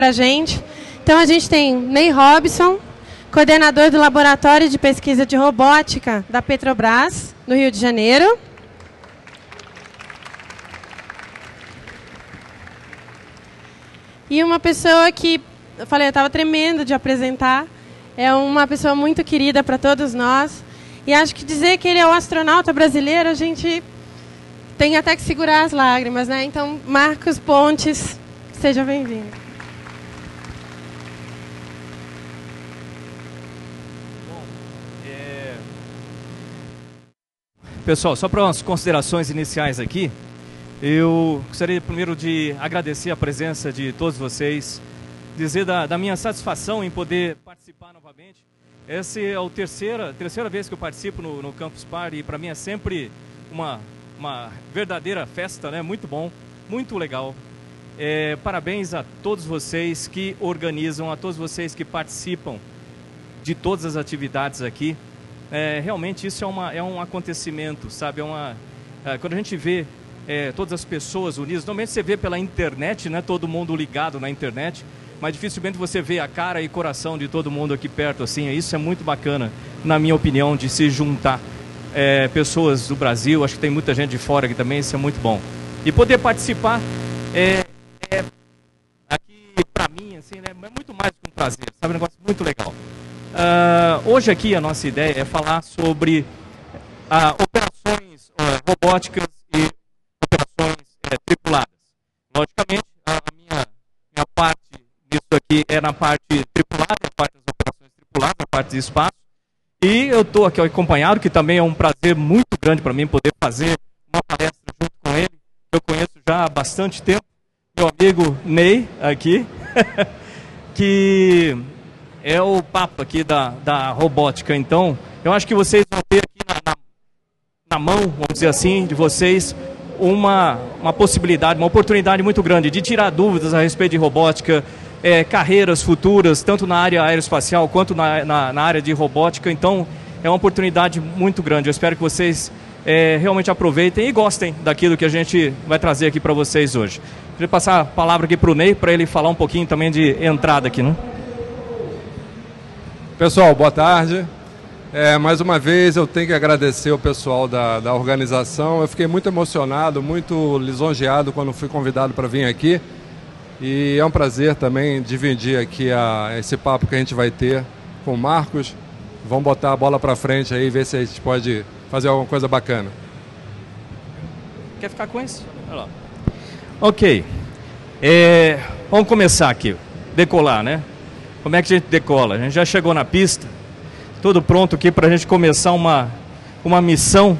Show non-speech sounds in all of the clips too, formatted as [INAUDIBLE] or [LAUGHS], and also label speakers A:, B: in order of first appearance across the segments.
A: para a gente. Então a gente tem Ney Robson, coordenador do Laboratório de Pesquisa de Robótica da Petrobras, no Rio de Janeiro. E uma pessoa que, eu falei, eu estava tremendo de apresentar, é uma pessoa muito querida para todos nós. E acho que dizer que ele é o astronauta brasileiro, a gente tem até que segurar as lágrimas, né? Então, Marcos Pontes, seja bem-vindo.
B: Pessoal, só para umas considerações iniciais aqui, eu gostaria primeiro de agradecer a presença de todos vocês, dizer da, da minha satisfação em poder participar novamente. Essa é a terceira, terceira vez que eu participo no, no Campus Party e para mim é sempre uma, uma verdadeira festa, né? Muito bom, muito legal. É, parabéns a todos vocês que organizam, a todos vocês que participam de todas as atividades aqui é, realmente isso é, uma, é um acontecimento, sabe? É uma, é, quando a gente vê é, todas as pessoas unidas, normalmente você vê pela internet, né? Todo mundo ligado na internet, mas dificilmente você vê a cara e coração de todo mundo aqui perto, assim. Isso é muito bacana, na minha opinião, de se juntar é, pessoas do Brasil. Acho que tem muita gente de fora aqui também. Isso é muito bom. E poder participar é, é aqui para mim, assim, né? É muito mais que um prazer. Sabe, um negócio muito legal. Uh, hoje aqui a nossa ideia é falar sobre uh, operações uh, robóticas e operações eh, tripuladas. Logicamente, a minha, minha parte nisso aqui é na parte tripulada, a parte das operações tripuladas, a parte de espaço. E eu estou aqui acompanhado, que também é um prazer muito grande para mim poder fazer uma palestra junto com ele. Eu conheço já há bastante tempo, meu amigo Ney aqui, [LAUGHS] que é o papo aqui da, da robótica. Então, eu acho que vocês vão ter aqui na, na, na mão, vamos dizer assim, de vocês, uma, uma possibilidade, uma oportunidade muito grande de tirar dúvidas a respeito de robótica, é, carreiras futuras, tanto na área aeroespacial quanto na, na, na, área de robótica. Então, é uma oportunidade muito grande. Eu espero que vocês é, realmente aproveitem e gostem daquilo que a gente vai trazer aqui para vocês hoje. Queria passar a palavra aqui para o Ney, para ele falar um pouquinho também de entrada aqui, né?
C: Pessoal, boa tarde. É, mais uma vez eu tenho que agradecer o pessoal da, da organização. Eu fiquei muito emocionado, muito lisonjeado quando fui convidado para vir aqui. E é um prazer também dividir aqui a, esse papo que a gente vai ter com o Marcos. Vamos botar a bola para frente aí e ver se a gente pode fazer alguma coisa bacana.
B: Quer ficar com isso? Ok. É, vamos começar aqui. Decolar, né? Como é que a gente decola? A gente já chegou na pista, tudo pronto aqui para a gente começar uma, uma missão.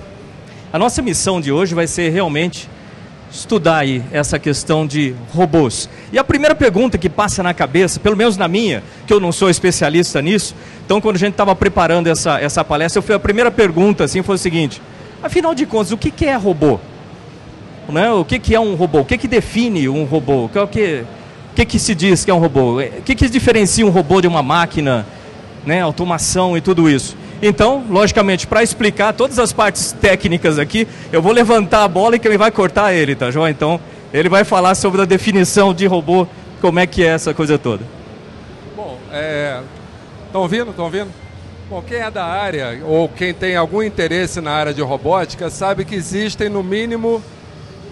B: A nossa missão de hoje vai ser realmente estudar aí essa questão de robôs. E a primeira pergunta que passa na cabeça, pelo menos na minha, que eu não sou especialista nisso, então quando a gente estava preparando essa, essa palestra, eu fui a primeira pergunta assim foi o seguinte: afinal de contas, o que, que é robô? Né? O que, que é um robô? O que, que define um robô? O que, que, que se diz que é um robô? O que, que diferencia um robô de uma máquina, né, automação e tudo isso? Então, logicamente, para explicar todas as partes técnicas aqui, eu vou levantar a bola e quem vai cortar ele, tá joia? Então, ele vai falar sobre a definição de robô, como é que é essa coisa toda.
C: Bom, estão é... ouvindo? Estão ouvindo? Bom, quem é da área ou quem tem algum interesse na área de robótica sabe que existem no mínimo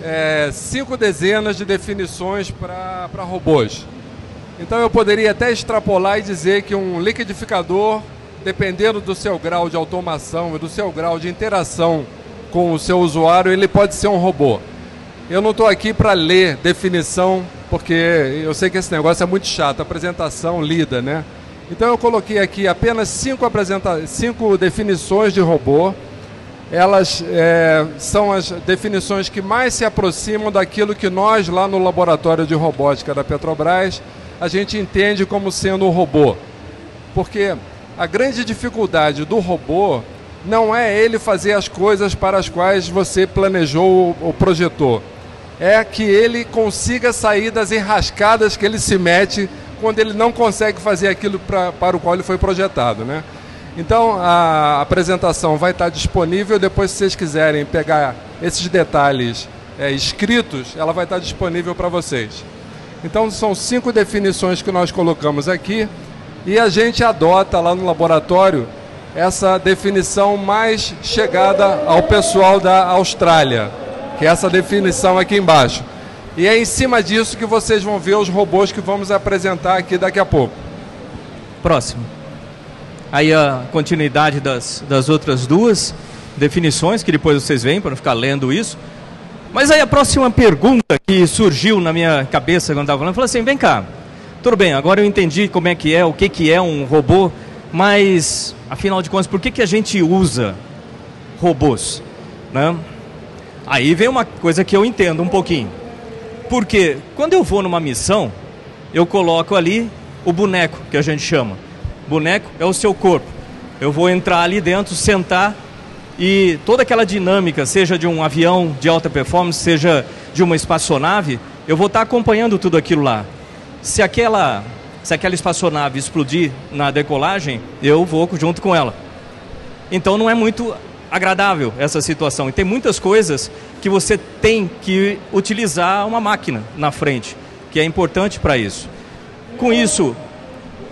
C: é, cinco dezenas de definições para robôs. Então eu poderia até extrapolar e dizer que um liquidificador, dependendo do seu grau de automação e do seu grau de interação com o seu usuário, ele pode ser um robô. Eu não estou aqui para ler definição, porque eu sei que esse negócio é muito chato, apresentação lida, né? Então eu coloquei aqui apenas cinco, apresenta cinco definições de robô elas é, são as definições que mais se aproximam daquilo que nós, lá no laboratório de robótica da Petrobras, a gente entende como sendo um robô. Porque a grande dificuldade do robô não é ele fazer as coisas para as quais você planejou ou projetou. É que ele consiga sair das enrascadas que ele se mete quando ele não consegue fazer aquilo pra, para o qual ele foi projetado. Né? Então a apresentação vai estar disponível. Depois, se vocês quiserem pegar esses detalhes é, escritos, ela vai estar disponível para vocês. Então são cinco definições que nós colocamos aqui e a gente adota lá no laboratório essa definição mais chegada ao pessoal da Austrália, que é essa definição aqui embaixo. E é em cima disso que vocês vão ver os robôs que vamos apresentar aqui daqui a pouco.
B: Próximo. Aí a continuidade das, das outras duas definições, que depois vocês veem para não ficar lendo isso. Mas aí a próxima pergunta que surgiu na minha cabeça quando estava falando, falou assim, vem cá, tudo bem, agora eu entendi como é que é, o que, que é um robô, mas afinal de contas, por que, que a gente usa robôs? Né? Aí vem uma coisa que eu entendo um pouquinho. Porque quando eu vou numa missão, eu coloco ali o boneco, que a gente chama. Boneco é o seu corpo. Eu vou entrar ali dentro, sentar e toda aquela dinâmica, seja de um avião de alta performance, seja de uma espaçonave, eu vou estar acompanhando tudo aquilo lá. Se aquela, se aquela espaçonave explodir na decolagem, eu vou junto com ela. Então não é muito agradável essa situação. E tem muitas coisas que você tem que utilizar uma máquina na frente, que é importante para isso. Com isso,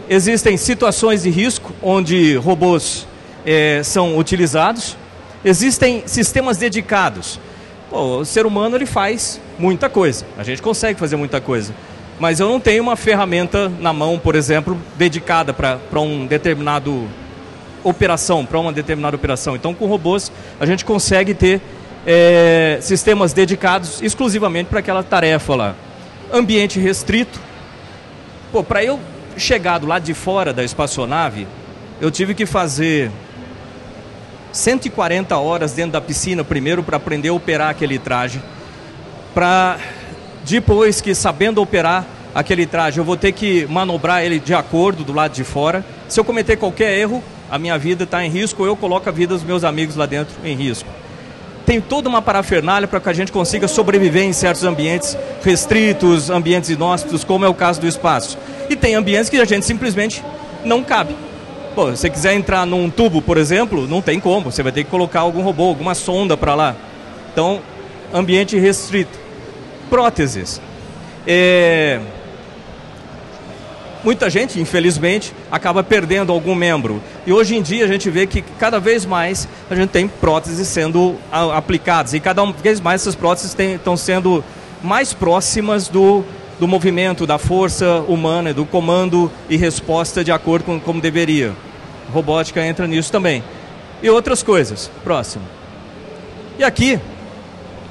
B: existem situações de risco onde robôs é, são utilizados Existem sistemas dedicados. Pô, o ser humano ele faz muita coisa. A gente consegue fazer muita coisa. Mas eu não tenho uma ferramenta na mão, por exemplo, dedicada para um determinado operação, para uma determinada operação. Então, com robôs, a gente consegue ter é, sistemas dedicados exclusivamente para aquela tarefa lá. Ambiente restrito. Pô, para eu chegar do lado de fora da espaçonave, eu tive que fazer 140 horas dentro da piscina primeiro para aprender a operar aquele traje. Para depois que sabendo operar aquele traje, eu vou ter que manobrar ele de acordo do lado de fora. Se eu cometer qualquer erro, a minha vida está em risco, eu coloco a vida dos meus amigos lá dentro em risco. Tem toda uma parafernália para que a gente consiga sobreviver em certos ambientes restritos, ambientes inóspitos, como é o caso do espaço. E tem ambientes que a gente simplesmente não cabe. Pô, se você quiser entrar num tubo, por exemplo, não tem como. Você vai ter que colocar algum robô, alguma sonda para lá. Então, ambiente restrito. Próteses. É... Muita gente, infelizmente, acaba perdendo algum membro. E hoje em dia a gente vê que cada vez mais a gente tem próteses sendo aplicadas. E cada vez mais essas próteses estão sendo mais próximas do, do movimento, da força humana, do comando e resposta de acordo com como deveria. Robótica entra nisso também. E outras coisas. Próximo. E aqui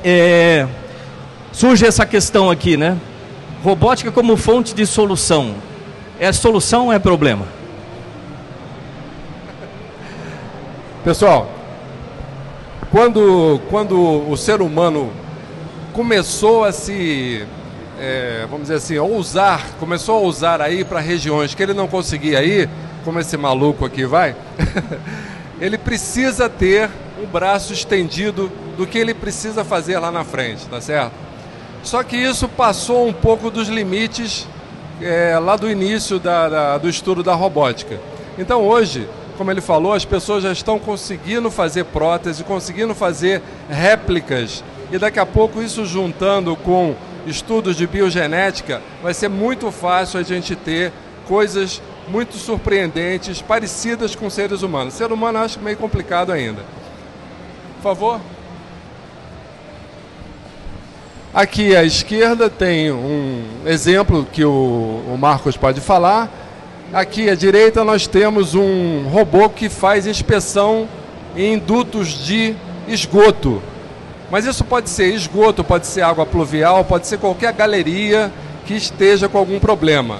B: é, surge essa questão aqui, né? Robótica como fonte de solução. É solução ou é problema?
C: Pessoal, quando, quando o ser humano começou a se é, vamos dizer assim, ousar, começou a ousar aí para regiões que ele não conseguia ir, como esse maluco aqui vai, [LAUGHS] ele precisa ter um braço estendido do que ele precisa fazer lá na frente, tá certo? Só que isso passou um pouco dos limites é, lá do início da, da, do estudo da robótica. Então hoje, como ele falou, as pessoas já estão conseguindo fazer prótese, conseguindo fazer réplicas, e daqui a pouco isso juntando com estudos de biogenética, vai ser muito fácil a gente ter coisas muito surpreendentes, parecidas com seres humanos. Ser humano acho meio complicado ainda. Por favor. Aqui à esquerda tem um exemplo que o, o Marcos pode falar. Aqui à direita nós temos um robô que faz inspeção em dutos de esgoto. Mas isso pode ser esgoto, pode ser água pluvial, pode ser qualquer galeria que esteja com algum problema.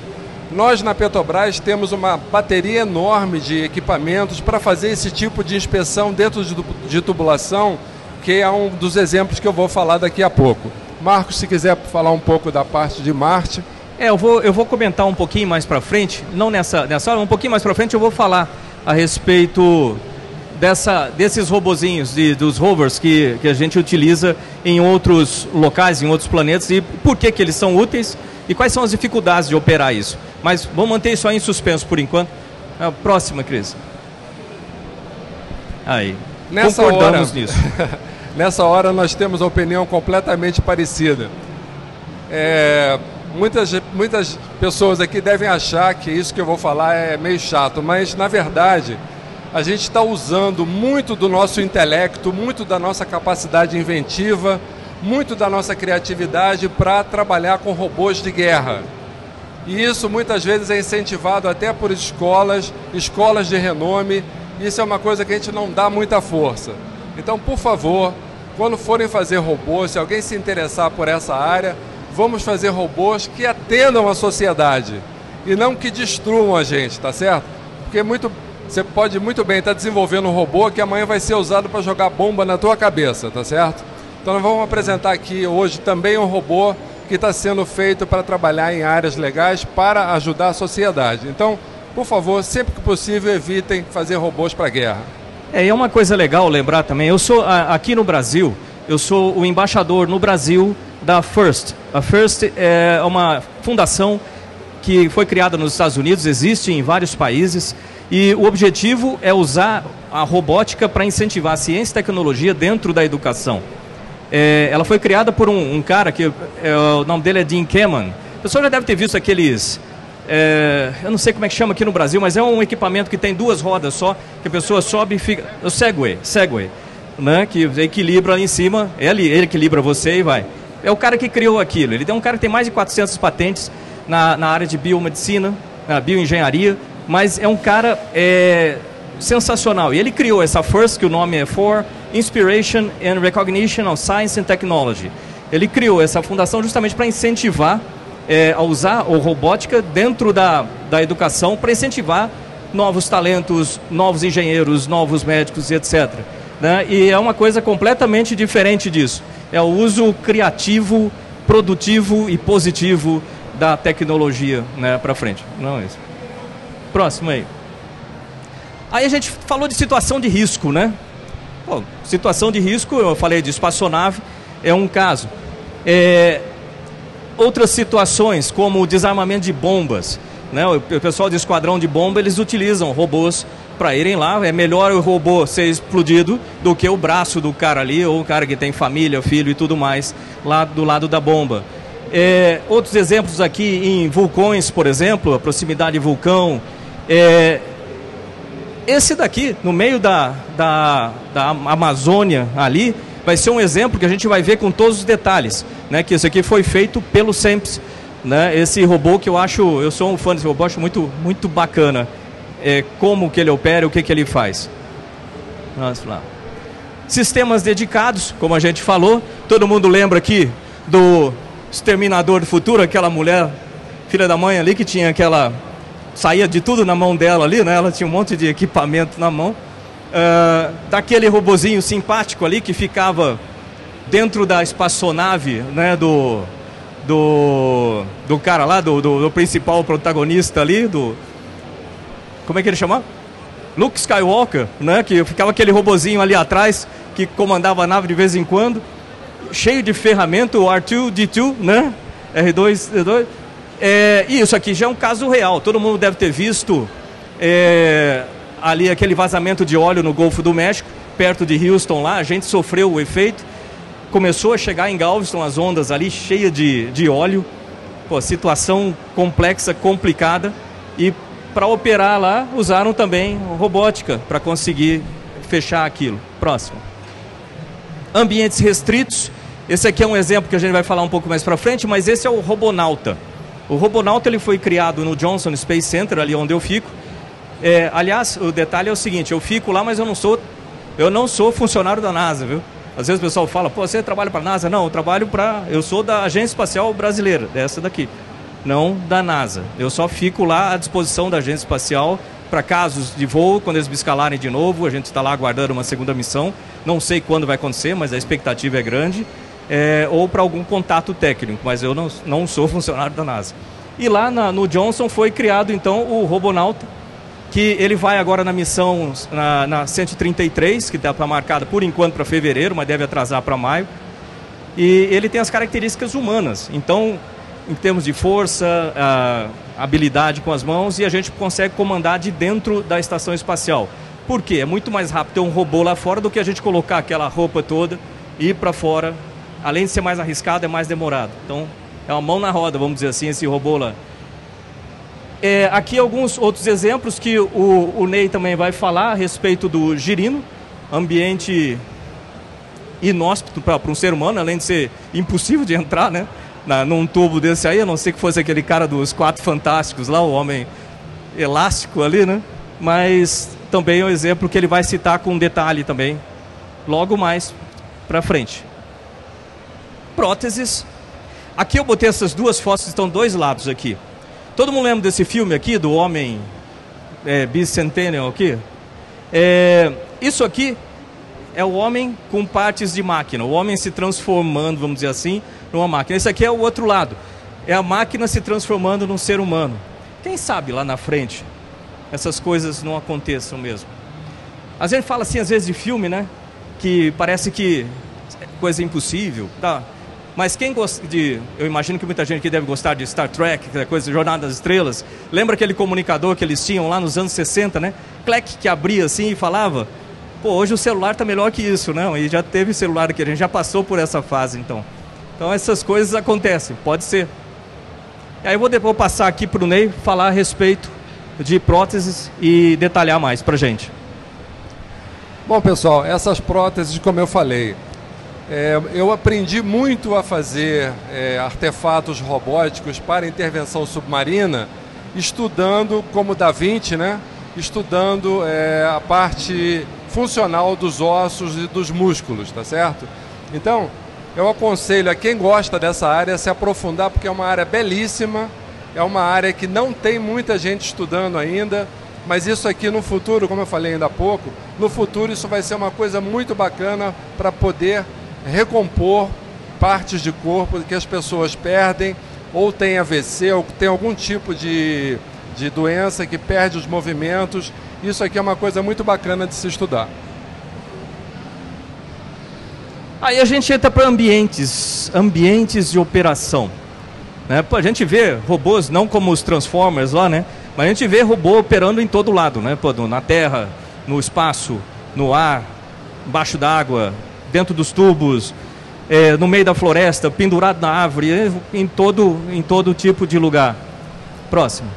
C: Nós na Petrobras temos uma bateria enorme de equipamentos para fazer esse tipo de inspeção dentro de tubulação, que é um dos exemplos que eu vou falar daqui a pouco. Marcos, se quiser falar um pouco da parte de Marte.
B: É, eu vou, eu vou comentar um pouquinho mais para frente, não nessa, nessa hora, um pouquinho mais para frente eu vou falar a respeito dessa, desses robozinhos, de, dos rovers que, que a gente utiliza em outros locais, em outros planetas, e por que, que eles são úteis e quais são as dificuldades de operar isso. Mas vamos manter isso aí em suspenso por enquanto. A próxima, Cris. Aí.
C: Nessa Concordamos hora, nisso. [LAUGHS] nessa hora nós temos a opinião completamente parecida. É, muitas, muitas pessoas aqui devem achar que isso que eu vou falar é meio chato, mas na verdade a gente está usando muito do nosso intelecto, muito da nossa capacidade inventiva, muito da nossa criatividade para trabalhar com robôs de guerra. E isso muitas vezes é incentivado até por escolas, escolas de renome. Isso é uma coisa que a gente não dá muita força. Então, por favor, quando forem fazer robôs, se alguém se interessar por essa área, vamos fazer robôs que atendam a sociedade e não que destruam a gente, tá certo? Porque muito você pode muito bem estar desenvolvendo um robô que amanhã vai ser usado para jogar bomba na tua cabeça, tá certo? Então nós vamos apresentar aqui hoje também um robô que está sendo feito para trabalhar em áreas legais para ajudar a sociedade. Então, por favor, sempre que possível, evitem fazer robôs para guerra.
B: É, é uma coisa legal lembrar também, eu sou aqui no Brasil, eu sou o embaixador no Brasil da FIRST. A FIRST é uma fundação que foi criada nos Estados Unidos, existe em vários países e o objetivo é usar a robótica para incentivar a ciência e tecnologia dentro da educação. É, ela foi criada por um, um cara que é, o nome dele é Dean Keman. O pessoal já deve ter visto aqueles. É, eu não sei como é que chama aqui no Brasil, mas é um equipamento que tem duas rodas só, que a pessoa sobe e fica. O Segway, Segway, né? Que equilibra ali em cima, ele, ele equilibra você e vai. É o cara que criou aquilo. Ele é um cara que tem mais de 400 patentes na, na área de biomedicina, na bioengenharia mas é um cara é, sensacional. E ele criou essa FIRST, que o nome é For Inspiration and Recognition of Science and Technology. Ele criou essa fundação justamente para incentivar é, a usar a robótica dentro da, da educação, para incentivar novos talentos, novos engenheiros, novos médicos e etc. Né? E é uma coisa completamente diferente disso. É o uso criativo, produtivo e positivo da tecnologia né, para frente. Não é isso. Próximo aí. Aí a gente falou de situação de risco, né? Pô, situação de risco, eu falei de espaçonave, é um caso. É, outras situações, como o desarmamento de bombas. Né? O pessoal de esquadrão de bomba, eles utilizam robôs para irem lá. É melhor o robô ser explodido do que o braço do cara ali, ou o cara que tem família, filho e tudo mais, lá do lado da bomba. É, outros exemplos aqui em vulcões, por exemplo, a proximidade de vulcão, é, esse daqui, no meio da, da, da Amazônia ali, vai ser um exemplo que a gente vai ver com todos os detalhes, né? Que isso aqui foi feito pelo SEMPS, né? Esse robô que eu acho, eu sou um fã desse robô, acho muito, muito bacana. É, como que ele opera, o que que ele faz. Vamos lá. Sistemas dedicados, como a gente falou, todo mundo lembra aqui do Exterminador do Futuro, aquela mulher, filha da mãe ali que tinha aquela saía de tudo na mão dela ali, né? Ela tinha um monte de equipamento na mão. Uh, daquele robozinho simpático ali que ficava dentro da espaçonave, né? Do, do, do cara lá, do, do, do principal protagonista ali, do... Como é que ele chamava? Luke Skywalker, né? Que ficava aquele robozinho ali atrás que comandava a nave de vez em quando, cheio de ferramenta, o R2-D2, né? R2-D2 é, isso aqui já é um caso real. Todo mundo deve ter visto é, ali aquele vazamento de óleo no Golfo do México, perto de Houston lá. A gente sofreu o efeito. Começou a chegar em Galveston as ondas ali cheias de, de óleo. Pô, situação complexa, complicada. E para operar lá, usaram também robótica para conseguir fechar aquilo. Próximo. Ambientes restritos. Esse aqui é um exemplo que a gente vai falar um pouco mais para frente, mas esse é o Robonauta. O Robonauta ele foi criado no Johnson Space Center, ali onde eu fico. É, aliás, o detalhe é o seguinte, eu fico lá, mas eu não sou, eu não sou funcionário da NASA, viu? Às vezes o pessoal fala, pô, você trabalha para a NASA? Não, eu trabalho para, eu sou da Agência Espacial Brasileira, dessa daqui, não da NASA. Eu só fico lá à disposição da Agência Espacial para casos de voo, quando eles me escalarem de novo, a gente está lá aguardando uma segunda missão. Não sei quando vai acontecer, mas a expectativa é grande é, ou para algum contato técnico, mas eu não, não sou [LAUGHS] funcionário da NASA. E lá na, no Johnson foi criado então o Robonauta, que ele vai agora na missão na, na 133, que está marcada por enquanto para fevereiro, mas deve atrasar para maio. E ele tem as características humanas, então, em termos de força, habilidade com as mãos, e a gente consegue comandar de dentro da estação espacial. Por quê? É muito mais rápido ter um robô lá fora do que a gente colocar aquela roupa toda e ir para fora além de ser mais arriscado, é mais demorado. Então, É uma mão na roda, vamos dizer assim, esse robô lá. É, aqui alguns outros exemplos que o, o Ney também vai falar a respeito do girino, ambiente inóspito para um ser humano, além de ser impossível de entrar, né? Na, num tubo desse aí, a não ser que fosse aquele cara dos Quatro Fantásticos lá, o homem elástico ali, né? Mas também é um exemplo que ele vai citar com detalhe também, logo mais para frente. Próteses. Aqui eu botei essas duas fotos, estão dois lados aqui. Todo mundo lembra desse filme aqui, do Homem é, Bicentennial aqui? É, isso aqui é o homem com partes de máquina, o homem se transformando, vamos dizer assim, numa máquina. Esse aqui é o outro lado, é a máquina se transformando num ser humano. Quem sabe lá na frente essas coisas não aconteçam mesmo. A gente fala assim às vezes de filme, né? Que parece que é coisa impossível, tá? Mas quem gosta de. Eu imagino que muita gente aqui deve gostar de Star Trek, aquela coisa de Jornada das Estrelas. Lembra aquele comunicador que eles tinham lá nos anos 60, né? Clec que abria assim e falava. Pô, hoje o celular está melhor que isso, não? E já teve celular aqui, a gente já passou por essa fase então. Então essas coisas acontecem, pode ser. E aí eu vou passar aqui para o Ney falar a respeito de próteses e detalhar mais para gente.
C: Bom, pessoal, essas próteses, como eu falei, é, eu aprendi muito a fazer é, artefatos robóticos para intervenção submarina, estudando como Da Vinci, né? estudando é, a parte funcional dos ossos e dos músculos, tá certo? Então, eu aconselho a quem gosta dessa área se aprofundar, porque é uma área belíssima, é uma área que não tem muita gente estudando ainda, mas isso aqui no futuro, como eu falei ainda há pouco, no futuro isso vai ser uma coisa muito bacana para poder recompor partes de corpo que as pessoas perdem, ou tem AVC, ou tem algum tipo de, de doença que perde os movimentos. Isso aqui é uma coisa muito bacana de se estudar.
B: Aí a gente entra para ambientes, ambientes de operação. Né? A gente vê robôs não como os Transformers lá, né? Mas a gente vê robô operando em todo lado, né? Pô, na terra, no espaço, no ar, embaixo d'água, dentro dos tubos, é, no meio da floresta, pendurado na árvore, é, em todo, em todo tipo de lugar. Próximo.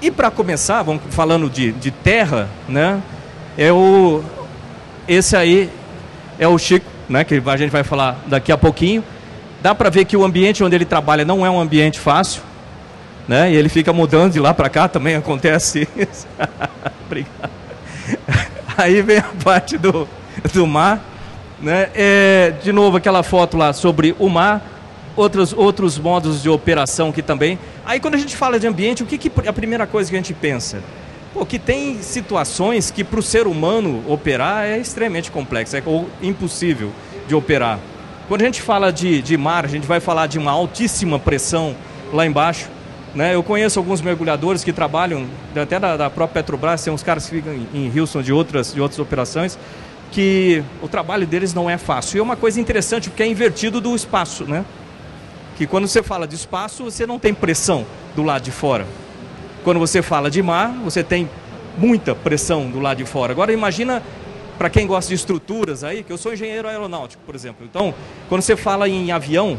B: E para começar, vamos falando de, de terra, né? É o, esse aí é o Chico, né? Que a gente vai falar daqui a pouquinho. Dá para ver que o ambiente onde ele trabalha não é um ambiente fácil, né? E ele fica mudando de lá para cá, também [LAUGHS] acontece isso. [LAUGHS] Obrigado. Aí vem a parte do, [LAUGHS] do mar. Né? É, de novo, aquela foto lá sobre o mar, outros, outros modos de operação que também. Aí, quando a gente fala de ambiente, o que, que a primeira coisa que a gente pensa? Pô, que tem situações que para o ser humano operar é extremamente complexo, é ou impossível de operar. Quando a gente fala de, de mar, a gente vai falar de uma altíssima pressão lá embaixo. Né? Eu conheço alguns mergulhadores que trabalham, até da, da própria Petrobras, tem uns caras que ficam em, em Houston de outras, de outras operações, que o trabalho deles não é fácil. E é uma coisa interessante, porque é invertido do espaço, né? Que quando você fala de espaço, você não tem pressão do lado de fora. Quando você fala de mar, você tem muita pressão do lado de fora. Agora imagina para quem gosta de estruturas aí, que eu sou engenheiro aeronáutico, por exemplo. Então, quando você fala em avião,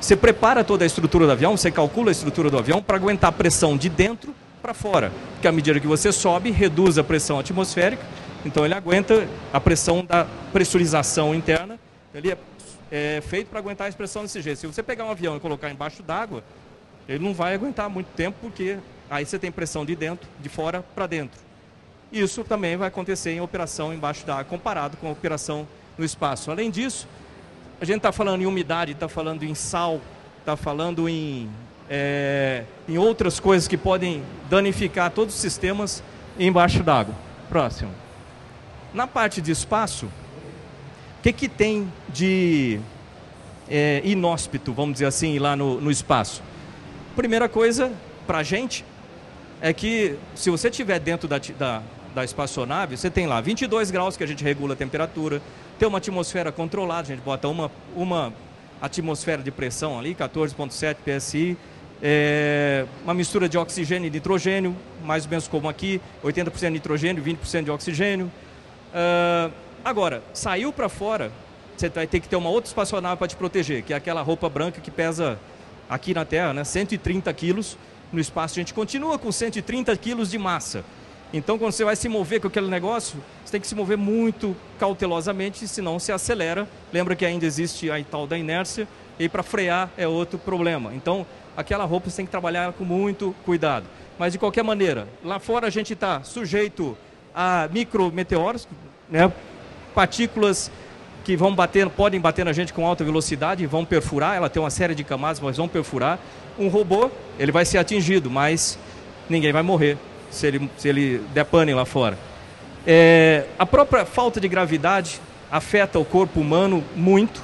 B: você prepara toda a estrutura do avião, você calcula a estrutura do avião para aguentar a pressão de dentro para fora. Porque à medida que você sobe, reduz a pressão atmosférica então ele aguenta a pressão da pressurização interna. Ele é, é feito para aguentar a expressão desse jeito. Se você pegar um avião e colocar embaixo d'água, ele não vai aguentar muito tempo porque aí você tem pressão de dentro, de fora para dentro. Isso também vai acontecer em operação embaixo d'água, comparado com a operação no espaço. Além disso, a gente está falando em umidade, está falando em sal, está falando em, é, em outras coisas que podem danificar todos os sistemas embaixo d'água. Próximo. Na parte de espaço, o que, que tem de é, inóspito, vamos dizer assim, lá no, no espaço? Primeira coisa, para a gente, é que se você estiver dentro da, da, da espaçonave, você tem lá 22 graus que a gente regula a temperatura, tem uma atmosfera controlada, a gente bota uma, uma atmosfera de pressão ali, 14,7 PSI, é, uma mistura de oxigênio e nitrogênio, mais ou menos como aqui, 80% nitrogênio, 20% de oxigênio. Uh, agora, saiu para fora, você vai ter que ter uma outra espaçonave para te proteger, que é aquela roupa branca que pesa aqui na Terra, né, 130 quilos. No espaço a gente continua com 130 quilos de massa. Então, quando você vai se mover com aquele negócio, você tem que se mover muito cautelosamente, senão você acelera. Lembra que ainda existe a tal da inércia, e para frear é outro problema. Então, aquela roupa você tem que trabalhar com muito cuidado. Mas, de qualquer maneira, lá fora a gente está sujeito a micrometeoros, né? partículas que vão bater, podem bater na gente com alta velocidade, vão perfurar, ela tem uma série de camadas, mas vão perfurar. Um robô, ele vai ser atingido, mas ninguém vai morrer se ele, se ele der pane lá fora. É, a própria falta de gravidade afeta o corpo humano muito.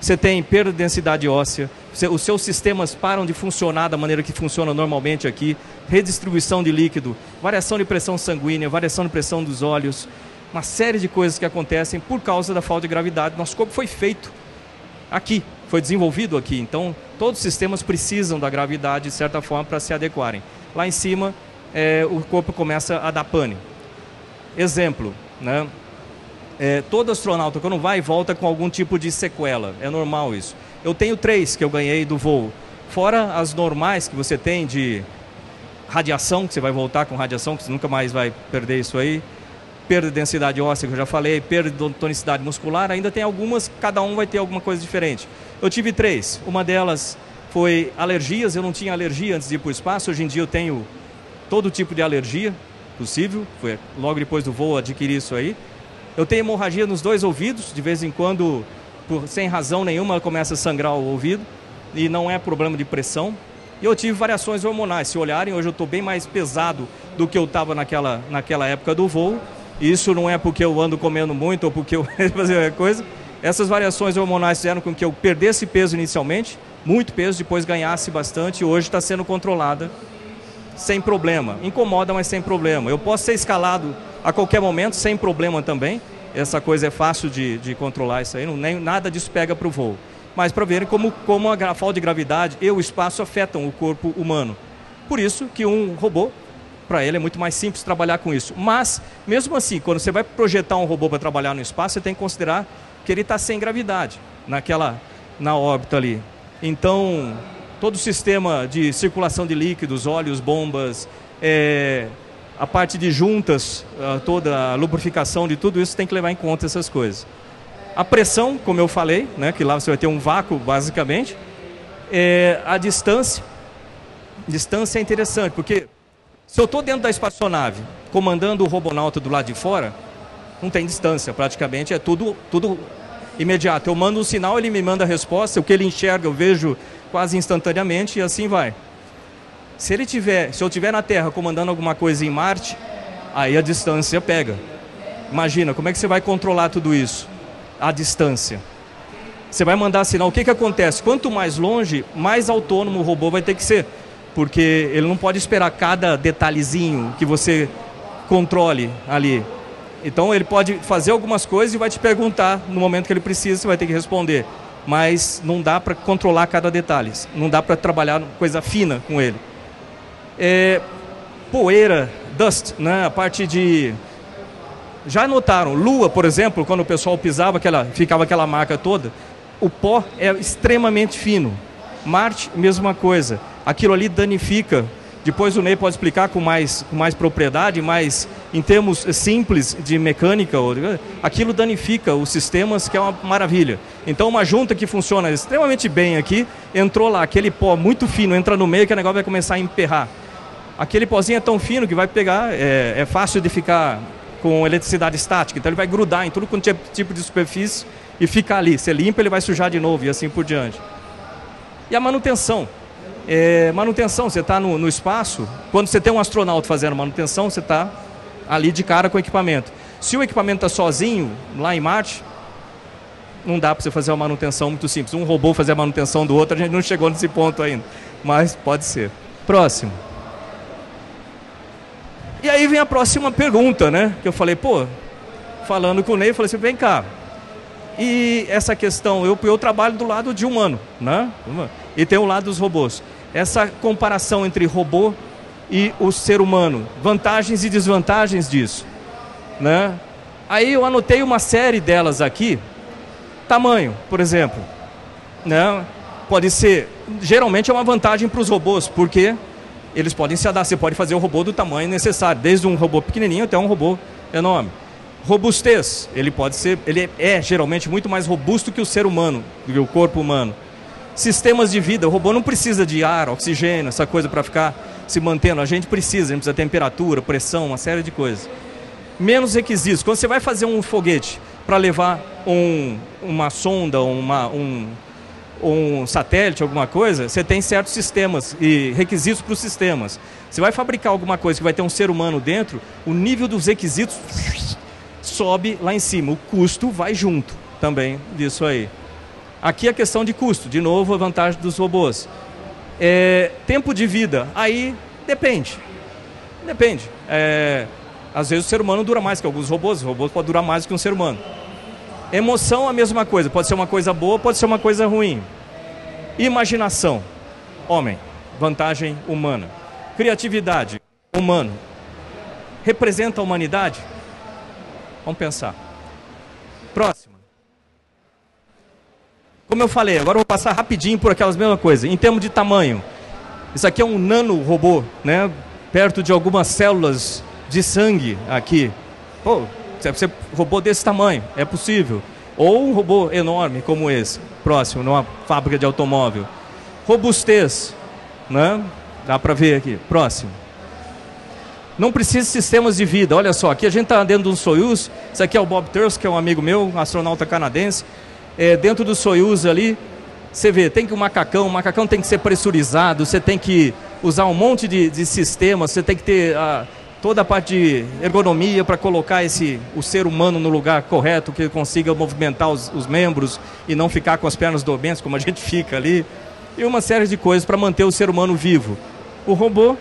B: Você tem perda de densidade óssea, os seus sistemas param de funcionar da maneira que funciona normalmente aqui, redistribuição de líquido, variação de pressão sanguínea, variação de pressão dos olhos, uma série de coisas que acontecem por causa da falta de gravidade. Nosso corpo foi feito aqui, foi desenvolvido aqui, então todos os sistemas precisam da gravidade de certa forma para se adequarem. Lá em cima, é, o corpo começa a dar pane. Exemplo, né? É, todo astronauta quando vai volta com algum tipo de sequela, é normal isso. Eu tenho três que eu ganhei do voo, fora as normais que você tem de radiação, que você vai voltar com radiação, que você nunca mais vai perder isso aí. Perda de densidade óssea, que eu já falei, perda de tonicidade muscular, ainda tem algumas, cada um vai ter alguma coisa diferente. Eu tive três, uma delas foi alergias, eu não tinha alergia antes de ir para o espaço, hoje em dia eu tenho todo tipo de alergia possível, foi logo depois do voo adquirir isso aí. Eu tenho hemorragia nos dois ouvidos, de vez em quando, por, sem razão nenhuma, começa a sangrar o ouvido, e não é problema de pressão. E eu tive variações hormonais, se olharem, hoje eu estou bem mais pesado do que eu estava naquela, naquela época do voo. Isso não é porque eu ando comendo muito ou porque eu [LAUGHS] fazer coisa. Essas variações hormonais fizeram com que eu perdesse peso inicialmente, muito peso, depois ganhasse bastante e hoje está sendo controlada sem problema. Incomoda, mas sem problema. Eu posso ser escalado a qualquer momento, sem problema também. Essa coisa é fácil de, de controlar isso aí, não, nem, nada disso pega para o voo. Mas para verem como, como a falta de gravidade e o espaço afetam o corpo humano. Por isso que um robô, para ele é muito mais simples trabalhar com isso. Mas, mesmo assim, quando você vai projetar um robô para trabalhar no espaço, você tem que considerar que ele está sem gravidade naquela, na órbita ali. Então, todo o sistema de circulação de líquidos, óleos, bombas, é, a parte de juntas, toda a lubrificação de tudo isso tem que levar em conta essas coisas. A pressão, como eu falei, né, que lá você vai ter um vácuo basicamente, é, a distância. Distância é interessante, porque se eu estou dentro da espaçonave comandando o robonauta do lado de fora, não tem distância, praticamente é tudo, tudo imediato. Eu mando um sinal, ele me manda a resposta, o que ele enxerga eu vejo quase instantaneamente e assim vai. Se ele tiver, se eu tiver na Terra comandando alguma coisa em Marte, aí a distância pega. Imagina, como é que você vai controlar tudo isso? A distância. Você vai mandar sinal. O que, que acontece? Quanto mais longe, mais autônomo o robô vai ter que ser. Porque ele não pode esperar cada detalhezinho que você controle ali. Então ele pode fazer algumas coisas e vai te perguntar no momento que ele precisa, você vai ter que responder. Mas não dá para controlar cada detalhe. Não dá para trabalhar coisa fina com ele é, poeira, dust, né? a parte de. Já notaram, lua, por exemplo, quando o pessoal pisava, aquela, ficava aquela marca toda, o pó é extremamente fino. Marte, mesma coisa. Aquilo ali danifica. Depois o Ney pode explicar com mais, com mais propriedade, mas em termos simples de mecânica, aquilo danifica os sistemas, que é uma maravilha. Então uma junta que funciona extremamente bem aqui, entrou lá, aquele pó muito fino entra no meio que o negócio vai começar a emperrar aquele pozinho é tão fino que vai pegar, é, é fácil de ficar com eletricidade estática, então ele vai grudar em tudo quanto é tipo de superfície e fica ali. Você limpa, ele vai sujar de novo e assim por diante. E a manutenção. É, manutenção, você está no, no, espaço, quando você tem um astronauta fazendo manutenção, você está ali de cara com o equipamento. Se o equipamento está sozinho, lá em Marte, não dá para você fazer uma manutenção muito simples. Um robô fazer a manutenção do outro, a gente não chegou nesse ponto ainda, mas pode ser. Próximo. E aí vem a próxima pergunta, né? Que eu falei, pô, falando com o Ney, eu falei assim, vem cá. E essa questão, eu, eu trabalho do lado de humano, né? E tem o lado dos robôs. Essa comparação entre robô e o ser humano, vantagens e desvantagens disso, né? Aí eu anotei uma série delas aqui Tamanho, por exemplo. Né? Pode ser, geralmente é uma vantagem para os robôs, porque eles podem se adaptar. Você pode fazer o robô do tamanho necessário, desde um robô pequenininho até um robô enorme. Robustez, ele pode ser, ele é geralmente muito mais robusto que o ser humano, que o corpo humano. Sistemas de vida, o robô não precisa de ar, oxigênio, essa coisa para ficar se mantendo. A gente precisa, a gente precisa de temperatura, pressão, uma série de coisas. Menos requisitos. Quando você vai fazer um foguete para levar um, uma sonda, uma, um, um satélite, alguma coisa, você tem certos sistemas e requisitos para os sistemas. Você vai fabricar alguma coisa que vai ter um ser humano dentro, o nível dos requisitos sobe lá em cima. O custo vai junto também disso aí. Aqui a questão de custo, de novo a vantagem dos robôs. É, tempo de vida, aí depende. Depende. É, às vezes o ser humano dura mais que alguns robôs, os robôs podem durar mais que um ser humano. Emoção, a mesma coisa. Pode ser uma coisa boa, pode ser uma coisa ruim. Imaginação, homem, vantagem humana. Criatividade, humano. Representa a humanidade? Vamos pensar. Próximo. Como eu falei, agora eu vou passar rapidinho por aquelas mesmas coisas. Em termos de tamanho, isso aqui é um nano robô, né? Perto de algumas células de sangue aqui. Pô, deve ser robô desse tamanho, é possível. Ou um robô enorme como esse, próximo, numa fábrica de automóvel. Robustez, né? Dá para ver aqui, próximo. Não precisa de sistemas de vida. Olha só, aqui a gente está dentro de um Soyuz. Esse aqui é o Bob Tursk, que é um amigo meu, um astronauta canadense é, dentro do Soyuz ali, você vê, tem que o um macacão, o macacão tem que ser pressurizado, você tem que usar um monte de, de sistemas, você tem que ter a, toda a parte de ergonomia para colocar esse, o ser humano no lugar correto, que consiga movimentar os, os membros e não ficar com as pernas dormentes, como a [LAUGHS] gente fica ali, e uma série de coisas para manter o ser humano vivo. O robô,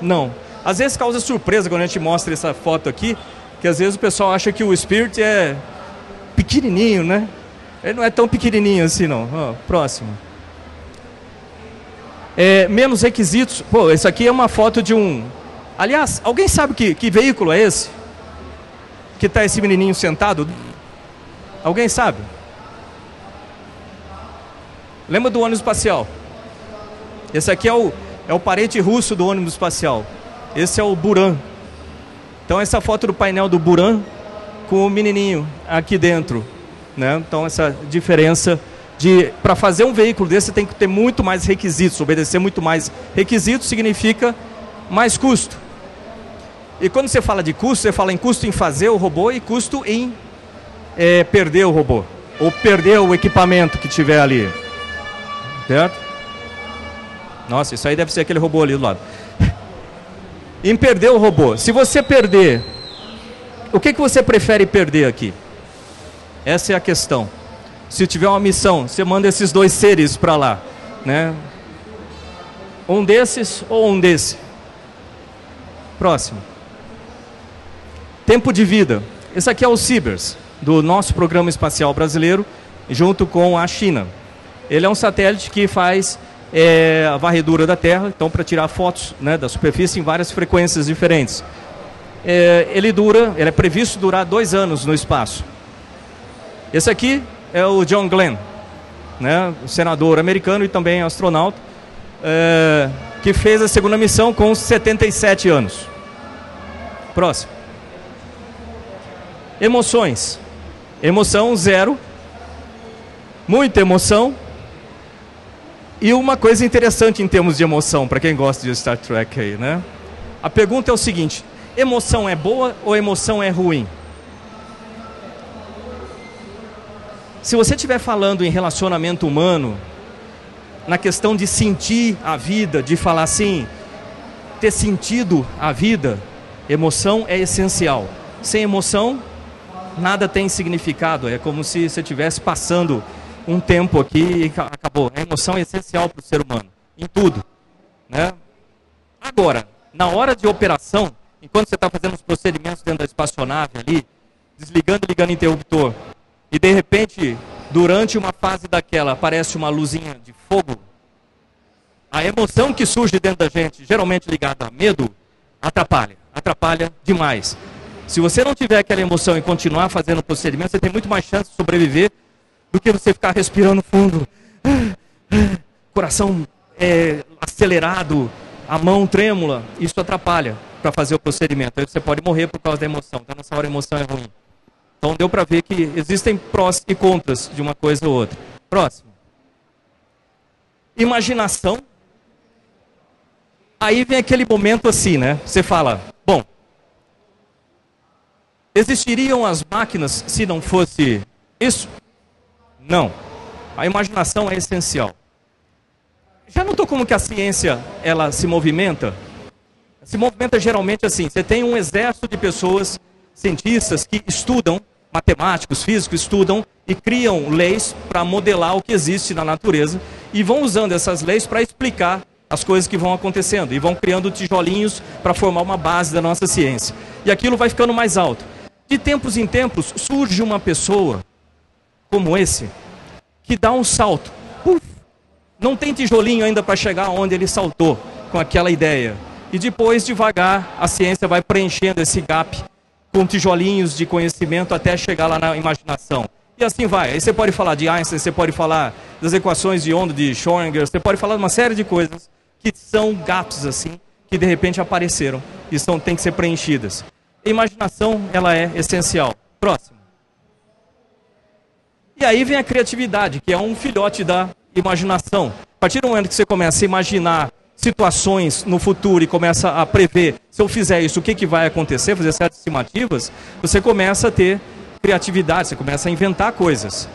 B: não. Às vezes causa surpresa quando a gente mostra essa foto aqui, que às vezes o pessoal acha que o Spirit é pequenininho, né? Ele não é tão pequenininho assim, não. Próximo. É, menos requisitos. Pô, isso aqui é uma foto de um. Aliás, alguém sabe que, que veículo é esse? Que está esse menininho sentado? Alguém sabe? Lembra do ônibus espacial? Esse aqui é o, é o parente russo do ônibus espacial. Esse é o Buran. Então, essa foto do painel do Buran com o menininho aqui dentro. Né? Então, essa diferença de para fazer um veículo desse tem que ter muito mais requisitos, obedecer muito mais requisitos significa mais custo. E quando você fala de custo, você fala em custo em fazer o robô e custo em é, perder o robô ou perder o equipamento que tiver ali, certo? Nossa, isso aí deve ser aquele robô ali do lado. [LAUGHS] em perder o robô. Se você perder, o que, que você prefere perder aqui? Essa é a questão. Se tiver uma missão, você manda esses dois seres para lá, né? Um desses ou um desse. Próximo. Tempo de vida. Esse aqui é o Cibers, do nosso programa espacial brasileiro, junto com a China. Ele é um satélite que faz é, a varredura da Terra, então para tirar fotos né, da superfície em várias frequências diferentes. É, ele dura, ele é previsto durar dois anos no espaço. Esse aqui é o John Glenn, né, senador americano e também astronauta, é, que fez a segunda missão com 77 anos. Próximo. Emoções. Emoção zero. Muita emoção. E uma coisa interessante em termos de emoção, para quem gosta de Star Trek aí, né? A pergunta é o seguinte: emoção é boa ou emoção é ruim? Se você estiver falando em relacionamento humano, na questão de sentir a vida, de falar assim, ter sentido a vida, emoção é essencial. Sem emoção, nada tem significado. É como se você estivesse passando um tempo aqui e acabou. A emoção é essencial para o ser humano, em tudo. Né? Agora, na hora de operação, enquanto você está fazendo os procedimentos dentro da espaçonave ali, desligando e ligando o interruptor, e de repente, durante uma fase daquela, aparece uma luzinha de fogo, a emoção que surge dentro da gente, geralmente ligada a medo, atrapalha, atrapalha demais. Se você não tiver aquela emoção e continuar fazendo o procedimento, você tem muito mais chance de sobreviver do que você ficar respirando fundo, coração é, acelerado, a mão trêmula. Isso atrapalha para fazer o procedimento. Aí você pode morrer por causa da emoção. Então, nessa hora, a emoção é ruim. Então, deu para ver que existem prós e contras de uma coisa ou outra. Próximo. Imaginação. Aí vem aquele momento assim, né? Você fala, existiriam as máquinas se não fosse isso? Não. A imaginação é essencial. Já notou como que a ciência ela se movimenta? Se movimenta geralmente assim. Você tem um exército de pessoas, cientistas que estudam, matemáticos, físicos estudam e criam leis para modelar o que existe na natureza e vão usando essas leis para explicar as coisas que vão acontecendo e vão criando tijolinhos para formar uma base da nossa ciência. E aquilo vai ficando mais alto. De tempos em tempos surge uma pessoa como esse que dá um salto. Uf, não tem tijolinho ainda para chegar onde ele saltou com aquela ideia. E depois, devagar, a ciência vai preenchendo esse gap com tijolinhos de conhecimento até chegar lá na imaginação. E assim vai. Aí você pode falar de Einstein, você pode falar das equações de onda de Schrödinger, você pode falar de uma série de coisas que são gaps assim, que de repente apareceram e são, têm que ser preenchidas. A imaginação, ela é essencial. Próximo. E aí vem a criatividade, que é um filhote da imaginação. A partir do momento que você começa a imaginar situações no futuro e começa a prever, se eu fizer isso, o que, que vai acontecer, fazer certas estimativas, você começa a ter criatividade, você começa a inventar coisas.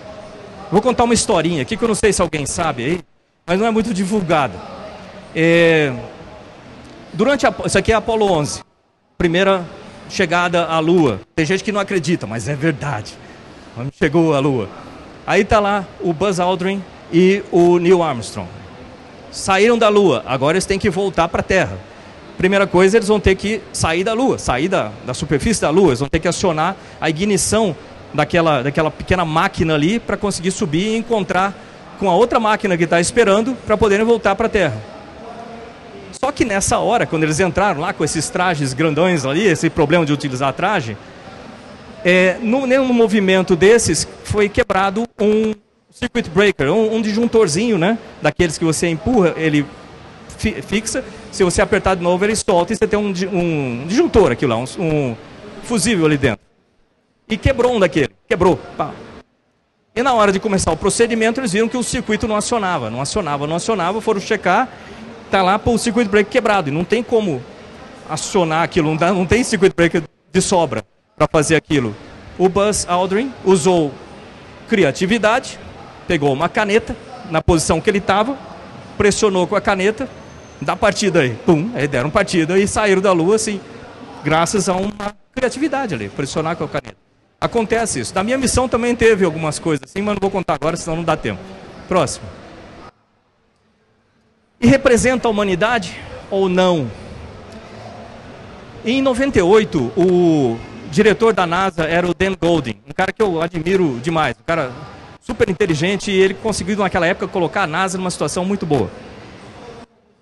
B: Vou contar uma historinha aqui que eu não sei se alguém sabe aí, mas não é muito divulgada. É... Durante a... Isso aqui é Apolo 11, primeira chegada à Lua. Tem gente que não acredita, mas é verdade. Chegou à Lua. Aí está lá o Buzz Aldrin e o Neil Armstrong. Saíram da Lua, agora eles têm que voltar para a Terra. Primeira coisa, eles vão ter que sair da Lua, sair da, da superfície da Lua, eles vão ter que acionar a ignição daquela, daquela pequena máquina ali para conseguir subir e encontrar com a outra máquina que está esperando para poderem voltar para a Terra. Só que nessa hora, quando eles entraram lá com esses trajes grandões ali, esse problema de utilizar traje, é, no, num movimento desses foi quebrado um circuit breaker, um, um disjuntorzinho, né? Daqueles que você empurra, ele fi, fixa. Se você apertar de novo, ele solta e você tem um, um disjuntor aqui lá, um, um fusível ali dentro. E quebrou um daquele, quebrou. Pá. E na hora de começar o procedimento, eles viram que o circuito não acionava, não acionava, não acionava, foram checar, tá lá o circuit breaker quebrado. E não tem como acionar aquilo, não, dá, não tem circuit breaker de sobra para fazer aquilo. O Buzz Aldrin usou criatividade, pegou uma caneta na posição que ele estava, pressionou com a caneta, dá partida aí, pum, aí deram partida e saíram da Lua assim, graças a uma criatividade ali, pressionar com a caneta. Acontece isso. Na minha missão também teve algumas coisas assim, mas não vou contar agora, senão não dá tempo. Próximo. Representa a humanidade ou não? Em 98, o diretor da NASA era o Dan Golding, um cara que eu admiro demais, um cara super inteligente e ele conseguiu naquela época colocar a NASA numa situação muito boa.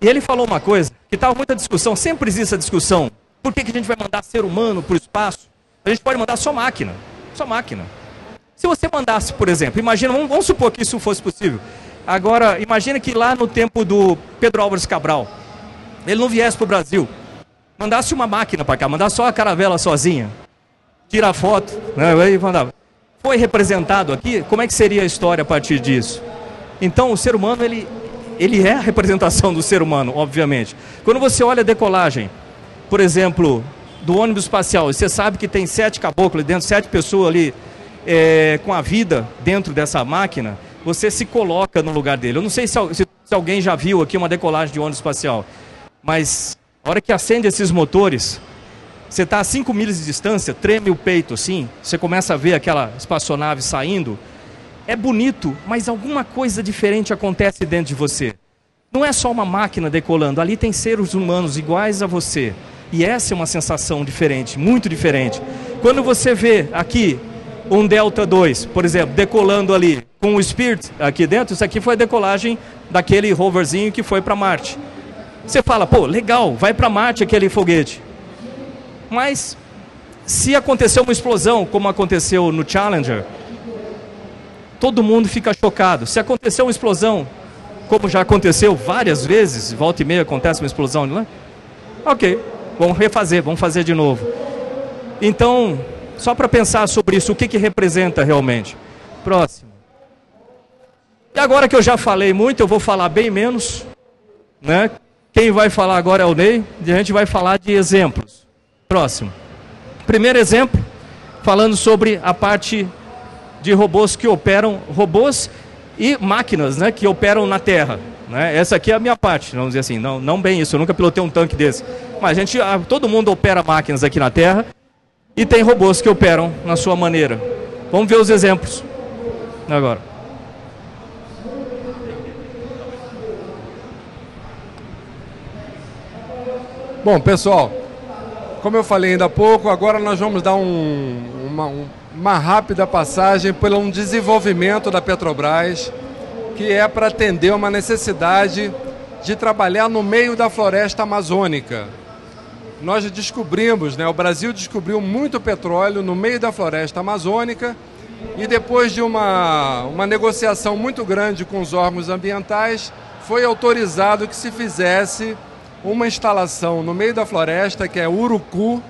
B: E ele falou uma coisa que estava muita discussão, sempre existe essa discussão. Por que, que a gente vai mandar ser humano para o espaço? A gente pode mandar só máquina, só máquina. Se você mandasse, por exemplo, imagina, vamos, vamos supor que isso fosse possível. Agora, imagina que lá no tempo do Pedro Álvares Cabral, ele não viesse para o Brasil, mandasse uma máquina para cá, mandasse só a caravela sozinha tira a foto, né? Mandava. Foi representado aqui, como é que seria a história a partir disso? Então, o ser humano, ele, ele é a representação do ser humano, obviamente. Quando você olha a decolagem, por exemplo, do ônibus espacial, você sabe que tem sete caboclos dentro, sete pessoas ali é, com a vida dentro dessa máquina, você se coloca no lugar dele. Eu não sei se, se, se alguém já viu aqui uma decolagem de ônibus espacial, mas a hora que acende esses motores, você está a 5 milhas de distância, treme o peito assim, você começa a ver aquela espaçonave saindo. É bonito, mas alguma coisa diferente acontece dentro de você. Não é só uma máquina decolando, ali tem seres humanos iguais a você. E essa é uma sensação diferente, muito diferente. Quando você vê aqui um Delta 2, por exemplo, decolando ali com o Spirit aqui dentro, isso aqui foi a decolagem daquele roverzinho que foi para Marte. Você fala, pô, legal, vai para Marte aquele foguete. Mas se acontecer uma explosão, como aconteceu no Challenger, todo mundo fica chocado. Se acontecer uma explosão, como já aconteceu várias vezes, volta e meia acontece uma explosão lá, ok, vamos refazer, vamos fazer de novo. Então, só para pensar sobre isso, o que, que representa realmente. Próximo. E agora que eu já falei muito, eu vou falar bem menos. Né? Quem vai falar agora é o Ney, e a gente vai falar de exemplos. Próximo. Primeiro exemplo, falando sobre a parte de robôs que operam, robôs e máquinas né, que operam na Terra. Né? Essa aqui é a minha parte, vamos dizer assim, não, não bem isso, eu nunca pilotei um tanque desse. Mas a gente, todo mundo opera máquinas aqui na Terra e tem robôs que operam na sua maneira. Vamos ver os exemplos agora.
C: Bom, pessoal, como eu falei ainda há pouco, agora nós vamos dar um, uma, uma rápida passagem pelo um desenvolvimento da Petrobras, que é para atender uma necessidade de trabalhar no meio da floresta amazônica. Nós descobrimos, né, o Brasil descobriu muito petróleo no meio da floresta amazônica e depois de uma, uma negociação muito grande com os órgãos ambientais, foi autorizado que se fizesse uma instalação no meio da floresta que é Urucu.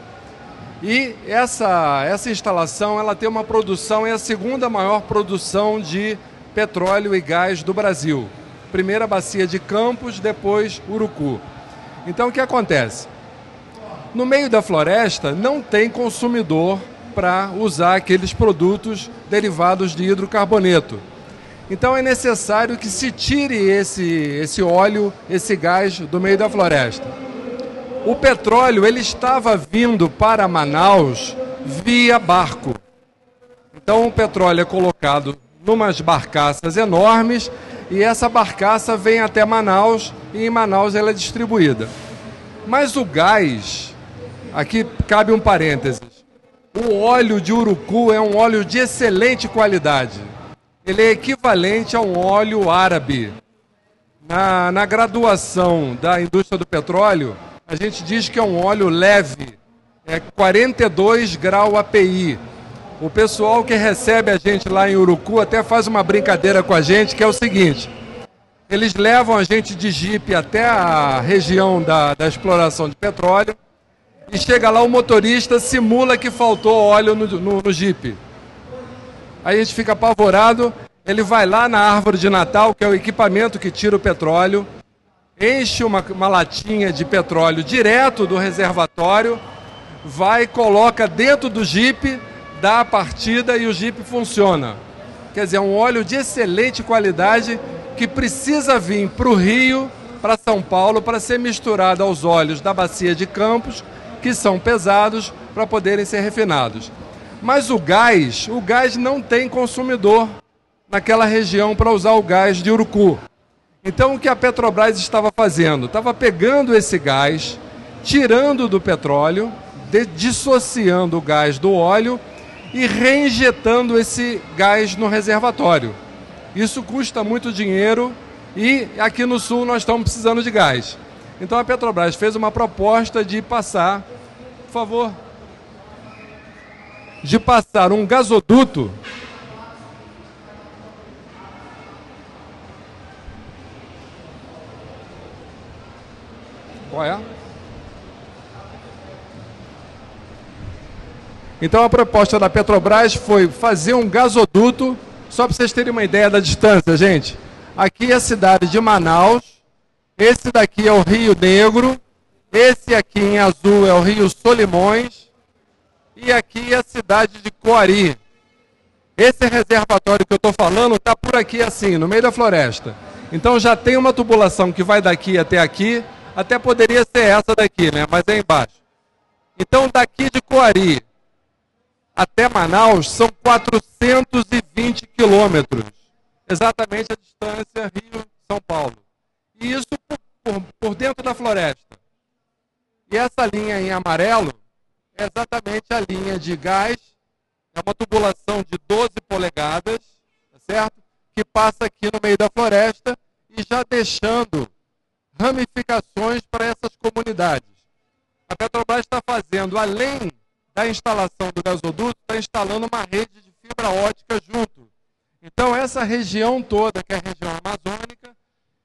C: E essa, essa instalação ela tem uma produção, é a segunda maior produção de petróleo e gás do Brasil. Primeira bacia de Campos, depois Urucu. Então o que acontece? No meio da floresta não tem consumidor para usar aqueles produtos derivados de hidrocarboneto. Então é necessário que se tire esse, esse óleo, esse gás do meio da floresta. O petróleo ele estava vindo para Manaus via barco. Então o petróleo é colocado numas barcaças enormes e essa barcaça vem até Manaus e em Manaus ela é distribuída. Mas o gás, aqui cabe um parênteses, o óleo de urucu é um óleo de excelente qualidade ele é equivalente a um óleo árabe. Na, na graduação da indústria do petróleo, a gente diz que é um óleo leve, é 42 grau API. O pessoal que recebe a gente lá em Urucu até faz uma brincadeira com a gente, que é o seguinte: eles levam a gente de jipe até a região da, da exploração de petróleo e chega lá o motorista simula que faltou óleo no, no, no jipe aí a gente fica apavorado. Ele vai lá na árvore de Natal, que é o equipamento que tira o petróleo, enche uma, uma latinha de petróleo direto do reservatório, vai, coloca dentro do Jeep, dá a partida e o Jeep funciona. Quer dizer, é um óleo de excelente qualidade que precisa vir para o Rio, para São Paulo, para ser misturado aos óleos da bacia de Campos, que são pesados, para poderem ser refinados. Mas o gás, o gás não tem consumidor naquela região para usar o gás de Urucu. Então o que a Petrobras estava fazendo? Estava pegando esse gás, tirando do petróleo, dissociando o gás do óleo e reinjetando esse gás no reservatório. Isso custa muito dinheiro e aqui no sul nós estamos precisando de gás. Então a Petrobras fez uma proposta de passar, favor, de passar um gasoduto Qual é? Então a proposta da Petrobras foi fazer um gasoduto, só para vocês terem uma ideia da distância, gente. Aqui é a cidade de Manaus, esse daqui é o Rio Negro, esse aqui em azul é o Rio Solimões, e aqui é a cidade de Coari. Esse reservatório que eu estou falando está por aqui assim, no meio da floresta. Então já tem uma tubulação que vai daqui até aqui, até poderia ser essa daqui, né? Mas é embaixo. Então daqui de Coari até Manaus são 420 quilômetros. Exatamente a distância Rio-São Paulo. E isso por, por, por dentro da floresta. E essa linha em amarelo é exatamente a linha de gás, é uma tubulação de 12 polegadas, tá certo? Que passa aqui no meio da floresta e já deixando ramificações para essas comunidades. A Petrobras está fazendo, além da instalação do gasoduto, está instalando uma rede de fibra ótica junto. Então, essa região toda, que é a região amazônica,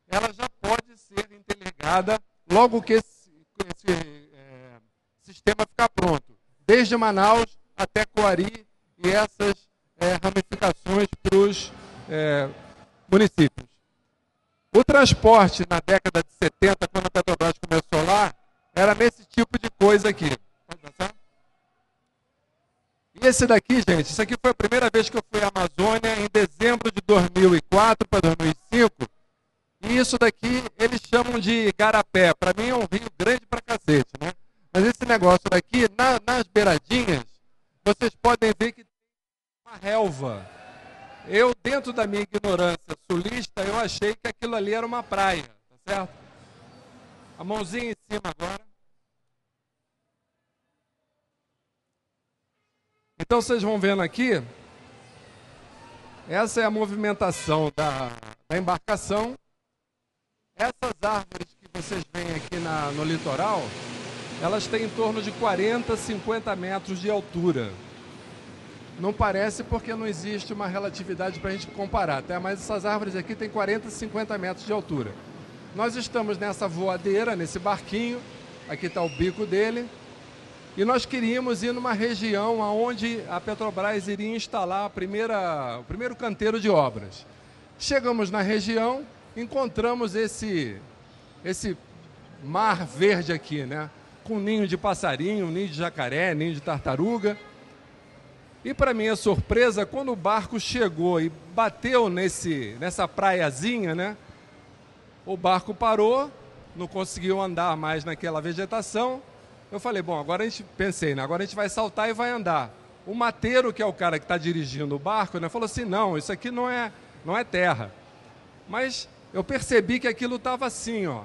C: ela já pode ser interligada logo que esse, esse é, sistema ficar pronto. Desde Manaus até Coari e essas é, ramificações para os é, municípios. O transporte na década de 70, quando a Petrobras começou lá, era nesse tipo de coisa aqui. Passar? E esse daqui, gente, isso aqui foi a primeira vez que eu fui à Amazônia em dezembro de 2004 para 2005. E isso daqui eles chamam de garapé. Para mim é um rio grande para cacete, né? Mas esse negócio daqui, na, nas beiradinhas, vocês podem ver que tem uma relva. Eu, dentro da minha ignorância sulista, eu achei que aquilo ali era uma praia, tá certo? A mãozinha em cima agora. Então vocês vão vendo aqui, essa é a movimentação da, da embarcação. Essas árvores que vocês veem aqui na, no litoral, elas têm em torno de 40, 50 metros de altura. Não parece porque não existe uma relatividade para a gente comparar, tá? mas essas árvores aqui têm 40, 50 metros de altura. Nós estamos nessa voadeira, nesse barquinho, aqui está o bico dele, e nós queríamos ir numa região onde a Petrobras iria instalar a primeira, o primeiro canteiro de obras. Chegamos na região, encontramos esse, esse mar verde aqui, né? com ninho de passarinho, ninho de jacaré, ninho de tartaruga. E para minha surpresa, quando o barco chegou e bateu nesse, nessa praiazinha, né? O barco parou, não conseguiu andar mais naquela vegetação. Eu falei, bom, agora a gente pensei, né? Agora a gente vai saltar e vai andar. O mateiro, que é o cara que está dirigindo o barco, né, falou assim: não, isso aqui não é, não é terra. Mas eu percebi que aquilo estava assim, ó.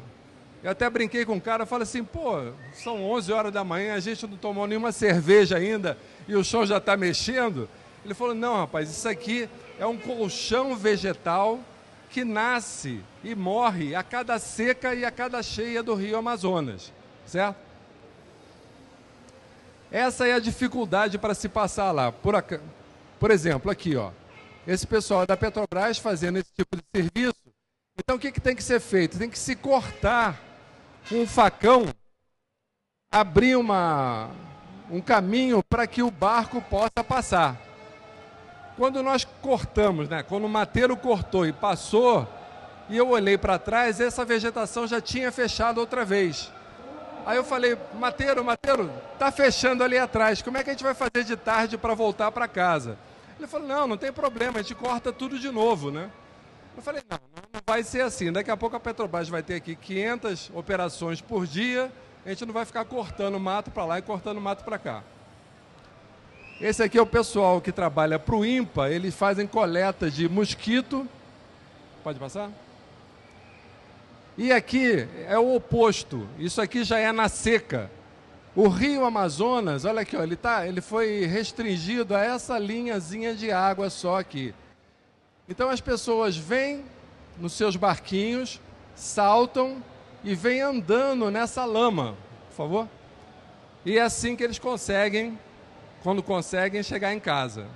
C: Eu até brinquei com o cara, falei assim, pô, são 11 horas da manhã, a gente não tomou nenhuma cerveja ainda e o chão já está mexendo. Ele falou, não, rapaz, isso aqui é um colchão vegetal que nasce e morre a cada seca e a cada cheia do rio Amazonas, certo? Essa é a dificuldade para se passar lá. Por, por exemplo, aqui, ó, esse pessoal da Petrobras fazendo esse tipo de serviço. Então, o que, que tem que ser feito? Tem que se cortar um facão abrir uma, um caminho para que o barco possa passar. Quando nós cortamos, né, quando o mateiro cortou e passou, e eu olhei para trás, essa vegetação já tinha fechado outra vez. Aí eu falei, Mateiro, Mateiro, tá fechando ali atrás, como é que a gente vai fazer de tarde para voltar para casa? Ele falou, não, não tem problema, a gente corta tudo de novo, né? Eu falei, não, não vai ser assim. Daqui a pouco a Petrobras vai ter aqui 500 operações por dia. A gente não vai ficar cortando mato para lá e cortando mato para cá. Esse aqui é o pessoal que trabalha para o INPA. Eles fazem coleta de mosquito. Pode passar? E aqui é o oposto. Isso aqui já é na seca. O Rio Amazonas, olha aqui, ó, ele, tá, ele foi restringido a essa linhazinha de água só aqui. Então as pessoas vêm nos seus barquinhos, saltam e vêm andando nessa lama, por favor. E é assim que eles conseguem, quando conseguem, chegar em casa.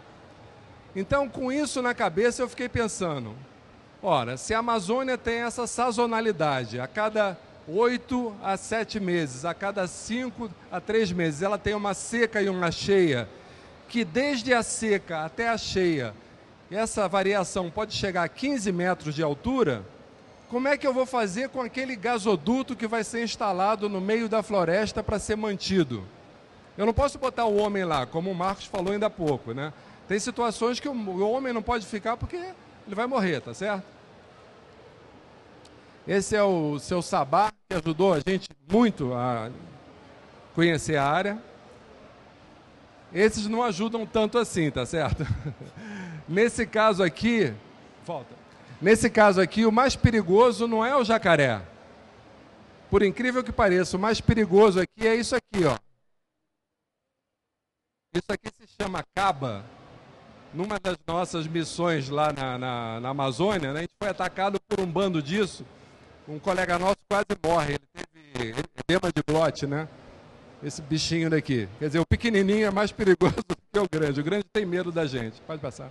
C: Então, com isso na cabeça, eu fiquei pensando: ora, se a Amazônia tem essa sazonalidade, a cada oito a sete meses, a cada cinco a três meses, ela tem uma seca e uma cheia, que desde a seca até a cheia essa variação pode chegar a 15 metros de altura, como é que eu vou fazer com aquele gasoduto que vai ser instalado no meio da floresta para ser mantido? Eu não posso botar o homem lá, como o Marcos falou ainda há pouco, né? Tem situações que o homem não pode ficar porque ele vai morrer, tá certo? Esse é o seu Sabá, que ajudou a gente muito a conhecer a área. Esses não ajudam tanto assim, tá certo? [LAUGHS] Nesse caso aqui, volta. Nesse caso aqui, o mais perigoso não é o jacaré. Por incrível que pareça, o mais perigoso aqui é isso aqui, ó. Isso aqui se chama caba. Numa das nossas missões lá na, na, na Amazônia, né, a gente foi atacado por um bando disso. Um colega nosso quase morre. Ele teve edema de glote, né? Esse bichinho daqui. Quer dizer, o pequenininho é mais perigoso [LAUGHS] do que o grande. O grande tem medo da gente. Pode passar.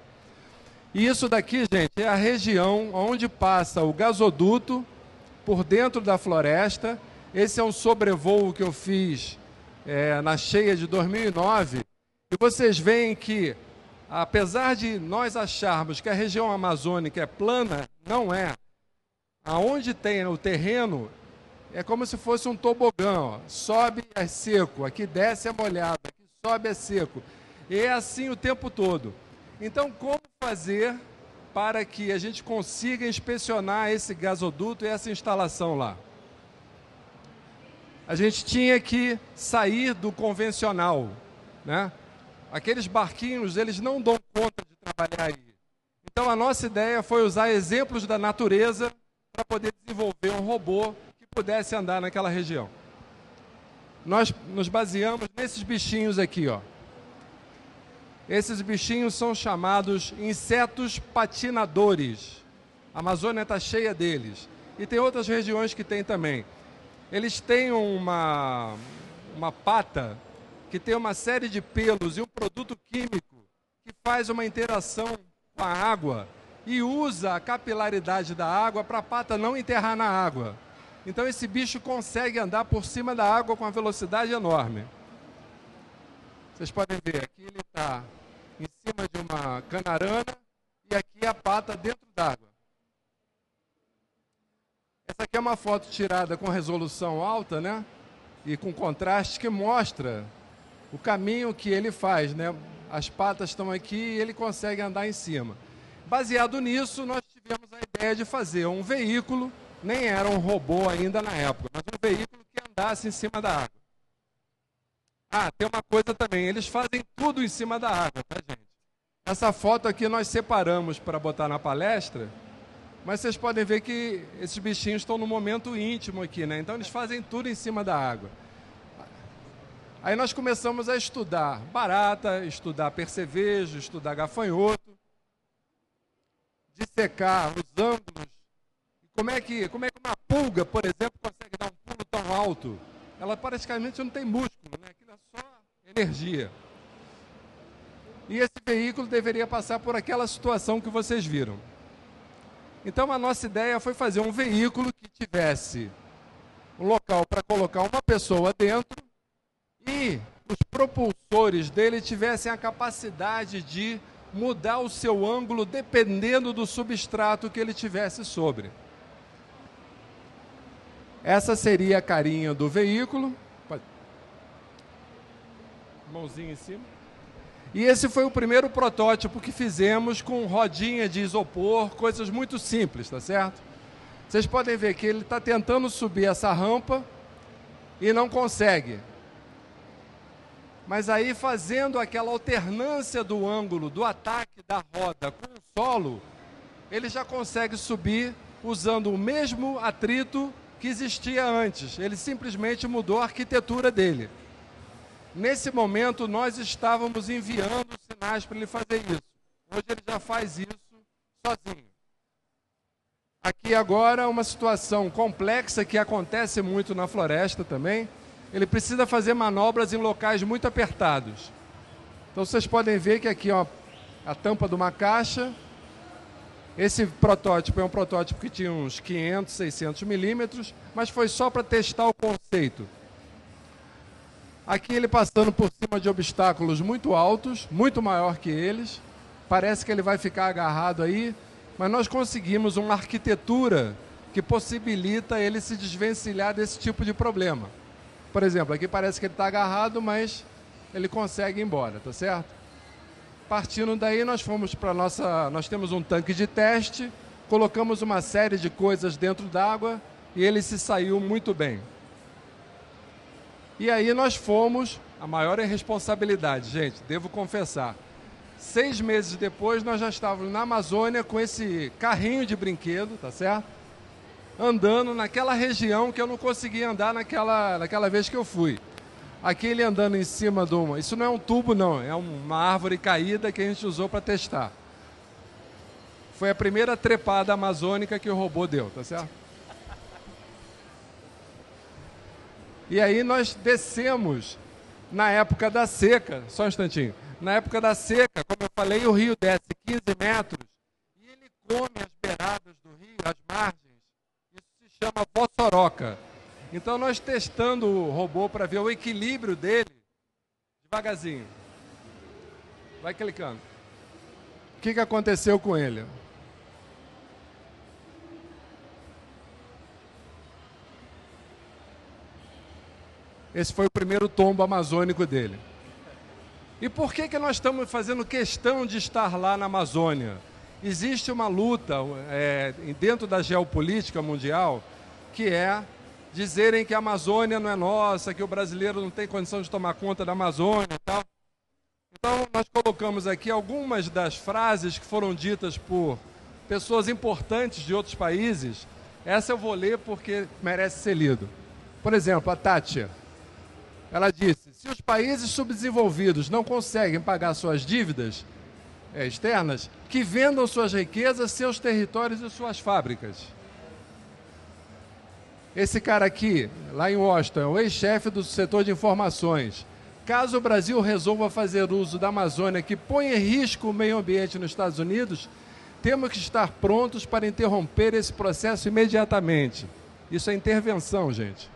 C: E isso daqui, gente, é a região onde passa o gasoduto por dentro da floresta. Esse é um sobrevoo que eu fiz é, na cheia de 2009. E vocês veem que, apesar de nós acharmos que a região amazônica é plana, não é. Aonde tem o terreno, é como se fosse um tobogã. Ó. Sobe é seco, aqui desce é molhado, aqui sobe é seco. E é assim o tempo todo. Então, como fazer para que a gente consiga inspecionar esse gasoduto e essa instalação lá? A gente tinha que sair do convencional, né? Aqueles barquinhos, eles não dão conta de trabalhar aí. Então a nossa ideia foi usar exemplos da natureza para poder desenvolver um robô que pudesse andar naquela região. Nós nos baseamos nesses bichinhos aqui, ó. Esses bichinhos são chamados insetos patinadores. A Amazônia está cheia deles. E tem outras regiões que tem também. Eles têm uma, uma pata que tem uma série de pelos e um produto químico que faz uma interação com a água e usa a capilaridade da água para a pata não enterrar na água. Então esse bicho consegue andar por cima da água com uma velocidade enorme. Vocês podem ver, aqui ele está cima de uma canarana e aqui a pata dentro d'água. Essa aqui é uma foto tirada com resolução alta, né? E com contraste que mostra o caminho que ele faz, né? As patas estão aqui e ele consegue andar em cima. Baseado nisso, nós tivemos a ideia de fazer um veículo, nem era um robô ainda na época, mas um veículo que andasse em cima da água. Ah, tem uma coisa também, eles fazem tudo em cima da água, tá, gente? Essa foto aqui nós separamos para botar na palestra, mas vocês podem ver que esses bichinhos estão no momento íntimo aqui, né? Então eles fazem tudo em cima da água. Aí nós começamos a estudar barata, estudar percevejo, estudar gafanhoto, dissecar os ângulos. Como é que, como é que uma pulga, por exemplo, consegue dar um pulo tão alto? Ela praticamente não tem músculo, né? Aquilo é só energia. E esse veículo deveria passar por aquela situação que vocês viram. Então a nossa ideia foi fazer um veículo que tivesse um local para colocar uma pessoa dentro e os propulsores dele tivessem a capacidade de mudar o seu ângulo dependendo do substrato que ele tivesse sobre. Essa seria a carinha do veículo. Mãozinha em cima. E esse foi o primeiro protótipo que fizemos com rodinha de isopor, coisas muito simples, tá certo? Vocês podem ver que ele está tentando subir essa rampa e não consegue. Mas aí, fazendo aquela alternância do ângulo do ataque da roda com o solo, ele já consegue subir usando o mesmo atrito que existia antes. Ele simplesmente mudou a arquitetura dele. Nesse momento, nós estávamos enviando sinais para ele fazer isso. Hoje ele já faz isso sozinho. Aqui agora uma situação complexa que acontece muito na floresta também ele precisa fazer manobras em locais muito apertados. Então vocês podem ver que aqui ó, a tampa de uma caixa. Esse protótipo é um protótipo que tinha uns 500, 600 milímetros, mas foi só para testar o conceito. Aqui ele passando por cima de obstáculos muito altos, muito maior que eles. Parece que ele vai ficar agarrado aí, mas nós conseguimos uma arquitetura que possibilita ele se desvencilhar desse tipo de problema. Por exemplo, aqui parece que ele está agarrado, mas ele consegue ir embora, tá certo? Partindo daí, nós fomos para nossa. Nós temos um tanque de teste, colocamos uma série de coisas dentro d'água e ele se saiu muito bem. E aí nós fomos, a maior irresponsabilidade, gente, devo confessar. Seis meses depois, nós já estávamos na Amazônia com esse carrinho de brinquedo, tá certo? andando naquela região que eu não conseguia andar naquela, naquela vez que eu fui. Aqui ele andando em cima de uma. Isso não é um tubo, não, é uma árvore caída que a gente usou para testar. Foi a primeira trepada amazônica que o robô deu, tá certo? E aí nós descemos na época da seca, só um instantinho. Na época da seca, como eu falei, o rio desce 15 metros come as beiradas do rio, as margens. Isso se chama bossoroca. Então nós testando o robô para ver o equilíbrio dele, devagarzinho. Vai clicando. O que, que aconteceu com ele? Esse foi o primeiro tombo amazônico dele. E por que, que nós estamos fazendo questão de estar lá na Amazônia? Existe uma luta é, dentro da geopolítica mundial que é dizerem que a Amazônia não é nossa, que o brasileiro não tem condição de tomar conta da Amazônia e tal. Então, nós colocamos aqui algumas das frases que foram ditas por pessoas importantes de outros países. Essa eu vou ler porque merece ser lido. Por exemplo, a Tátia. Ela disse: se os países subdesenvolvidos não conseguem pagar suas dívidas é, externas, que vendam suas riquezas, seus territórios e suas fábricas. Esse cara aqui, lá em Washington, é o ex-chefe do setor de informações. Caso o Brasil resolva fazer uso da Amazônia que põe em risco o meio ambiente nos Estados Unidos, temos que estar prontos para interromper esse processo imediatamente. Isso é intervenção, gente.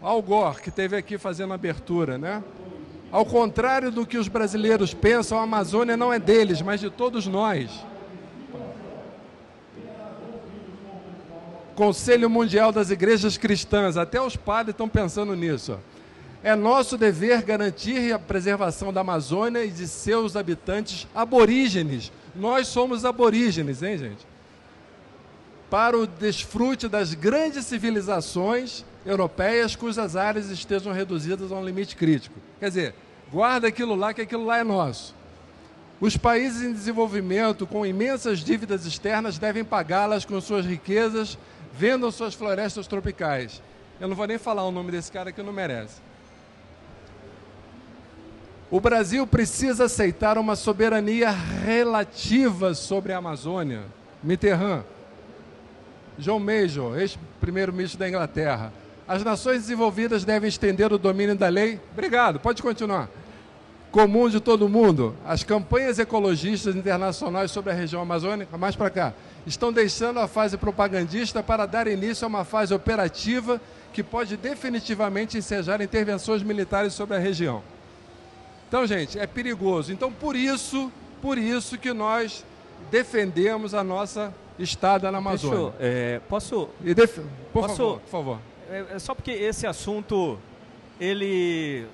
C: Al Gore, que esteve aqui fazendo a abertura, né? Ao contrário do que os brasileiros pensam, a Amazônia não é deles, mas de todos nós. Conselho Mundial das Igrejas Cristãs, até os padres estão pensando nisso. É nosso dever garantir a preservação da Amazônia e de seus habitantes aborígenes. Nós somos aborígenes, hein, gente? Para o desfrute das grandes civilizações europeias cujas áreas estejam reduzidas a um limite crítico. Quer dizer, guarda aquilo lá que aquilo lá é nosso. Os países em desenvolvimento com imensas dívidas externas devem pagá-las com suas riquezas, vendam suas florestas tropicais. Eu não vou nem falar o nome desse cara que não merece. O Brasil precisa aceitar uma soberania relativa sobre a Amazônia. Mitterrand. John Major, ex-primeiro-ministro da Inglaterra. As nações desenvolvidas devem estender o domínio da lei. Obrigado, pode continuar. Comum de todo mundo. As campanhas ecologistas internacionais sobre a região amazônica, mais para cá, estão deixando a fase propagandista para dar início a uma fase operativa que pode definitivamente ensejar intervenções militares sobre a região. Então, gente, é perigoso. Então, por isso, por isso que nós defendemos a nossa estada na Amazônia.
B: É, posso?
C: Def... Por
B: posso,
C: favor, por favor
B: é, é só porque esse assunto, ele.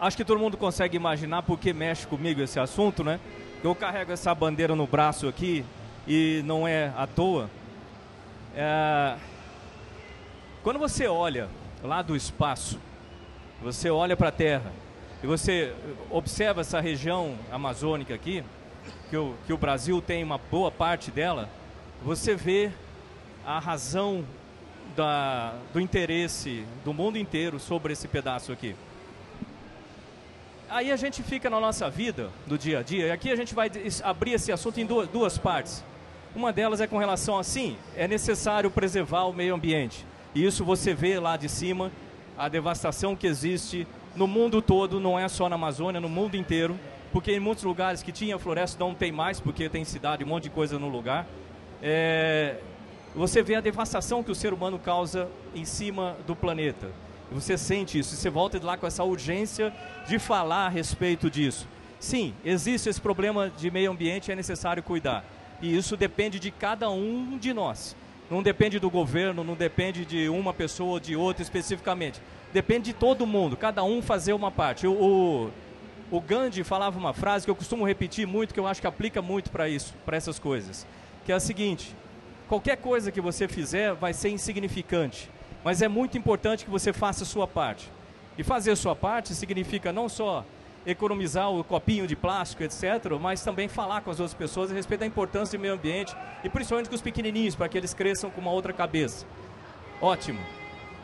B: Acho que todo mundo consegue imaginar porque mexe comigo esse assunto, né? Eu carrego essa bandeira no braço aqui e não é à toa. É... Quando você olha lá do espaço, você olha para a Terra e você observa essa região amazônica aqui, que o, que o Brasil tem uma boa parte dela, você vê a razão da, do interesse do mundo inteiro sobre esse pedaço aqui. Aí a gente fica na nossa vida, do dia a dia, e aqui a gente vai abrir esse assunto em duas, duas partes. Uma delas é com relação a, sim, é necessário preservar o meio ambiente. E isso você vê lá de cima, a devastação que existe no mundo todo, não é só na Amazônia, no mundo inteiro, porque em muitos lugares que tinha floresta não tem mais, porque tem cidade, um monte de coisa no lugar. É, você vê a devastação que o ser humano causa em cima do planeta. Você sente isso, você volta de lá com essa urgência de falar a respeito disso. Sim, existe esse problema de meio ambiente, é necessário cuidar. E isso depende de cada um de nós. Não depende do governo, não depende de uma pessoa ou de outra especificamente. Depende de todo mundo, cada um fazer uma parte. O, o, o Gandhi falava uma frase que eu costumo repetir muito, que eu acho que aplica muito para isso, para essas coisas, que é a seguinte: qualquer coisa que você fizer vai ser insignificante, mas é muito importante que você faça a sua parte. E fazer a sua parte significa não só economizar o copinho de plástico, etc., mas também falar com as outras pessoas a respeito da importância do meio ambiente e principalmente com os pequenininhos, para que eles cresçam com uma outra cabeça. Ótimo.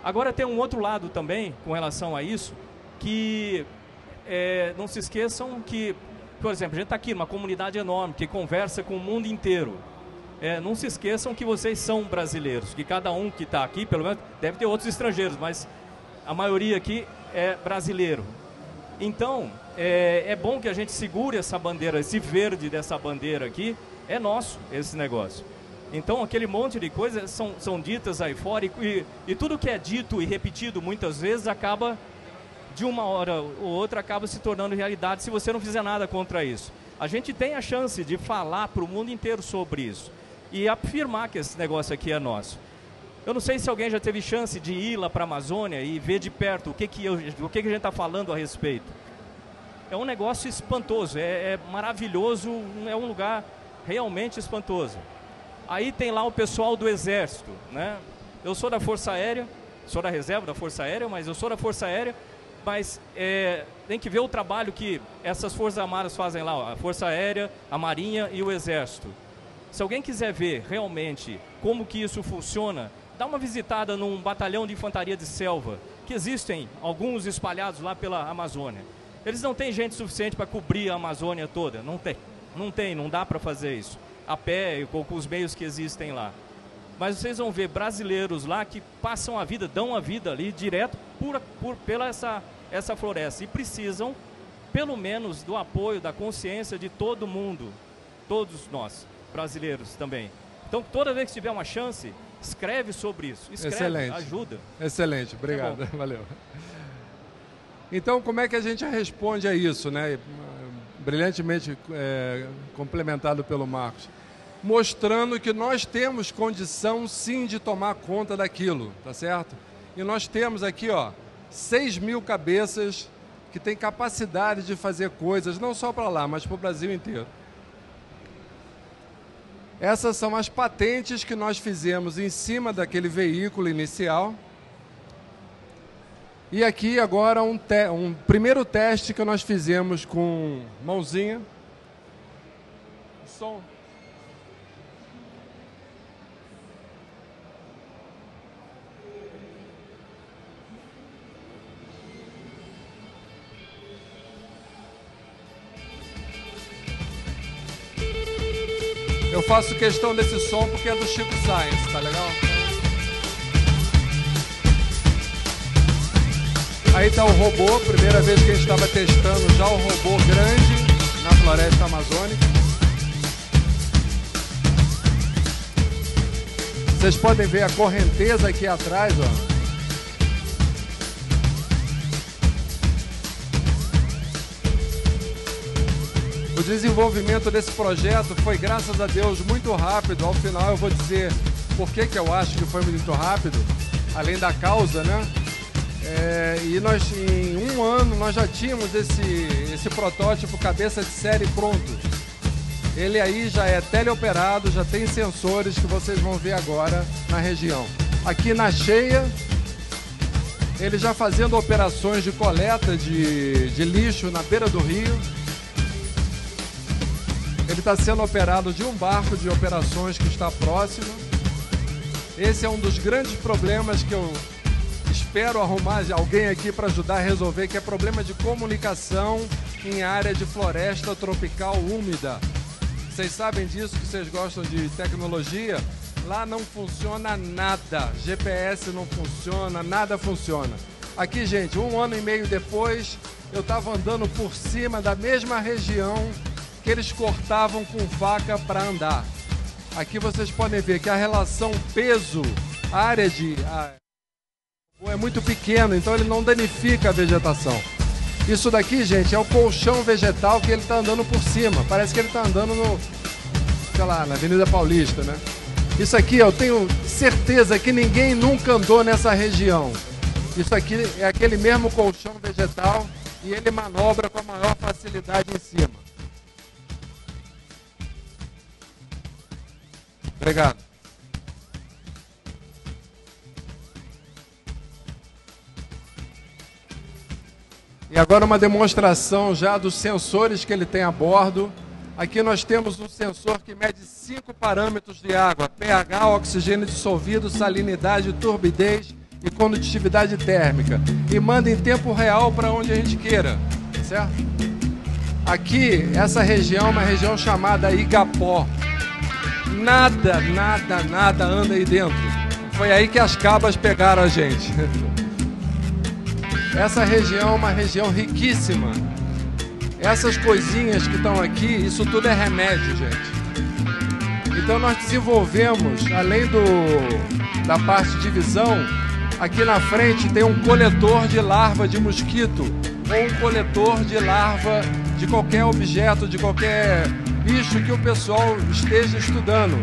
B: Agora tem um outro lado também com relação a isso, que é, não se esqueçam que, por exemplo, a gente está aqui numa comunidade enorme que conversa com o mundo inteiro é, não se esqueçam que vocês são brasileiros, que cada um que está aqui, pelo menos, deve ter outros estrangeiros, mas a maioria aqui é brasileiro. Então, é, é bom que a gente segure essa bandeira, esse verde dessa bandeira aqui, É nosso esse negócio. Então, aquele monte de coisas são, são ditas aí fora e, e, tudo que é dito e repetido muitas vezes acaba, de uma hora ou outra, acaba se tornando realidade se você não fizer nada contra isso. A gente tem a chance de falar para o mundo inteiro sobre isso e afirmar que esse negócio aqui é nosso. Eu não sei se alguém já teve chance de ir lá para a Amazônia e ver de perto o que, que, eu, o que, que a gente está falando a respeito. É um negócio espantoso, é, é maravilhoso, é um lugar realmente espantoso. Aí tem lá o pessoal do Exército, né? Eu sou da Força Aérea, sou da reserva da Força Aérea, mas eu sou da Força Aérea, mas é, tem que ver o trabalho que essas Forças Armadas fazem lá, a Força Aérea, a Marinha e o Exército. Se alguém quiser ver realmente como que isso funciona, dá uma visitada num batalhão de infantaria de selva, que existem alguns espalhados lá pela Amazônia. Eles não têm gente suficiente para cobrir a Amazônia toda, não tem, não tem, não dá para fazer isso. A pé, com, com os meios que existem lá. Mas vocês vão ver brasileiros lá que passam a vida, dão a vida ali direto por, por, pela essa, essa floresta. E precisam, pelo menos, do apoio, da consciência de todo mundo, todos nós, brasileiros também. Então, toda vez que tiver uma chance, escreve sobre isso. Escreve,
C: Excelente.
B: ajuda.
C: Excelente, obrigado. É [LAUGHS] Valeu. Então, como é que a gente responde a isso, né? Brilhantemente é, complementado pelo Marcos mostrando que nós temos condição sim de tomar conta daquilo, tá certo? E nós temos aqui, ó, 6 mil cabeças que têm capacidade de fazer coisas, não só para lá, mas para o Brasil inteiro. Essas são as patentes que nós fizemos em cima daquele veículo inicial. E aqui agora um, um primeiro teste que nós fizemos com mãozinha. Som. Eu faço questão desse som porque é do Chico Science, tá legal? Aí tá o robô, primeira vez que a gente estava testando já o robô grande na floresta amazônica. Vocês podem ver a correnteza aqui atrás, ó. O desenvolvimento desse projeto foi, graças a Deus, muito rápido. Ao final eu vou dizer por que, que eu acho que foi muito rápido, além da causa, né? É, e nós, em um ano, nós já tínhamos esse, esse protótipo cabeça de série pronto. Ele aí já é teleoperado, já tem sensores que vocês vão ver agora na região. Aqui na cheia, ele já fazendo operações de coleta de, de lixo na beira do rio. Ele está sendo operado de um barco de operações que está próximo. Esse é um dos grandes problemas que eu espero arrumar alguém aqui para ajudar a resolver, que é problema de comunicação em área de floresta tropical úmida. Vocês sabem disso, que vocês gostam de tecnologia? Lá não funciona nada. GPS não funciona, nada funciona. Aqui, gente, um ano e meio depois, eu estava andando por cima da mesma região que eles cortavam com faca para andar. Aqui vocês podem ver que a relação peso, área de é muito pequeno, então ele não danifica a vegetação. Isso daqui, gente, é o colchão vegetal que ele está andando por cima. Parece que ele está andando no, sei lá, na Avenida Paulista, né? Isso aqui, eu tenho certeza que ninguém nunca andou nessa região. Isso aqui é aquele mesmo colchão vegetal e ele manobra com a maior facilidade em cima. Obrigado. E agora uma demonstração já dos sensores que ele tem a bordo. Aqui nós temos um sensor que mede cinco parâmetros de água: pH, oxigênio dissolvido, salinidade, turbidez e condutividade térmica. E manda em tempo real para onde a gente queira, certo? Aqui, essa região é uma região chamada Igapó. Nada, nada, nada anda aí dentro. Foi aí que as cabas pegaram a gente. [LAUGHS] Essa região é uma região riquíssima. Essas coisinhas que estão aqui, isso tudo é remédio, gente. Então nós desenvolvemos, além do, da parte de visão, aqui na frente tem um coletor de larva de mosquito ou um coletor de larva de qualquer objeto, de qualquer bicho que o pessoal esteja estudando.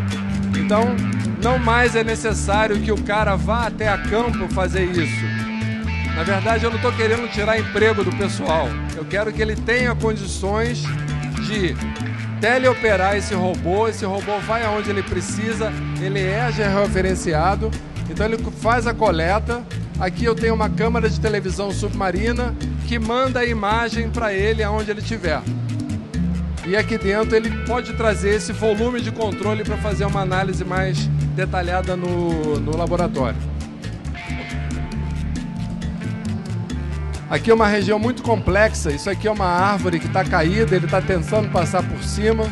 C: Então, não mais é necessário que o cara vá até a campo fazer isso. Na verdade, eu não estou querendo tirar emprego do pessoal. Eu quero que ele tenha condições de teleoperar esse robô. Esse robô vai aonde ele precisa, ele é georreferenciado, então ele faz a coleta. Aqui eu tenho uma câmera de televisão submarina que manda a imagem para ele aonde ele estiver. E aqui dentro ele pode trazer esse volume de controle para fazer uma análise mais detalhada no, no laboratório. Aqui é uma região muito complexa. Isso aqui é uma árvore que está caída, ele está tentando passar por cima.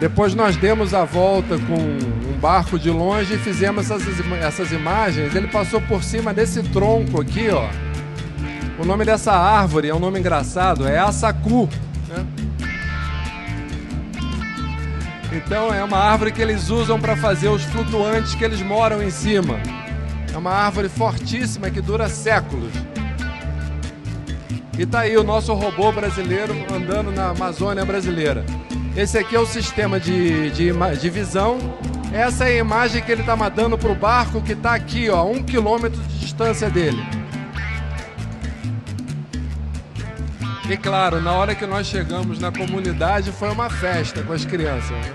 C: Depois nós demos a volta com um barco de longe e fizemos essas, essas imagens. Ele passou por cima desse tronco aqui, ó. O nome dessa árvore é um nome engraçado, é Assacu. Né? Então é uma árvore que eles usam para fazer os flutuantes que eles moram em cima. É uma árvore fortíssima que dura séculos. E tá aí o nosso robô brasileiro andando na Amazônia brasileira. Esse aqui é o sistema de, de, de visão. Essa é a imagem que ele está mandando para o barco que está aqui, ó, a um quilômetro de distância dele. E claro, na hora que nós chegamos na comunidade foi uma festa com as crianças. Né?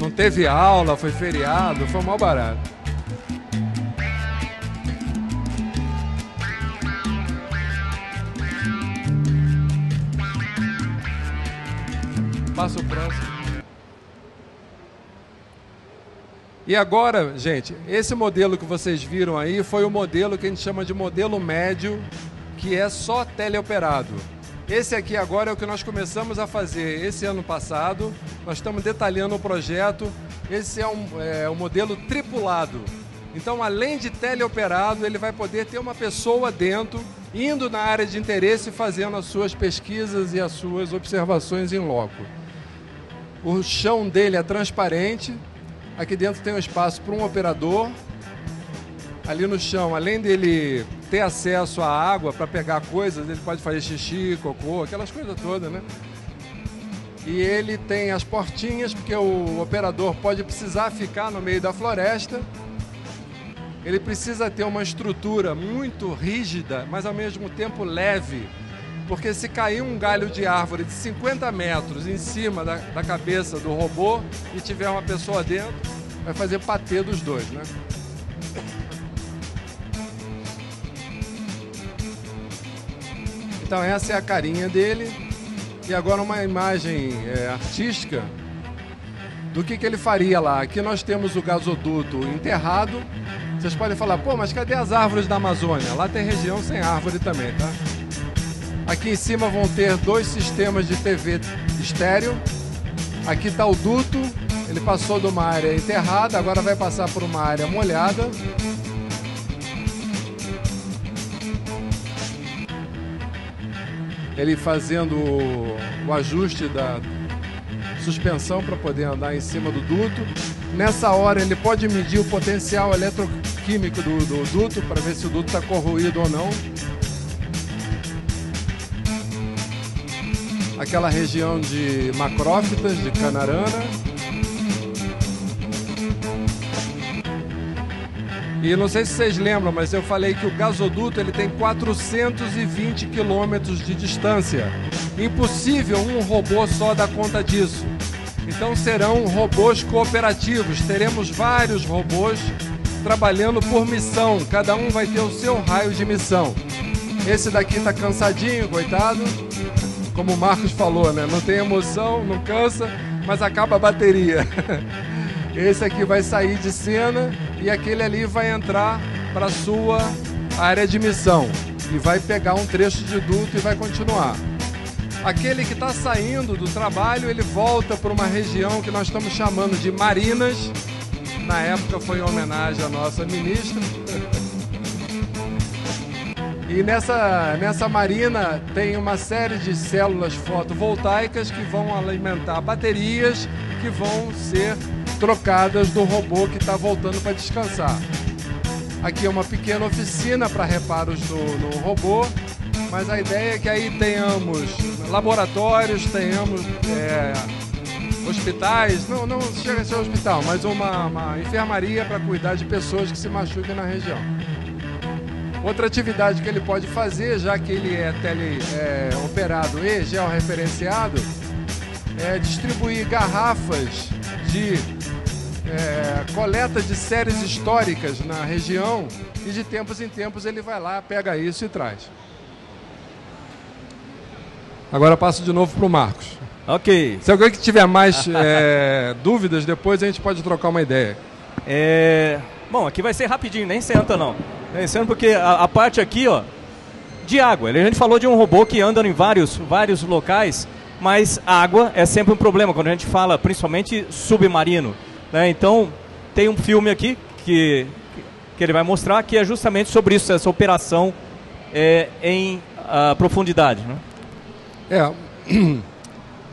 C: Não teve aula, foi feriado, foi mal barato. Passa o próximo. E agora, gente, esse modelo que vocês viram aí foi o modelo que a gente chama de modelo médio, que é só teleoperado. Esse aqui agora é o que nós começamos a fazer esse ano passado. Nós estamos detalhando o projeto. Esse é um, é um modelo tripulado. Então, além de teleoperado, ele vai poder ter uma pessoa dentro, indo na área de interesse, fazendo as suas pesquisas e as suas observações em loco. O chão dele é transparente. Aqui dentro tem um espaço para um operador. Ali no chão, além dele ter acesso à água para pegar coisas, ele pode fazer xixi, cocô, aquelas coisas todas, né? E ele tem as portinhas, porque o operador pode precisar ficar no meio da floresta. Ele precisa ter uma estrutura muito rígida, mas ao mesmo tempo leve porque se cair um galho de árvore de 50 metros em cima da, da cabeça do robô e tiver uma pessoa dentro, vai fazer patê dos dois, né? Então essa é a carinha dele. E agora uma imagem é, artística do que, que ele faria lá. Aqui nós temos o gasoduto enterrado. Vocês podem falar, pô, mas cadê as árvores da Amazônia? Lá tem região sem árvore também, tá? Aqui em cima vão ter dois sistemas de TV estéreo. Aqui está o duto, ele passou de uma área enterrada, agora vai passar por uma área molhada. Ele fazendo o ajuste da suspensão para poder andar em cima do duto. Nessa hora ele pode medir o potencial eletroquímico do, do duto para ver se o duto está corroído ou não. Aquela região de macrófitas, de Canarana. E não sei se vocês lembram, mas eu falei que o gasoduto ele tem 420 quilômetros de distância. Impossível um robô só dar conta disso. Então serão robôs cooperativos. Teremos vários robôs trabalhando por missão. Cada um vai ter o seu raio de missão. Esse daqui está cansadinho, coitado como o Marcos falou, né? Não tem emoção, não cansa, mas acaba a bateria. [LAUGHS] Esse aqui vai sair de cena e aquele ali vai entrar para sua área de missão e vai pegar um trecho de duto e vai continuar. Aquele que está saindo do trabalho, ele volta para uma região que nós estamos chamando de marinas. Na época foi em homenagem à nossa ministra. [LAUGHS] E nessa, nessa marina tem uma série de células fotovoltaicas que vão alimentar baterias que vão ser trocadas do robô que está voltando para descansar. Aqui é uma pequena oficina para reparos no, no robô, mas a ideia é que aí tenhamos laboratórios, tenhamos é, hospitais, não, não chega a ser hospital, mas uma, uma enfermaria para cuidar de pessoas que se machuquem na região. Outra atividade que ele pode fazer, já que ele é teleoperado é, e georreferenciado, é distribuir garrafas de é, coleta de séries históricas na região e de tempos em tempos ele vai lá, pega isso e traz. Agora passo de novo para o Marcos.
B: Ok.
C: Se alguém que tiver mais [LAUGHS] é, dúvidas, depois a gente pode trocar uma ideia.
B: É... Bom, aqui vai ser rapidinho, nem senta não. Nem senta porque a, a, parte aqui, ó, de água. A gente falou de um robô que anda em vários, vários locais, mas água é sempre um problema quando a gente fala, principalmente submarino. Né? Então, tem um filme aqui que, que ele vai mostrar que é justamente sobre isso, essa operação é, em uh, profundidade. Né?
C: É, [CLEARS THROAT]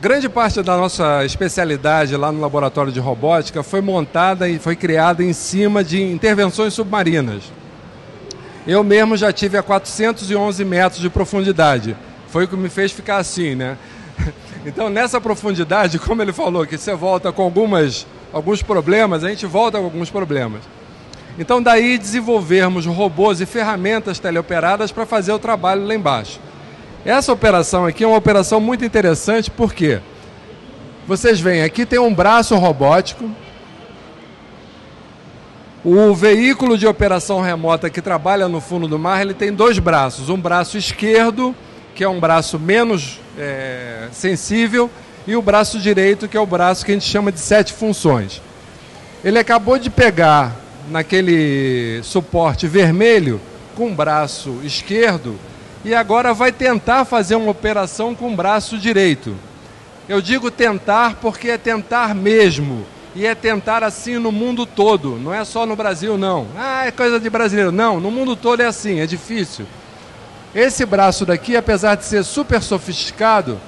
C: grande parte da nossa especialidade lá no laboratório de robótica foi montada e foi criada em cima de intervenções submarinas. Eu mesmo já tive a 411 metros de profundidade. Foi o que me fez ficar assim, né? [LAUGHS] Então, nessa profundidade, como ele falou, que você volta com algumas, alguns problemas, a gente volta com alguns problemas. Então, daí desenvolvermos robôs e ferramentas teleoperadas para fazer o trabalho lá embaixo. Essa operação aqui é uma operação muito interessante porque vocês veem, aqui tem um braço robótico. O veículo de operação remota que trabalha no fundo do mar, ele tem dois braços. Um braço esquerdo, que é um braço menos é, sensível, e o braço direito, que é o braço que a gente chama de sete funções. Ele acabou de pegar naquele suporte vermelho com o braço esquerdo e agora vai tentar fazer uma operação com o braço direito. Eu digo tentar porque é tentar mesmo. E é tentar assim no mundo todo, não é só no Brasil, não. Ah, é coisa de brasileiro. Não, no mundo todo é assim, é difícil. Esse braço daqui, apesar de ser super sofisticado,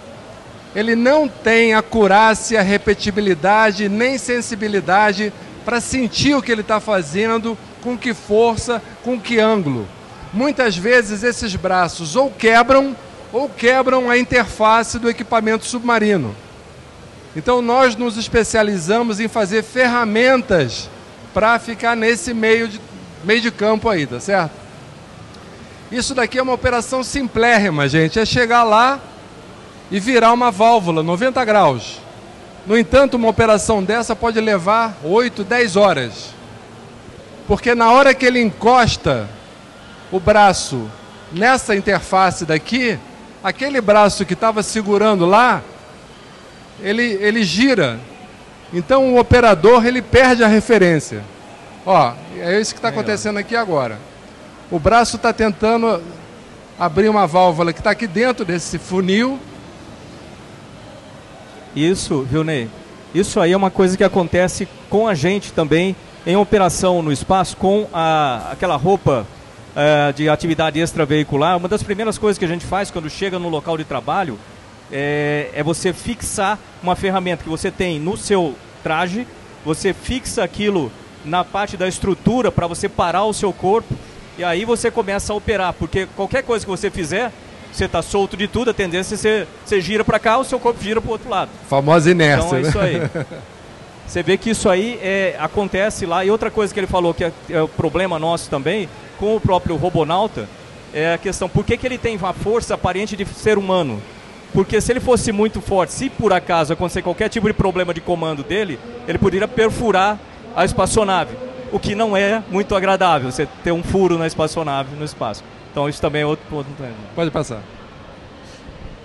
C: ele não tem acurácia, repetibilidade, nem sensibilidade para sentir o que ele está fazendo, com que força, com que ângulo muitas vezes esses braços ou quebram ou quebram a interface do equipamento submarino. Então nós nos especializamos em fazer ferramentas para ficar nesse meio de, meio de campo aí, tá certo? Isso daqui é uma operação simplérrima, gente. É chegar lá e virar uma válvula 90 graus. No entanto, uma operação dessa pode levar 8, 10 horas. Porque na hora que ele encosta o braço nessa interface daqui, aquele braço que estava segurando lá, ele, ele gira. Então o operador ele perde a referência. Ó, é isso que está acontecendo aqui agora. O braço está tentando abrir uma válvula que está aqui dentro desse funil.
B: Isso, viu, Ney? Isso aí é uma coisa que acontece com a gente também em operação no espaço com a, aquela roupa uh, de atividade extraveicular, uma das primeiras coisas que a gente faz quando chega no local de trabalho é, é você fixar uma ferramenta que você tem no seu traje, você fixa aquilo na parte da estrutura para você parar o seu corpo e aí você começa a operar, porque qualquer coisa que você fizer, você está solto de tudo, a tendência é você, você gira para cá, o seu corpo gira para o outro lado.
C: Famosa inércia. Então
B: é
C: né?
B: isso aí. [LAUGHS] Você vê que isso aí é, acontece lá. E outra coisa que ele falou que é, é o problema nosso também, com o próprio robonauta, é a questão, por que, que ele tem a força aparente de ser humano? Porque se ele fosse muito forte, se por acaso acontecer qualquer tipo de problema de comando dele, ele poderia perfurar a espaçonave, o que não é muito agradável, você ter um furo na espaçonave no espaço. Então isso também é outro ponto.
C: Pode passar.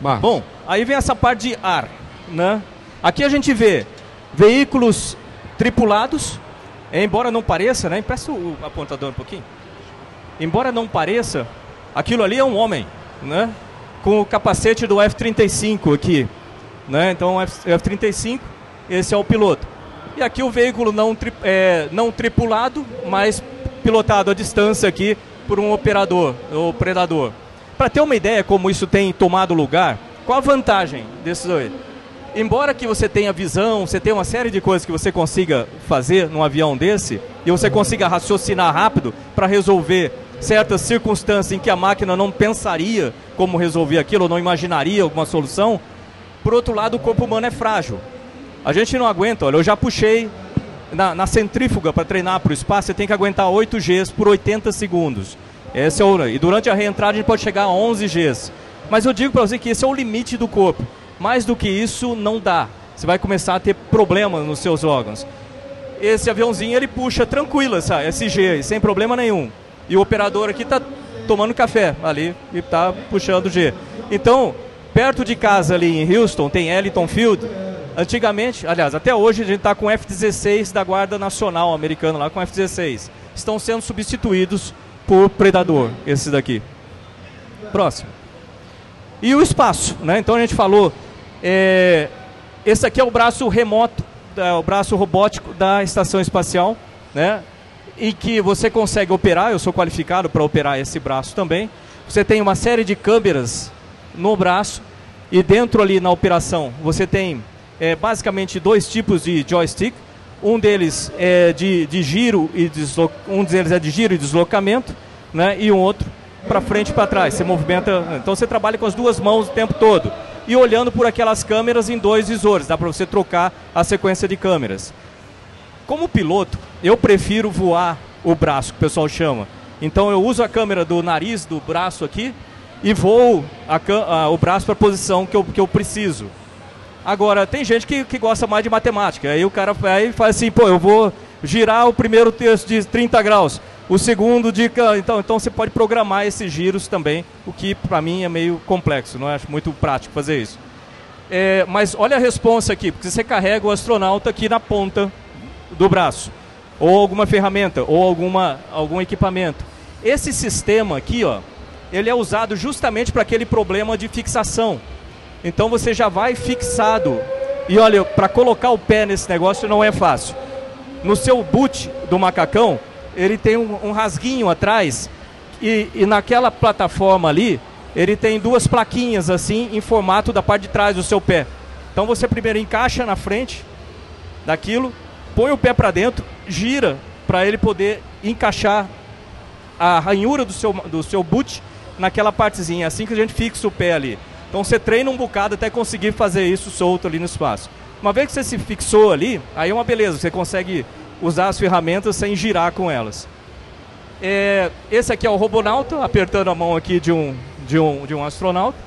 B: Marcos. Bom, aí vem essa parte de ar, né? Aqui a gente vê veículos tripulados, embora não pareça, né? Empresta o apontador um pouquinho. Embora não pareça, aquilo ali é um homem, né? Com o capacete do F-35 aqui, né? Então F-35, esse é o piloto. E aqui o veículo não, tri, é, não tripulado, mas pilotado à distância aqui por um operador, ou predador. Para ter uma ideia como isso tem tomado lugar, qual a vantagem desses aí? Embora que você tenha visão, você tenha uma série de coisas que você consiga fazer num avião desse, e você consiga raciocinar rápido para resolver certas circunstâncias em que a máquina não pensaria como resolver aquilo, ou não imaginaria alguma solução, por outro lado, o corpo humano é frágil. A gente não aguenta, olha, eu já puxei na, na centrífuga para treinar para o espaço, você tem que aguentar 8 Gs por 80 segundos. Esse é o, e durante a reentrada a gente pode chegar a 11 Gs. Mas eu digo para você que esse é o limite do corpo. Mais do que isso, não dá. Você vai começar a ter problemas nos seus órgãos. Esse aviãozinho ele puxa tranquilo essa SG, sem problema nenhum. E o operador aqui está tomando café ali e está puxando G. Então, perto de casa ali em Houston, tem Ellington Field. Antigamente, aliás, até hoje a gente está com F-16 da Guarda Nacional americana lá com F-16. Estão sendo substituídos por Predador, esses daqui. Próximo. E o espaço, né? Então a gente falou, é, esse aqui é o braço remoto, é, o braço robótico da estação espacial, né? Em que você consegue operar, eu sou qualificado para operar esse braço também. Você tem uma série de câmeras no braço e dentro ali na operação você tem é, basicamente dois tipos de joystick. Um deles é de, de giro e deslo... um deles é de giro e deslocamento, né? E um outro para frente e para trás. Você movimenta, então você trabalha com as duas mãos o tempo todo e olhando por aquelas câmeras em dois visores. Dá para você trocar a sequência de câmeras. Como piloto, eu prefiro voar o braço, que o pessoal chama. Então eu uso a câmera do nariz do braço aqui e vou o braço para a posição que eu, que eu preciso. Agora, tem gente que, que gosta mais de matemática. Aí o cara vai e faz assim, pô, eu vou girar o primeiro terço de 30 graus, o segundo de... Então, então você pode programar esses giros também, o que para mim é meio complexo, não acho muito prático fazer isso. É, mas olha a resposta aqui, porque você carrega o astronauta aqui na ponta do braço, ou alguma ferramenta, ou alguma, algum equipamento. Esse sistema aqui, ó, ele é usado justamente para aquele problema de fixação. Então você já vai fixado. E olha, para colocar o pé nesse negócio não é fácil. No seu boot do macacão, ele tem um, um rasguinho atrás e, e, naquela plataforma ali, ele tem duas plaquinhas assim em formato da parte de trás do seu pé. Então você primeiro encaixa na frente daquilo, põe o pé para dentro, gira para ele poder encaixar a ranhura do seu, do seu boot naquela partezinha, assim que a gente fixa o pé ali. Então você treina um bocado até conseguir fazer isso solto ali no espaço. Uma vez que você se fixou ali, aí é uma beleza, você consegue usar as ferramentas sem girar com elas. É, esse aqui é o robonauta, apertando a mão aqui de um, de um, de um astronauta.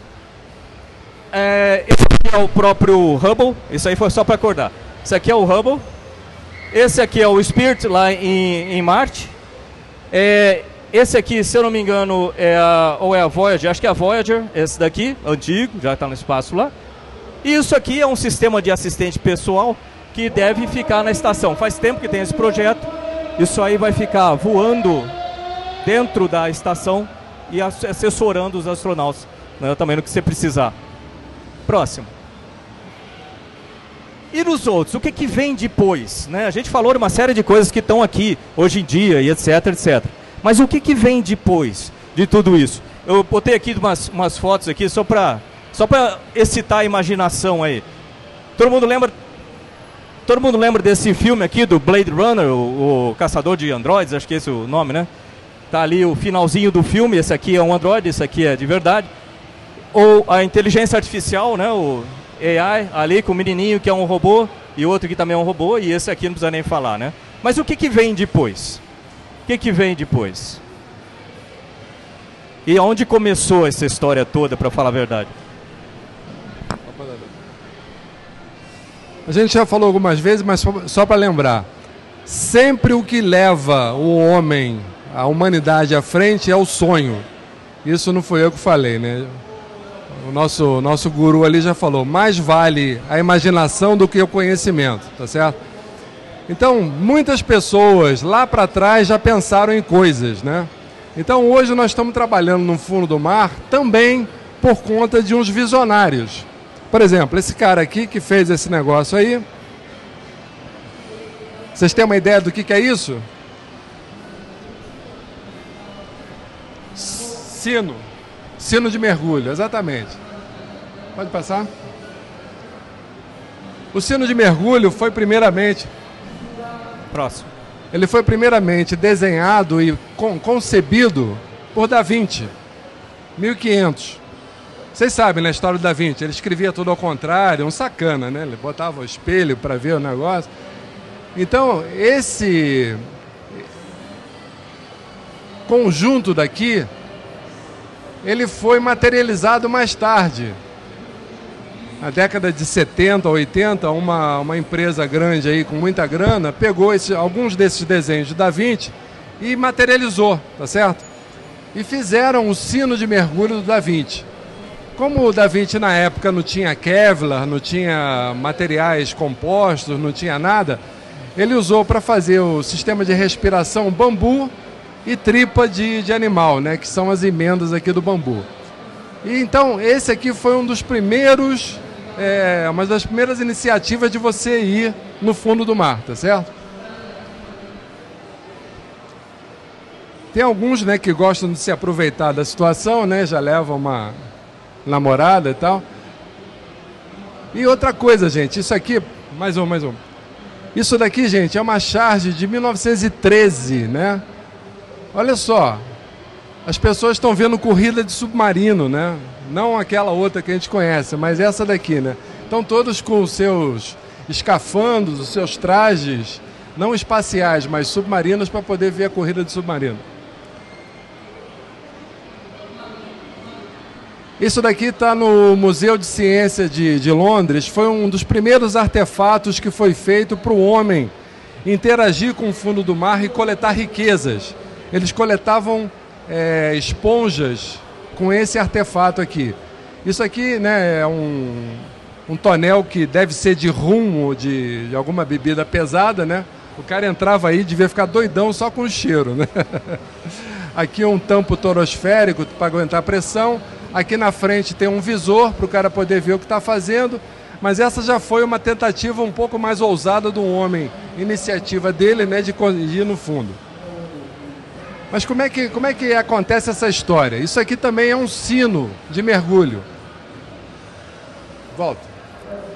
B: É, esse aqui é o próprio Hubble, isso aí foi só para acordar. Esse aqui é o Hubble. Esse aqui é o Spirit lá em, em Marte. É, esse aqui, se eu não me engano, é a, ou é a Voyager, acho que é a Voyager, esse daqui, antigo, já está no espaço lá. E isso aqui é um sistema de assistente pessoal que deve ficar na estação. Faz tempo que tem esse projeto. Isso aí vai ficar voando dentro da estação e assessorando os astronautas, né, também no que você precisar. Próximo. E nos outros, o que, que vem depois? Né? A gente falou de uma série de coisas que estão aqui hoje em dia e etc, etc. Mas o que, que vem depois de tudo isso? Eu botei aqui umas, umas fotos aqui só para só excitar a imaginação aí. Todo mundo lembra Todo mundo lembra desse filme aqui do Blade Runner, o, o Caçador de Androids, acho que esse é o nome, né? Tá ali o finalzinho do filme, esse aqui é um Android, esse aqui é de verdade. Ou a inteligência artificial, né? O AI ali com o menininho que é um robô e outro que também é um robô e esse aqui não precisa nem falar, né? Mas o que, que vem depois? que, que vem depois? E onde começou essa história toda, para falar a verdade?
C: A gente já falou algumas vezes, mas só para lembrar. Sempre o que leva o homem, a humanidade à frente é o sonho. Isso não foi eu que falei, né? O nosso, nosso guru ali já falou, mais vale a imaginação do que o conhecimento, tá certo? Então, muitas pessoas lá para trás já pensaram em coisas, né? Então, hoje nós estamos trabalhando no fundo do mar também por conta de uns visionários. Por exemplo, esse cara aqui que fez esse negócio aí, Vocês têm uma ideia do que, que é isso? Sino. Sino de mergulho, exatamente. Pode passar? O sino de mergulho foi primeiramente.
B: Próximo.
C: Ele foi primeiramente desenhado e con concebido por Da Vinci, 1500. Vocês sabem na né, história do Da Vinci, ele escrevia tudo ao contrário, um sacana, né? Ele botava o espelho para ver o negócio. Então, esse conjunto daqui, ele foi materializado mais tarde. Na década de 70, 80, uma, uma empresa grande aí com muita grana pegou esse, alguns desses desenhos de Da Vinci e materializou, tá certo? E fizeram o sino de mergulho do Da Vinci. Como o Da Vinci na época não tinha Kevlar, não tinha materiais compostos, não tinha nada, ele usou para fazer o sistema de respiração bambu e tripa de, de animal, né, que são as emendas aqui do bambu. E então esse aqui foi um dos primeiros, é, uma das primeiras iniciativas de você ir no fundo do mar, tá certo? Tem alguns, né, que gostam de se aproveitar da situação, né, já levam uma namorada e tal. E outra coisa, gente, isso aqui, mais um, mais um. Isso daqui, gente, é uma charge de 1913, né? Olha só, as pessoas estão vendo corrida de submarino, né? Não aquela outra que a gente conhece, mas essa daqui, né? Estão todos com os seus escafandos, os seus trajes, não espaciais, mas submarinos, para poder ver a corrida de submarino. Isso daqui está no Museu de Ciência de, de Londres. Foi um dos primeiros artefatos que foi feito para o homem interagir com o fundo do mar e coletar riquezas. Eles coletavam é, esponjas com esse artefato aqui. Isso aqui né, é um, um tonel que deve ser de rum ou de, de alguma bebida pesada, né? O cara entrava aí, devia ficar doidão só com o cheiro, né? [LAUGHS] Aqui um tampo torosférico para aguentar a pressão. Aqui na frente tem um visor para o cara poder ver o que está fazendo. Mas essa já foi uma tentativa um pouco mais ousada do homem, iniciativa dele, né, de ir no fundo. Mas como é que, como é que acontece essa história? Isso aqui também é um sino de mergulho. Volta.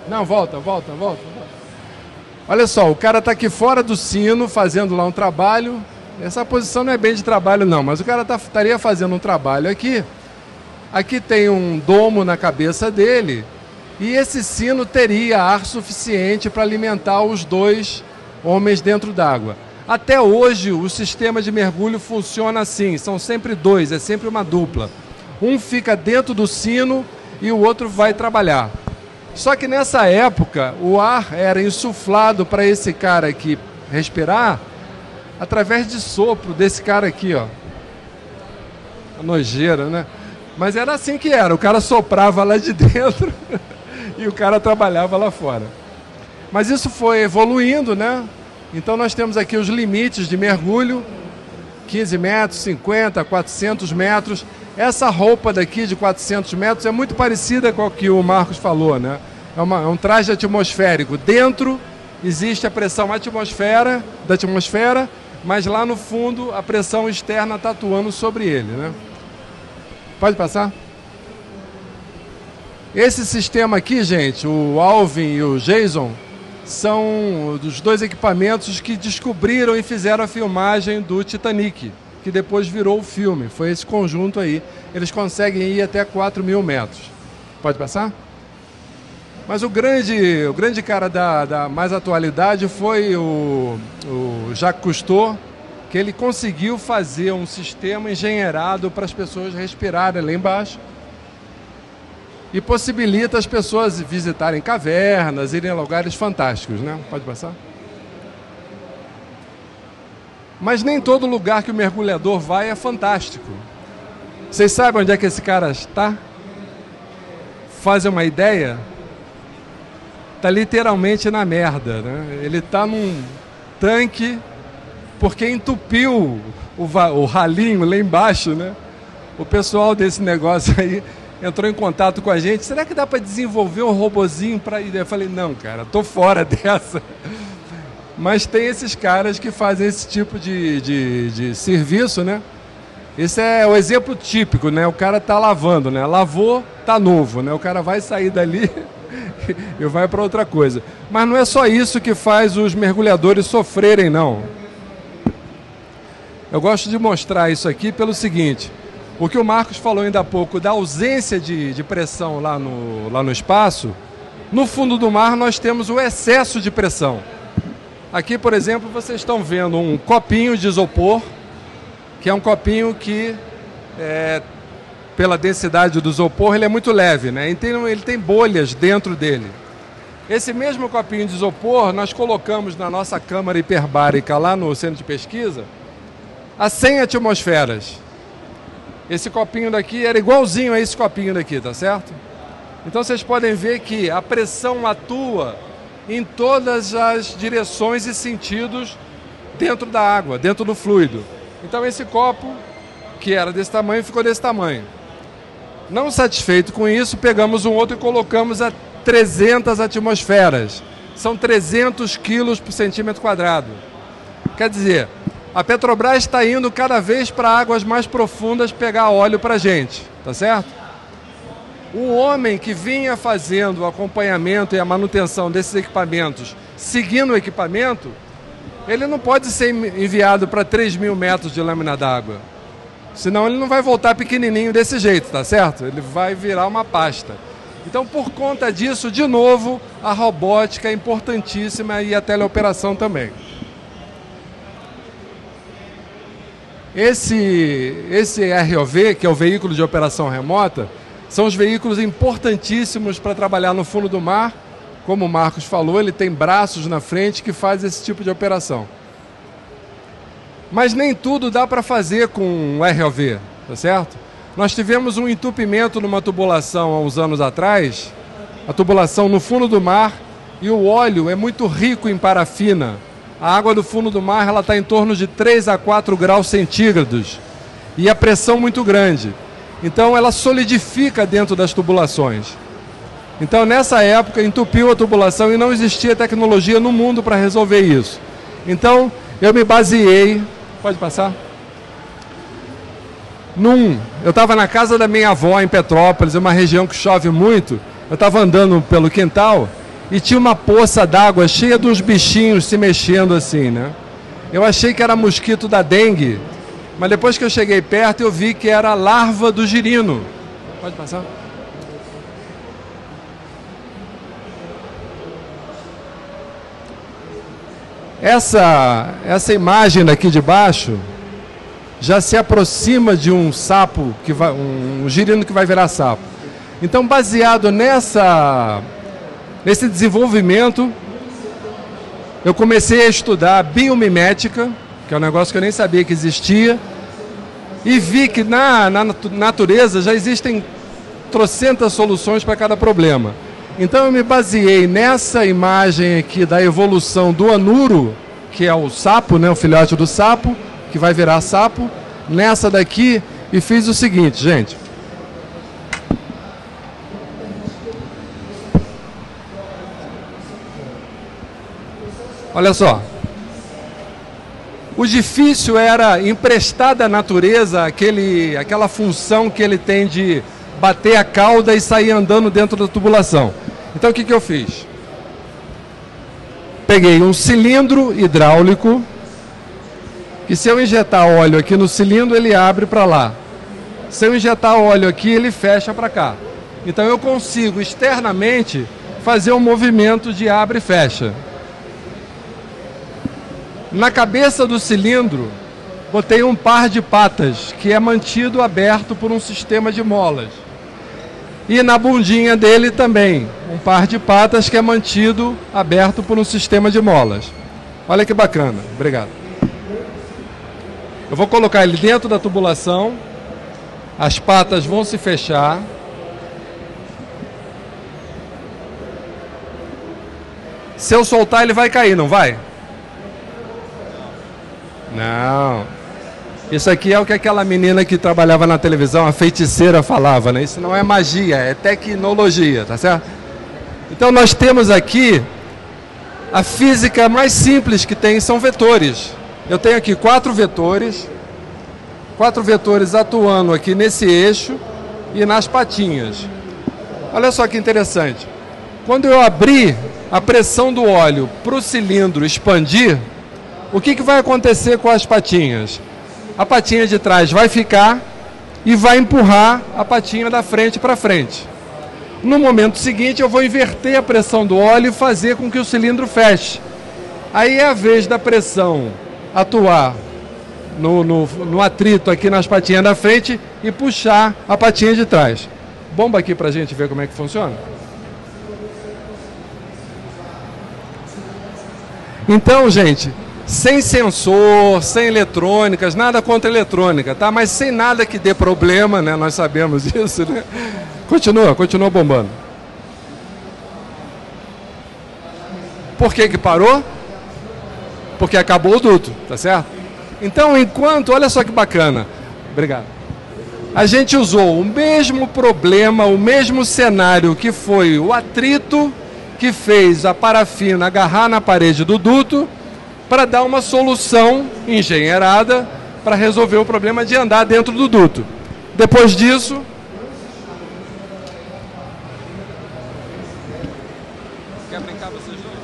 C: Não, volta, volta, volta. Olha só, o cara está aqui fora do sino, fazendo lá um trabalho. Essa posição não é bem de trabalho, não, mas o cara tá, estaria fazendo um trabalho aqui. Aqui tem um domo na cabeça dele e esse sino teria ar suficiente para alimentar os dois homens dentro d'água. Até hoje o sistema de mergulho funciona assim, são sempre dois, é sempre uma dupla. Um fica dentro do sino e o outro vai trabalhar. Só que nessa época o ar era insuflado para esse cara aqui respirar através de sopro desse cara aqui, ó. A nojeira, né? Mas era assim que era, o cara soprava lá de [LAUGHS] dentro e o cara trabalhava lá fora. Mas isso foi evoluindo, né? Então nós temos aqui os limites de mergulho, 15 metros, 50, 400 metros. Essa roupa daqui de 400 metros é muito parecida com o que o Marcos falou, né? É, uma, é um traje atmosférico. Dentro existe a pressão atmosfera, da atmosfera, mas lá no fundo a pressão externa está atuando sobre ele, né? Pode passar? Esse sistema aqui, gente, o Alvin e o Jason, são os dois equipamentos que descobriram e fizeram a filmagem do Titanic, que depois virou o filme. Foi esse conjunto aí. Eles conseguem ir até 4 mil metros. Pode passar? Mas o grande, o grande cara da, da mais atualidade foi o, o Jacques Cousteau, que ele conseguiu fazer um sistema engenheirado para as pessoas respirarem lá embaixo e possibilita as pessoas visitarem cavernas, irem a lugares fantásticos, né? Pode passar? Mas nem todo lugar que o mergulhador vai é fantástico. Vocês sabem onde é que esse cara está? Fazem uma ideia? Está literalmente na merda, né? Ele está num tanque porque entupiu o, o ralinho lá embaixo, né? O pessoal desse negócio aí entrou em contato com a gente. Será que dá para desenvolver um robozinho para ir? Eu falei, não, cara, tô fora [LAUGHS] dessa. Mas tem esses caras que fazem esse tipo de, de, de serviço, né? Esse é o exemplo típico, né? O cara tá lavando, né? Lavou, tá novo, né? O cara vai sair dali [LAUGHS] e vai para outra coisa. Mas não é só isso que faz os mergulhadores sofrerem, não. Eu gosto de mostrar isso aqui pelo seguinte: o que o Marcos falou ainda há pouco da ausência de, de pressão lá no, lá no espaço, no fundo do mar nós temos o excesso de pressão. Aqui, por exemplo, vocês estão vendo um copinho de isopor, que é um copinho que, é, pela densidade do isopor, ele é muito leve, né? Ele tem bolhas dentro dele. Esse mesmo copinho de isopor nós colocamos na nossa câmara hiperbárica lá no centro de pesquisa a 100 atmosferas. Esse copinho daqui era igualzinho a esse copinho daqui, tá certo? Então vocês podem ver que a pressão atua em todas as direções e sentidos dentro da água, dentro do fluido. Então esse copo, que era desse tamanho, ficou desse tamanho. Não satisfeito com isso, pegamos um outro e colocamos a 300 atmosferas. São 300 quilos por centímetro quadrado. Quer dizer, a Petrobras está indo cada vez para águas mais profundas pegar óleo para gente, tá certo? O homem que vinha fazendo o acompanhamento e a manutenção desses equipamentos, seguindo o equipamento, ele não pode ser enviado para 3 mil metros de lâmina d'água. Senão ele não vai voltar pequenininho desse jeito, tá certo? Ele vai virar uma pasta. Então, por conta disso, de novo, a robótica é importantíssima e a teleoperação também. Esse, esse ROV, que é o veículo de operação remota, são os veículos importantíssimos para trabalhar no fundo do mar. Como o Marcos falou, ele tem braços na frente que faz esse tipo de operação. Mas nem tudo dá para fazer com um ROV, tá certo? Nós tivemos um entupimento numa tubulação há uns anos atrás, a tubulação no fundo do mar, e o óleo é muito rico em parafina. A água do fundo do mar está em torno de 3 a 4 graus centígrados e a pressão muito grande. Então ela solidifica dentro das tubulações. Então nessa época entupiu a tubulação e não existia tecnologia no mundo para resolver isso. Então eu me baseei, pode passar? Num, eu estava na casa da minha avó em Petrópolis, uma região que chove muito. Eu estava andando pelo quintal e tinha uma poça d'água cheia de uns bichinhos se mexendo assim, né? Eu achei que era mosquito da dengue, mas depois que eu cheguei perto, eu vi que era a larva do girino. Pode passar? Essa, essa imagem daqui de baixo já se aproxima de um sapo, que vai, um girino que vai virar sapo. Então, baseado nessa, nesse desenvolvimento, eu comecei a estudar biomimética, que é um negócio que eu nem sabia que existia, e vi que na, na natureza já existem trocentas soluções para cada problema. Então eu me baseei nessa imagem aqui da evolução do anuro, que é o sapo, né, o filhote do sapo, que vai virar sapo, nessa daqui e fiz o seguinte, gente. Olha só, o difícil era emprestar da natureza aquele, aquela função que ele tem de bater a cauda e sair andando dentro da tubulação. Então o que, que eu fiz? Peguei um cilindro hidráulico, que se eu injetar óleo aqui no cilindro, ele abre para lá. Se eu injetar óleo aqui, ele fecha para cá. Então eu consigo externamente fazer um movimento de abre e fecha. Na cabeça do cilindro, botei um par de patas, que é mantido aberto por um sistema de molas. E na bundinha dele também, um par de patas que é mantido aberto por um sistema de molas. Olha que bacana. Obrigado. Eu vou colocar ele dentro da tubulação. As patas vão se fechar. Se eu soltar, ele vai cair, não vai? Não. Isso aqui é o que aquela menina que trabalhava na televisão, a feiticeira, falava, né? Isso não é magia, é tecnologia, tá certo? Então nós temos aqui a física mais simples que tem são vetores. Eu tenho aqui quatro vetores, quatro vetores atuando aqui nesse eixo e nas patinhas. Olha só que interessante. Quando eu abrir a pressão do óleo para o cilindro expandir, o que, que vai acontecer com as patinhas? A patinha de trás vai ficar e vai empurrar a patinha da frente para frente. No momento seguinte, eu vou inverter a pressão do óleo e fazer com que o cilindro feche. Aí é a vez da pressão atuar no, no, no atrito aqui nas patinhas da frente e puxar a patinha de trás. Bomba aqui para a gente ver como é que funciona. Então, gente, sem sensor, sem eletrônicas, nada contra eletrônica, tá? Mas sem nada que dê problema, né? Nós sabemos [LAUGHS] disso, né? Continua, continua bombando. Por que que parou? Porque acabou o duto, tá certo? Então, enquanto, olha só que bacana. Obrigado. A gente usou o mesmo problema, o mesmo cenário que foi o atrito que fez a parafina agarrar na parede do duto para dar uma solução engenheirada para resolver o problema de andar dentro do duto. Depois disso, Quer brincar vocês dois?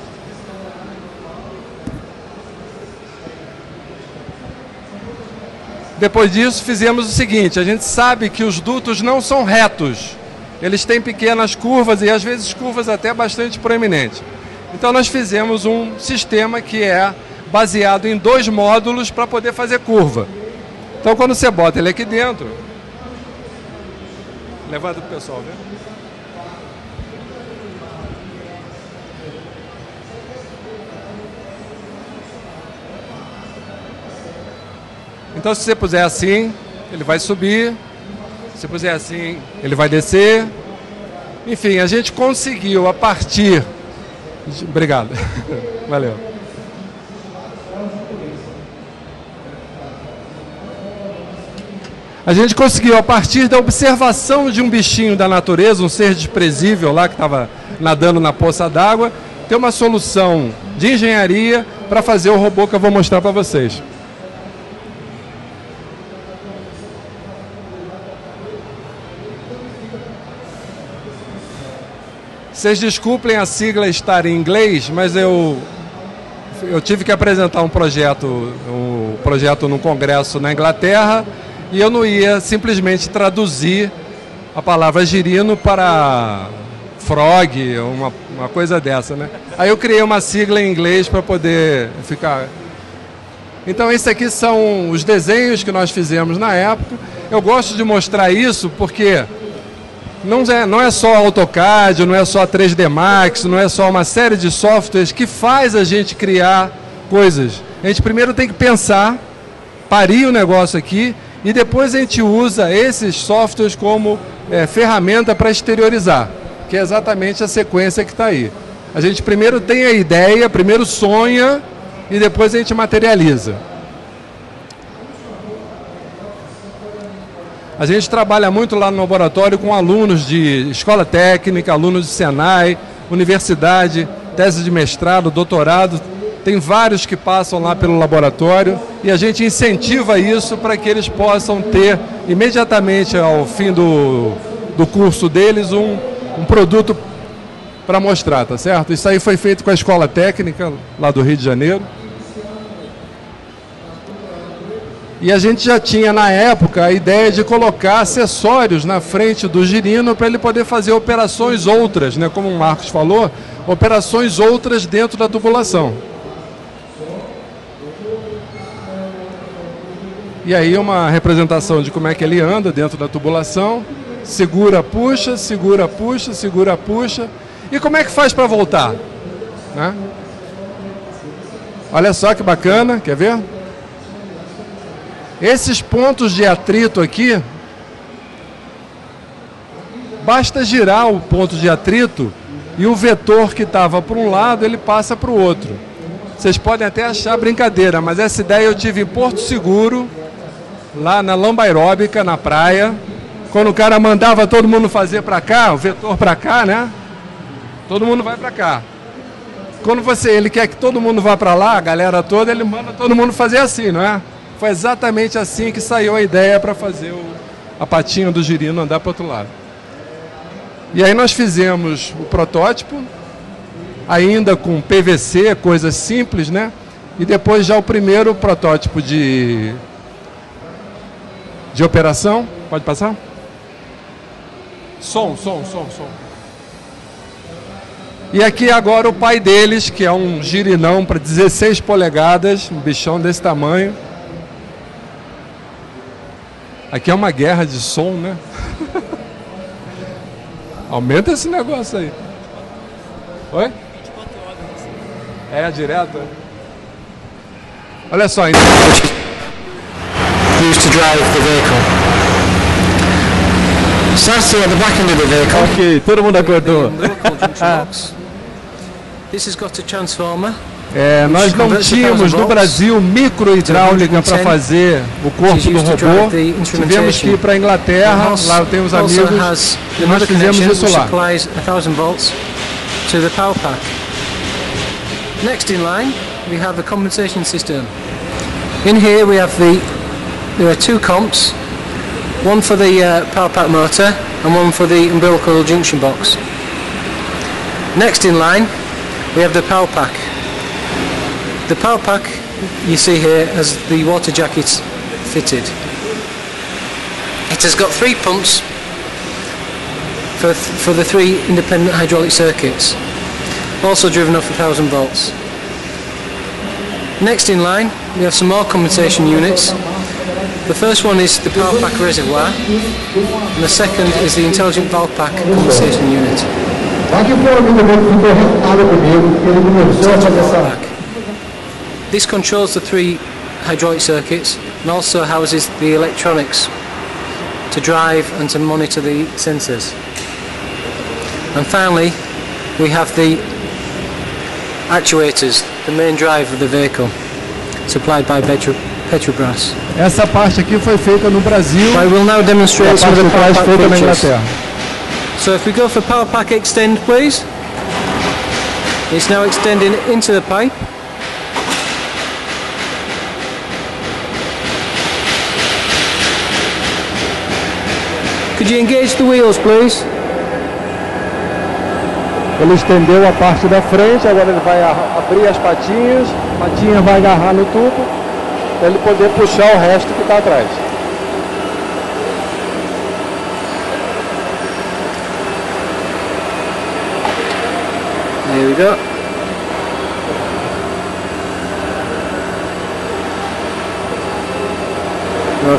C: Depois disso, fizemos o seguinte: a gente sabe que os dutos não são retos, eles têm pequenas curvas e às vezes curvas até bastante proeminentes. Então, nós fizemos um sistema que é baseado em dois módulos para poder fazer curva. Então, quando você bota ele aqui dentro, levanta para o pessoal ver. Então, se você puser assim, ele vai subir. Se puser assim, ele vai descer. Enfim, a gente conseguiu a partir. Obrigado. [LAUGHS] Valeu. A gente conseguiu, a partir da observação de um bichinho da natureza, um ser desprezível lá que estava nadando na poça d'água, ter uma solução de engenharia para fazer o robô que eu vou mostrar para vocês. Vocês desculpem a sigla estar em inglês, mas eu eu tive que apresentar um projeto, um projeto no congresso na Inglaterra e eu não ia simplesmente traduzir a palavra girino para frog, uma, uma coisa dessa, né? Aí eu criei uma sigla em inglês para poder ficar. Então, esses aqui são os desenhos que nós fizemos na época. Eu gosto de mostrar isso porque não é, não é só AutoCAD, não é só 3D Max, não é só uma série de softwares que faz a gente criar coisas. A gente primeiro tem que pensar, parir o negócio aqui e depois a gente usa esses softwares como é, ferramenta para exteriorizar, que é exatamente a sequência que está aí. A gente primeiro tem a ideia, primeiro sonha e depois a gente materializa. A gente trabalha muito lá no laboratório com alunos de escola técnica, alunos de Senai, universidade, tese de mestrado, doutorado. Tem vários que passam lá pelo laboratório e a gente incentiva isso para que eles possam ter imediatamente ao fim do, do curso deles um, um produto para mostrar, tá certo? Isso aí foi feito com a escola técnica lá do Rio de Janeiro. E a gente já tinha na época a ideia de colocar acessórios na frente do girino para ele poder fazer operações outras, né? como o Marcos falou, operações outras dentro da tubulação. E aí uma representação de como é que ele anda dentro da tubulação. Segura, puxa, segura, puxa, segura, puxa. E como é que faz para voltar? Né? Olha só que bacana, quer ver? Esses pontos de atrito aqui, basta girar o ponto de atrito e o vetor que estava para um lado, ele passa para o outro. Vocês podem até achar brincadeira, mas essa ideia eu tive em Porto Seguro, lá na Lambaeróbica, na praia, quando o cara mandava todo mundo fazer para cá, o vetor para cá, né? Todo mundo vai para cá. quando você, ele quer que todo mundo vá para lá, a galera toda, ele manda todo mundo fazer assim, não é? Foi exatamente assim que saiu a ideia para fazer o, a patinha do girino andar para outro lado. E aí nós fizemos o protótipo, ainda com PVC, coisas simples, né? E depois já o primeiro protótipo de, de operação. Pode passar? Som, som, som, som. E aqui agora o pai deles, que é um girinão para 16 polegadas, um bichão desse tamanho. Aqui é uma guerra de som, né? [LAUGHS] Aumenta esse negócio aí. Oi? É, direto? Olha só, então.
D: Used to drive the vehicle. Starts at the back end of the vehicle.
B: Ok, todo mundo acordou. [LAUGHS]
D: This has got a transformer.
C: É, nós não tínhamos no Brasil micro hidráulica para fazer o corpo do robô. Tivemos que ir para a Inglaterra, lá eu tenho os amigos,
D: has
C: e nós fizemos isso lá.
D: Next in line, we have the compensation system. In here we have the there are two comps, one for the uh, power pack motor and one for the umbilical junction box. Next in line, we have the power pack. The power pack you see here has the water jackets fitted. It has got three pumps for, for the three independent hydraulic circuits, also driven off 1000 volts. Next in line, we have some more compensation units. The first one is the power pack reservoir, and the second is the intelligent valve pack compensation unit. This controls the three hydraulic circuits and also houses the electronics to drive and to monitor the sensors. And finally, we have the actuators, the main drive of the vehicle, supplied by Petro- Petrobras.
C: Essa parte aqui foi feita no Brasil,
D: I will now demonstrate some of the power pack
C: feita na
D: features.
C: Inglaterra.
D: So if we go for power pack extend please. It's now extending into the pipe. Could you engage the wheels please?
C: Ele estendeu a parte da frente, agora ele vai abrir as patinhas, a patinha vai agarrar no tubo, para ele poder puxar o resto que está atrás.
D: There we go.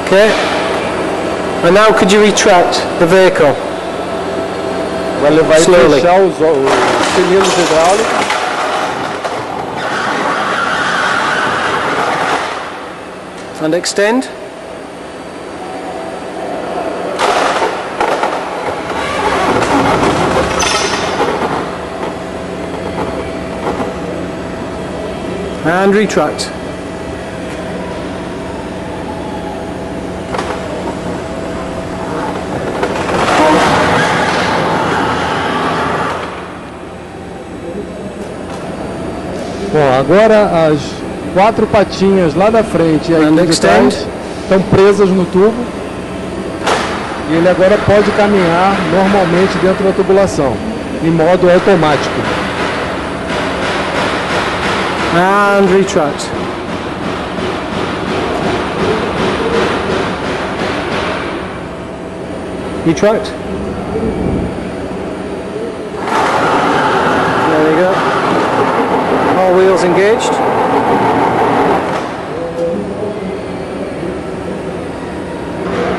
D: Okay. And now could you retract the vehicle?
C: Vai
D: Slowly.
C: fechar os, os cilindros hidráulicos.
D: And extend. And retract.
C: Bom, agora as quatro patinhas lá da frente e aí de trás estão presas no tubo. E ele agora pode caminhar normalmente dentro da tubulação, em modo automático.
D: And retract. Retract. There we go. Wheels engaged.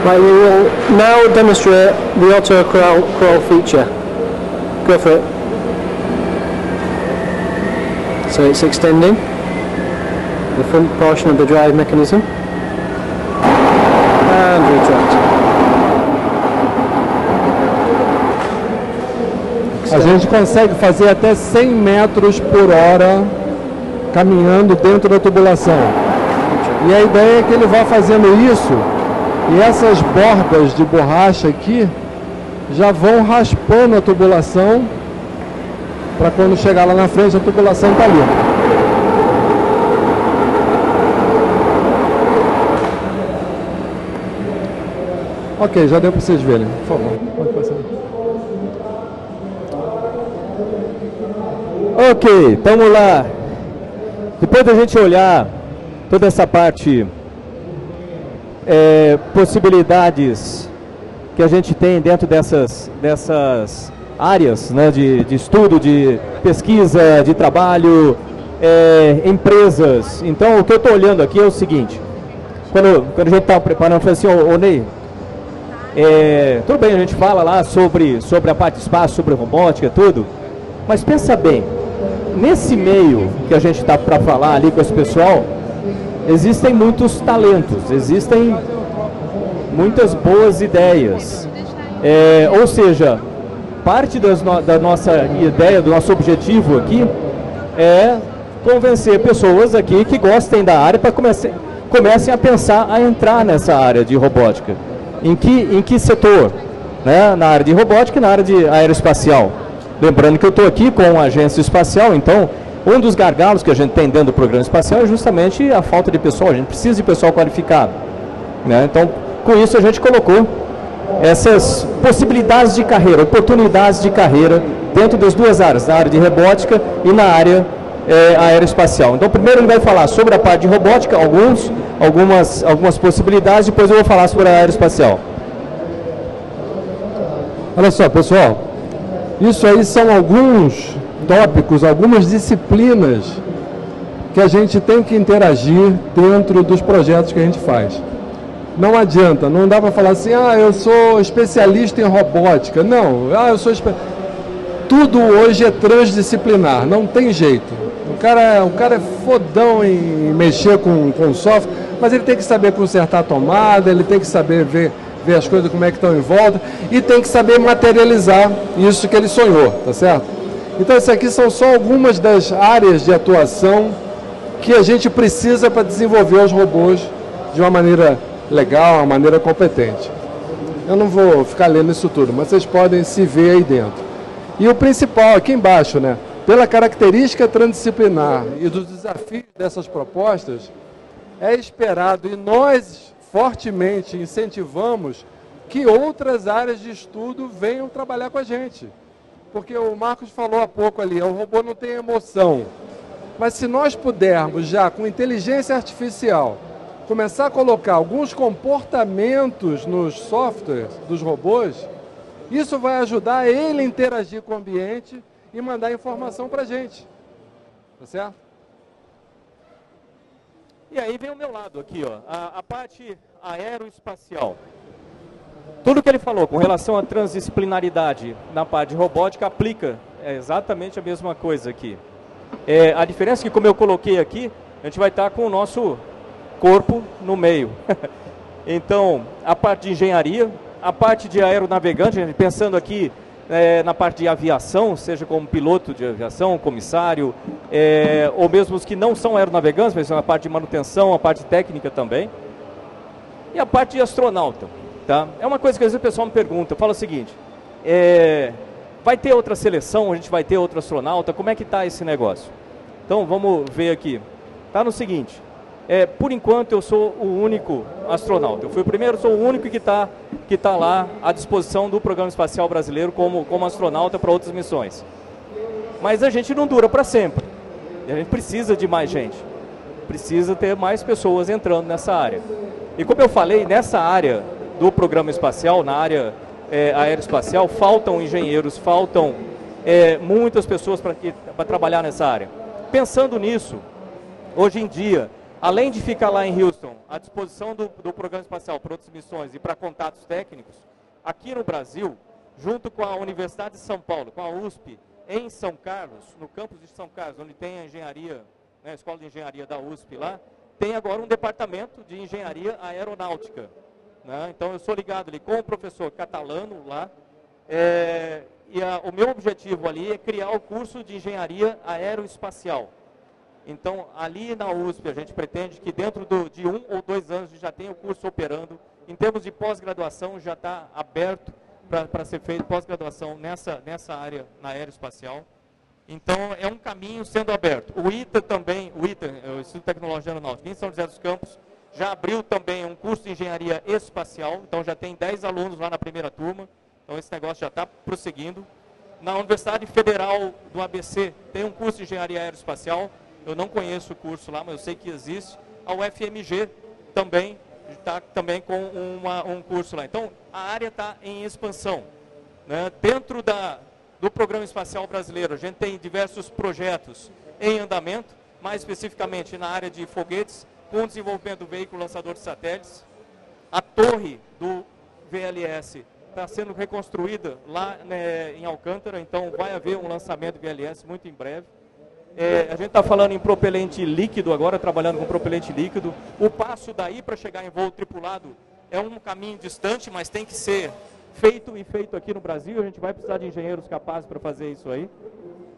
D: Right, we will now demonstrate the auto crawl, crawl feature. Go for it. So it's extending the front portion of the drive mechanism and retract.
C: A gente consegue fazer até 100 metros por hora caminhando dentro da tubulação. E a ideia é que ele vá fazendo isso e essas bordas de borracha aqui já vão raspando a tubulação para quando chegar lá na frente a tubulação está ali. Ok, já deu para vocês verem, por favor. Pode passar.
E: Ok, vamos lá. Depois da gente olhar toda essa parte, é, possibilidades que a gente tem dentro dessas, dessas áreas né, de, de estudo, de pesquisa, de trabalho, é, empresas. Então, o que eu estou olhando aqui é o seguinte: quando, quando a gente estava preparando, eu falei assim, ô Ney, é, tudo bem, a gente fala lá sobre, sobre a parte de espaço, sobre robótica, tudo, mas pensa bem, nesse meio que a gente está para falar ali com esse pessoal, existem muitos talentos, existem muitas boas ideias. É, ou seja, parte no, da nossa ideia, do nosso objetivo aqui é convencer pessoas aqui que gostem da área para comecem, comecem a pensar a entrar nessa área de robótica. Em que, em que setor? Né? Na área de robótica e na área de aeroespacial. Lembrando que eu estou aqui com a agência espacial, então um dos gargalos que a gente tem dentro do programa espacial é justamente a falta de pessoal. A gente precisa de pessoal qualificado. Né? Então, com isso a gente colocou essas possibilidades de carreira, oportunidades de carreira dentro das duas áreas, na área de robótica e na área é, aeroespacial. Então, primeiro ele vai falar sobre a parte de robótica, alguns, algumas, algumas possibilidades, depois eu vou falar sobre a aeroespacial.
C: Olha só, pessoal, isso aí são alguns tópicos, algumas disciplinas que a gente tem que interagir dentro dos projetos que a gente faz. Não adianta, não dá para falar assim, ah, eu sou especialista em robótica. Não, ah, eu sou espe... Tudo hoje é transdisciplinar, não tem jeito. O cara, o cara é fodão em mexer com, com software, mas ele tem que saber consertar a tomada, ele tem que saber ver, ver as coisas como é que estão em volta e tem que saber materializar isso que ele sonhou, tá certo? Então, essas aqui são só algumas das áreas de atuação que a gente precisa para desenvolver os robôs de uma maneira legal, uma maneira competente. Eu não vou ficar lendo isso tudo, mas vocês podem se ver aí dentro. E o principal, aqui embaixo, né? Pela característica transdisciplinar e dos desafios dessas propostas, é esperado e nós fortemente incentivamos que outras áreas de estudo venham trabalhar com a gente. Porque o Marcos falou há pouco ali, o robô não tem emoção. Mas se nós pudermos já com inteligência artificial começar a colocar alguns comportamentos nos softwares dos robôs, isso vai ajudar ele a interagir com o ambiente e mandar informação para a gente. Tá certo?
B: E aí vem o meu lado aqui, ó, a, a parte aeroespacial. Tudo que ele falou com relação à transdisciplinaridade na parte de robótica aplica é exatamente a mesma coisa aqui. É, a diferença é que, como eu coloquei aqui, a gente vai estar com o nosso corpo no meio. [LAUGHS] então, a parte de engenharia, a parte de aeronavegante, pensando aqui é, na parte de aviação, seja como piloto de aviação, comissário, é, ou mesmo os que não são aeronavegantes, pensando na parte de manutenção, a parte técnica também. E a parte de astronauta. Tá? É uma coisa que às vezes o pessoal me pergunta, fala o seguinte, é, vai ter outra seleção, a gente vai ter outro astronauta, como é que está esse negócio? Então vamos ver aqui. Está no seguinte, é, por enquanto eu sou o único astronauta. Eu fui o primeiro, sou o único que está que tá lá à disposição do Programa Espacial Brasileiro como, como astronauta para outras missões. Mas a gente não dura para sempre. A gente precisa de mais gente. Precisa ter mais pessoas entrando nessa área. E como eu falei, nessa área do programa espacial, na área é, aeroespacial, faltam engenheiros, faltam é, muitas pessoas para trabalhar nessa área. Pensando nisso, hoje em dia, além de ficar lá em Houston à disposição do, do programa espacial para outras missões e para contatos técnicos, aqui no Brasil, junto com a Universidade de São Paulo, com a USP, em São Carlos, no campus de São Carlos, onde tem a engenharia, né, a escola de engenharia da USP lá, tem agora um departamento de engenharia aeronáutica. Né? Então eu sou ligado ali com o professor catalano lá, é, e a, o meu objetivo ali é criar o curso de engenharia aeroespacial. Então, ali na USP, a gente pretende que dentro do, de um ou dois anos já tenha o curso operando. Em termos de pós-graduação, já está aberto para ser feito pós-graduação nessa, nessa área, na aeroespacial. Então, é um caminho sendo aberto. O ITA também, o ITA, é o Instituto de Tecnologia Aeronáutica, em São José dos Campos, já abriu também um curso de engenharia espacial, então já tem 10 alunos lá na primeira turma, então esse negócio já está prosseguindo. Na Universidade Federal do ABC tem um curso de engenharia aeroespacial, eu não conheço o curso lá, mas eu sei que existe. A UFMG também está também com uma, um curso lá. Então, a área está em expansão. Né? Dentro da, do Programa Espacial Brasileiro, a gente tem diversos projetos em andamento, mais especificamente na área de foguetes, com o desenvolvimento do veículo lançador de satélites. A torre do VLS está sendo reconstruída lá né, em Alcântara, então vai haver um lançamento do VLS muito em breve. É, a gente está falando em propelente líquido agora, trabalhando com propelente líquido. O passo daí para chegar em voo tripulado é um caminho distante, mas tem que ser feito e feito aqui no Brasil. A gente vai precisar de engenheiros capazes para fazer isso aí.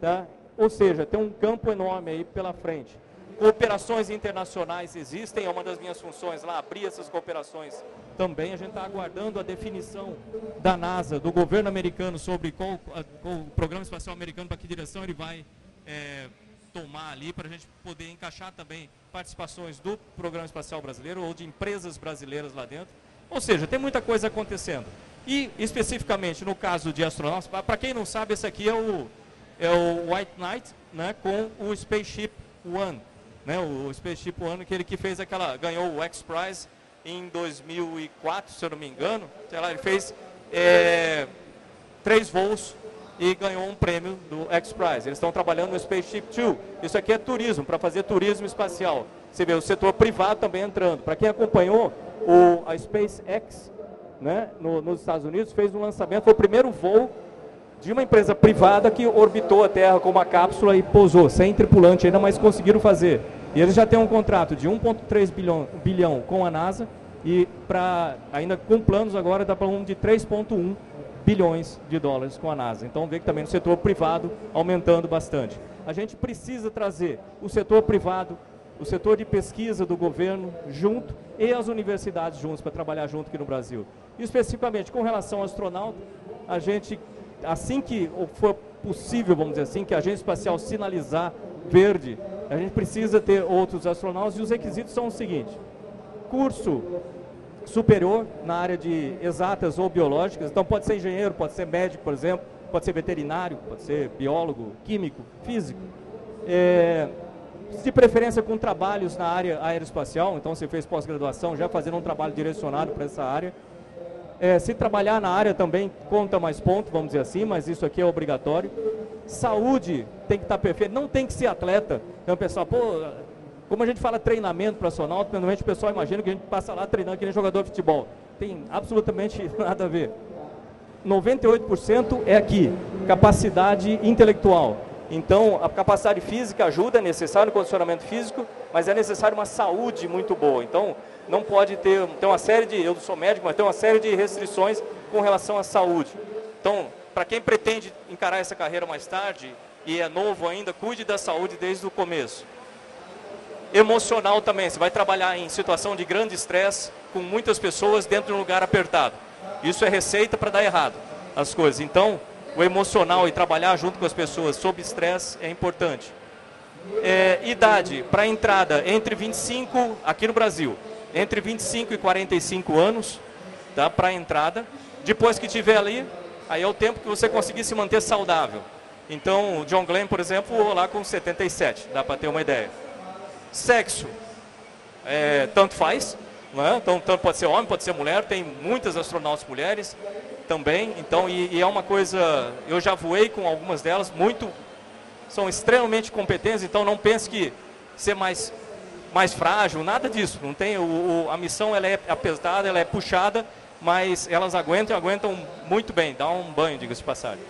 B: Tá? Ou seja, tem um campo enorme aí pela frente. Cooperações internacionais existem, é uma das minhas funções lá, abrir essas cooperações também. A gente está aguardando a definição da NASA, do governo americano, sobre qual, qual o programa espacial americano, para que direção ele vai é, tomar ali, para a gente poder encaixar também participações do programa espacial brasileiro ou de empresas brasileiras lá dentro. Ou seja, tem muita coisa acontecendo. E especificamente no caso de astronautas, para quem não sabe, esse aqui é o, é o White Knight né, com o Spaceship One né, o Spaceship One, que ele que fez aquela, ganhou o X-Prize em 2004, se eu não me engano, sei lá, ele fez é, três voos e ganhou um prêmio do X-Prize. Eles estão trabalhando no Spaceship Two. Isso aqui é turismo, para fazer turismo espacial. Você vê o setor privado também entrando. Para quem acompanhou, o, a SpaceX né, no, nos Estados Unidos fez um lançamento, foi o primeiro voo de uma empresa privada que orbitou a Terra com uma cápsula e pousou, sem tripulante ainda, mas conseguiram fazer. E eles já têm um contrato de 1,3 bilhão, bilhão com a NASA e para ainda com planos agora dá para um de 3,1 bilhões de dólares com a NASA. Então vê que também no setor privado aumentando bastante. A gente precisa trazer o setor privado, o setor de pesquisa do governo junto e as universidades juntos para trabalhar junto aqui no Brasil. E especificamente com relação ao astronauta, a gente assim que for possível, vamos dizer assim, que a agência espacial sinalizar verde, a gente precisa ter outros astronautas e os requisitos são os seguintes: curso superior na área de exatas ou biológicas, então pode ser engenheiro, pode ser médico, por exemplo, pode ser veterinário, pode ser biólogo, químico, físico. É, de preferência com trabalhos na área aeroespacial, então você fez pós-graduação já fazendo um trabalho direcionado para essa área. É, se trabalhar na área também conta mais pontos, vamos dizer assim, mas isso aqui é obrigatório. Saúde tem que estar perfeita, não tem que ser atleta. Então, pessoal, pô, como a gente fala treinamento astronauta, normalmente o pessoal imagina que a gente passa lá treinando que nem jogador de futebol. Tem absolutamente [LAUGHS] nada a ver. 98% é aqui, capacidade intelectual. Então, a capacidade física ajuda, é necessário o condicionamento físico, mas é necessário uma saúde muito boa. Então, não pode ter, tem uma série de, eu sou médico, mas tem uma série de restrições com relação à saúde. Então, para quem pretende encarar essa carreira mais tarde e é novo ainda, cuide da saúde desde o começo. Emocional também, você vai trabalhar em situação de grande estresse com muitas pessoas dentro de um lugar apertado. Isso é receita para dar errado as coisas. Então, o emocional e trabalhar junto com as pessoas sob estresse é importante. É, idade para entrada entre 25 aqui no Brasil entre 25 e 45 anos, tá, para entrada. Depois que tiver ali, aí é o tempo que você conseguir se manter saudável. Então, John Glenn, por exemplo, lá com 77, dá para ter uma ideia. Sexo, é, tanto faz, né? então tanto pode ser homem, pode ser mulher, tem muitas astronautas mulheres também, então, e, e é uma coisa, eu já voei com algumas delas, muito, são extremamente competentes, então não pense que ser mais mais frágil, nada disso. Não tem o, o, a missão ela é apertada, ela é puxada, mas elas aguentam aguentam muito bem. Dá um banho, diga-se de passagem.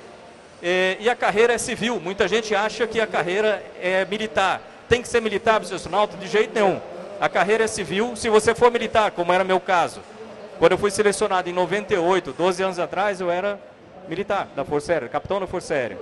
B: E, e, a carreira é civil. Muita gente acha que a carreira é militar. Tem que ser militar para ser astronauta? De jeito nenhum. A carreira é civil. Se você for militar, como era meu caso, quando eu fui selecionado em 98, 12 anos atrás, eu era militar da Força Aérea, capitão da Força Aérea.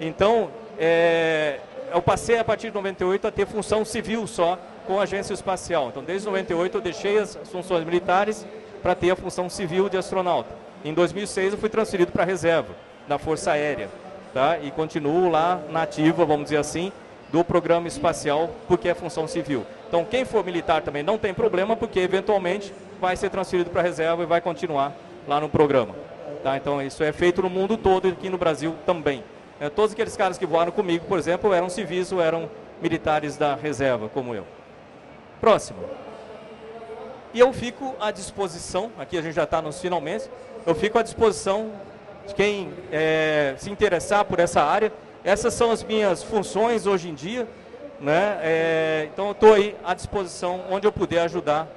B: Então, é, eu passei a partir de 98 a ter função civil só com a agência espacial. Então, desde 98 eu deixei as funções militares para ter a função civil de astronauta. Em 2006 eu fui transferido para a reserva da Força Aérea. tá? E continuo lá na ativa, vamos dizer assim, do programa espacial, porque é função civil. Então, quem for militar também não tem problema, porque eventualmente vai ser transferido para a reserva e vai continuar lá no programa. Tá? Então, isso é feito no mundo todo e aqui no Brasil também. É, todos aqueles caras que voaram comigo, por exemplo, eram civis ou eram militares da reserva, como eu. Próximo. E eu fico à disposição, aqui a gente já está nos finalmente, eu fico à disposição de quem é, se interessar por essa área. Essas são as minhas funções hoje em dia. Né? É, então eu estou aí à disposição onde eu puder ajudar,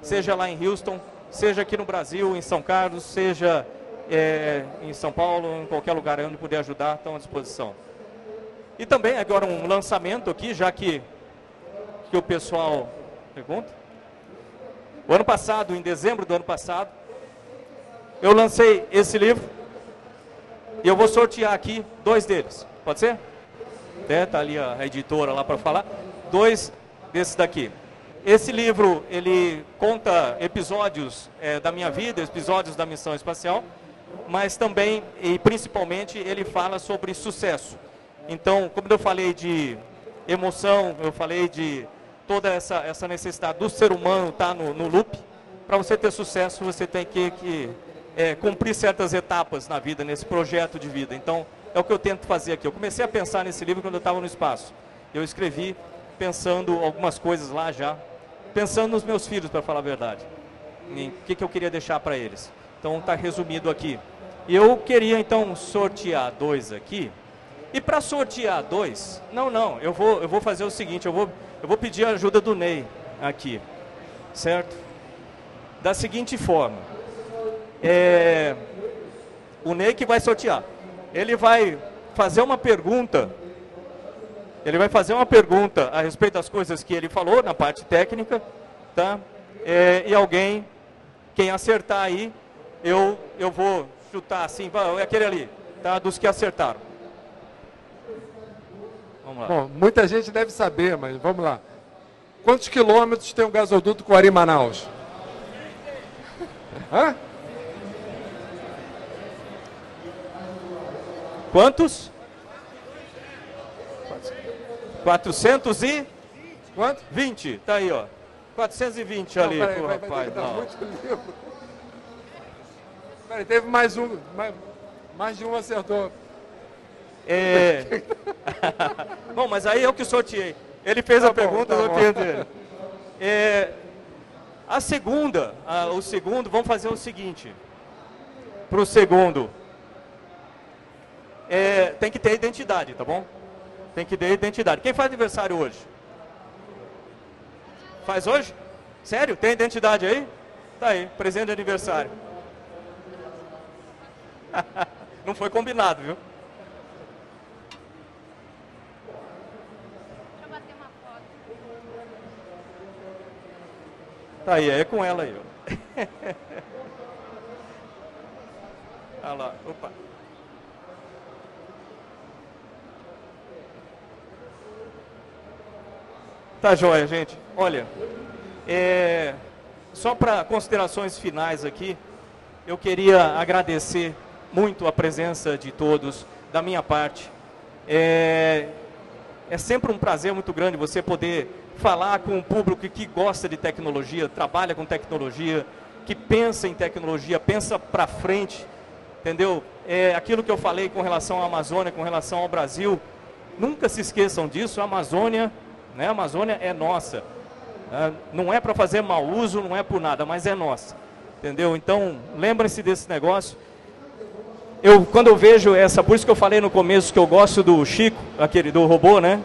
B: seja lá em Houston, seja aqui no Brasil, em São Carlos, seja é, em São Paulo, em qualquer lugar onde puder ajudar, estão à disposição. E também agora um lançamento aqui, já que, que o pessoal pergunta. O ano passado, em dezembro do ano passado, eu lancei esse livro e eu vou sortear aqui dois deles. Pode ser? É, tá ali a editora lá para falar. Dois desses daqui. Esse livro ele conta episódios é, da minha vida, episódios da missão espacial, mas também e principalmente ele fala sobre sucesso. Então, como eu falei de emoção, eu falei de toda essa, essa necessidade do ser humano estar tá no, no loop, para você ter sucesso, você tem que, que é, cumprir certas etapas na vida, nesse projeto de vida. Então, é o que eu tento fazer aqui. Eu comecei a pensar nesse livro quando eu estava no espaço. Eu escrevi pensando algumas coisas lá já, pensando nos meus filhos, para falar a verdade. Em o que, que eu queria deixar para eles. Então, está resumido aqui. Eu queria, então, sortear dois aqui. E para sortear dois, não, não, eu vou, eu vou fazer o seguinte, eu vou, eu vou pedir a ajuda do Ney aqui, certo? Da seguinte forma, é, o Ney que vai sortear, ele vai fazer uma pergunta, ele vai fazer uma pergunta a respeito das coisas que ele falou na parte técnica, tá? É, e alguém, quem acertar aí, eu, eu vou chutar assim, é aquele ali, tá? Dos que acertaram.
C: Vamos lá. Bom, muita gente deve saber, mas vamos lá. Quantos quilômetros tem o gasoduto Coari-Manaus? Hã?
B: Quantos? 400 e?
C: Quanto?
B: 20. Tá aí, ó. 420 não, ali peraí, pro vai, rapaz. Vai muito livro.
C: Peraí, teve mais um. Mais, mais de um acertou.
B: É... [LAUGHS] bom, mas aí eu que sorteei. Ele fez tá a bom, pergunta, tá eu entendi. É... A segunda, a, o segundo, vamos fazer o seguinte. Para o segundo, é, tem que ter identidade, tá bom? Tem que ter identidade. Quem faz aniversário hoje? Faz hoje? Sério? Tem identidade aí? Tá aí, presente de aniversário. [LAUGHS] Não foi combinado, viu? Tá aí, é com ela aí. [LAUGHS] Olha lá, opa. Tá joia, gente. Olha, é, só para considerações finais aqui, eu queria agradecer muito a presença de todos, da minha parte. É, é sempre um prazer muito grande você poder falar com um público que gosta de tecnologia, trabalha com tecnologia, que pensa em tecnologia, pensa para frente, entendeu? É aquilo que eu falei com relação à Amazônia, com relação ao Brasil. Nunca se esqueçam disso, a Amazônia, né, a Amazônia é nossa. É, não é para fazer mau uso, não é por nada, mas é nossa. Entendeu? Então, lembrem-se desse negócio. Eu, quando eu vejo essa, por isso que eu falei no começo que eu gosto do Chico, aquele do robô, né?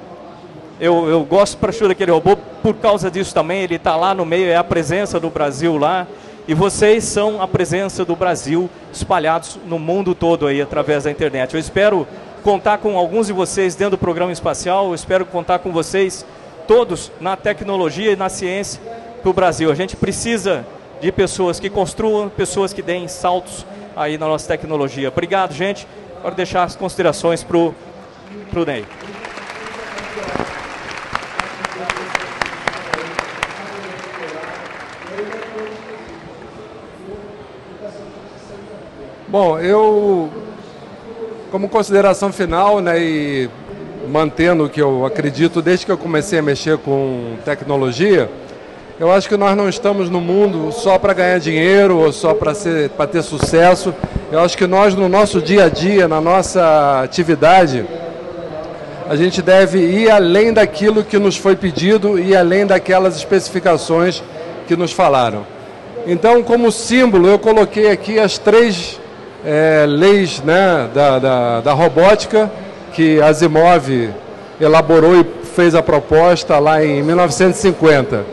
B: Eu, eu gosto para chuva daquele robô por causa disso também. Ele está lá no meio, é a presença do Brasil lá. E vocês são a presença do Brasil espalhados no mundo todo aí através da internet. Eu espero contar com alguns de vocês dentro do programa espacial. Eu espero contar com vocês todos na tecnologia e na ciência para o Brasil. A gente precisa de pessoas que construam, pessoas que deem saltos aí na nossa tecnologia. Obrigado, gente. Quero deixar as considerações para o Ney.
C: Bom, eu Como consideração final, né, e mantendo o que eu acredito desde que eu comecei a mexer com tecnologia, eu acho que nós não estamos no mundo só para ganhar dinheiro ou só para ter sucesso. Eu acho que nós, no nosso dia a dia, na nossa atividade, a gente deve ir além daquilo que nos foi pedido e além daquelas especificações que nos falaram. Então, como símbolo, eu coloquei aqui as três é, leis né, da, da, da robótica que Asimov elaborou e fez a proposta lá em 1950.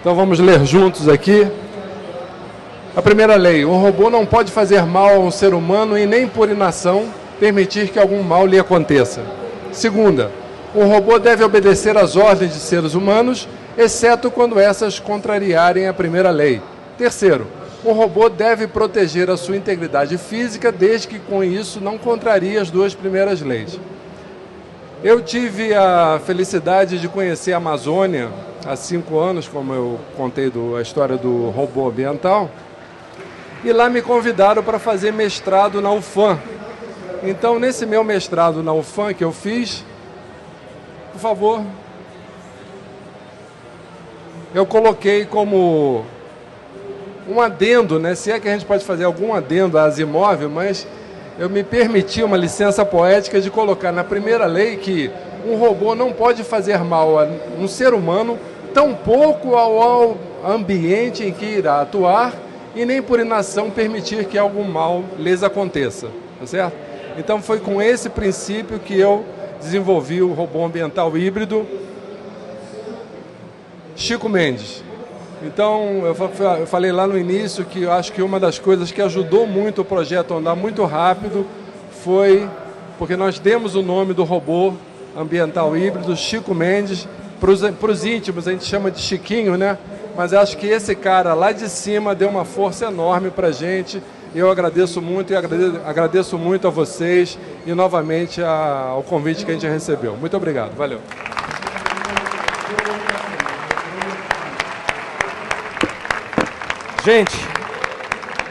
C: Então vamos ler juntos aqui. A primeira lei: o robô não pode fazer mal a um ser humano e nem por inação permitir que algum mal lhe aconteça. Segunda, o robô deve obedecer às ordens de seres humanos, exceto quando essas contrariarem a primeira lei. Terceiro, o robô deve proteger a sua integridade física, desde que com isso não contrarie as duas primeiras leis. Eu tive a felicidade de conhecer a Amazônia há cinco anos, como eu contei do, a história do robô ambiental, e lá me convidaram para fazer mestrado na UFAM. Então, nesse meu mestrado na UFAM que eu fiz, por favor, eu coloquei como um adendo, né? se é que a gente pode fazer algum adendo a Asimov, mas eu me permiti uma licença poética de colocar na primeira lei que um robô não pode fazer mal a um ser humano, tampouco ao ambiente em que irá atuar e nem por inação permitir que algum mal lhes aconteça, tá certo? Então foi com esse princípio que eu desenvolvi o robô ambiental híbrido Chico Mendes. Então, eu falei lá no início que eu acho que uma das coisas que ajudou muito o projeto a andar muito rápido foi porque nós demos o nome do robô ambiental híbrido, Chico Mendes. Para os íntimos, a gente chama de Chiquinho, né? Mas acho que esse cara lá de cima deu uma força enorme para a gente. Eu agradeço muito e agradeço, agradeço muito a vocês e novamente a, ao convite que a gente recebeu. Muito obrigado. Valeu.
B: Gente,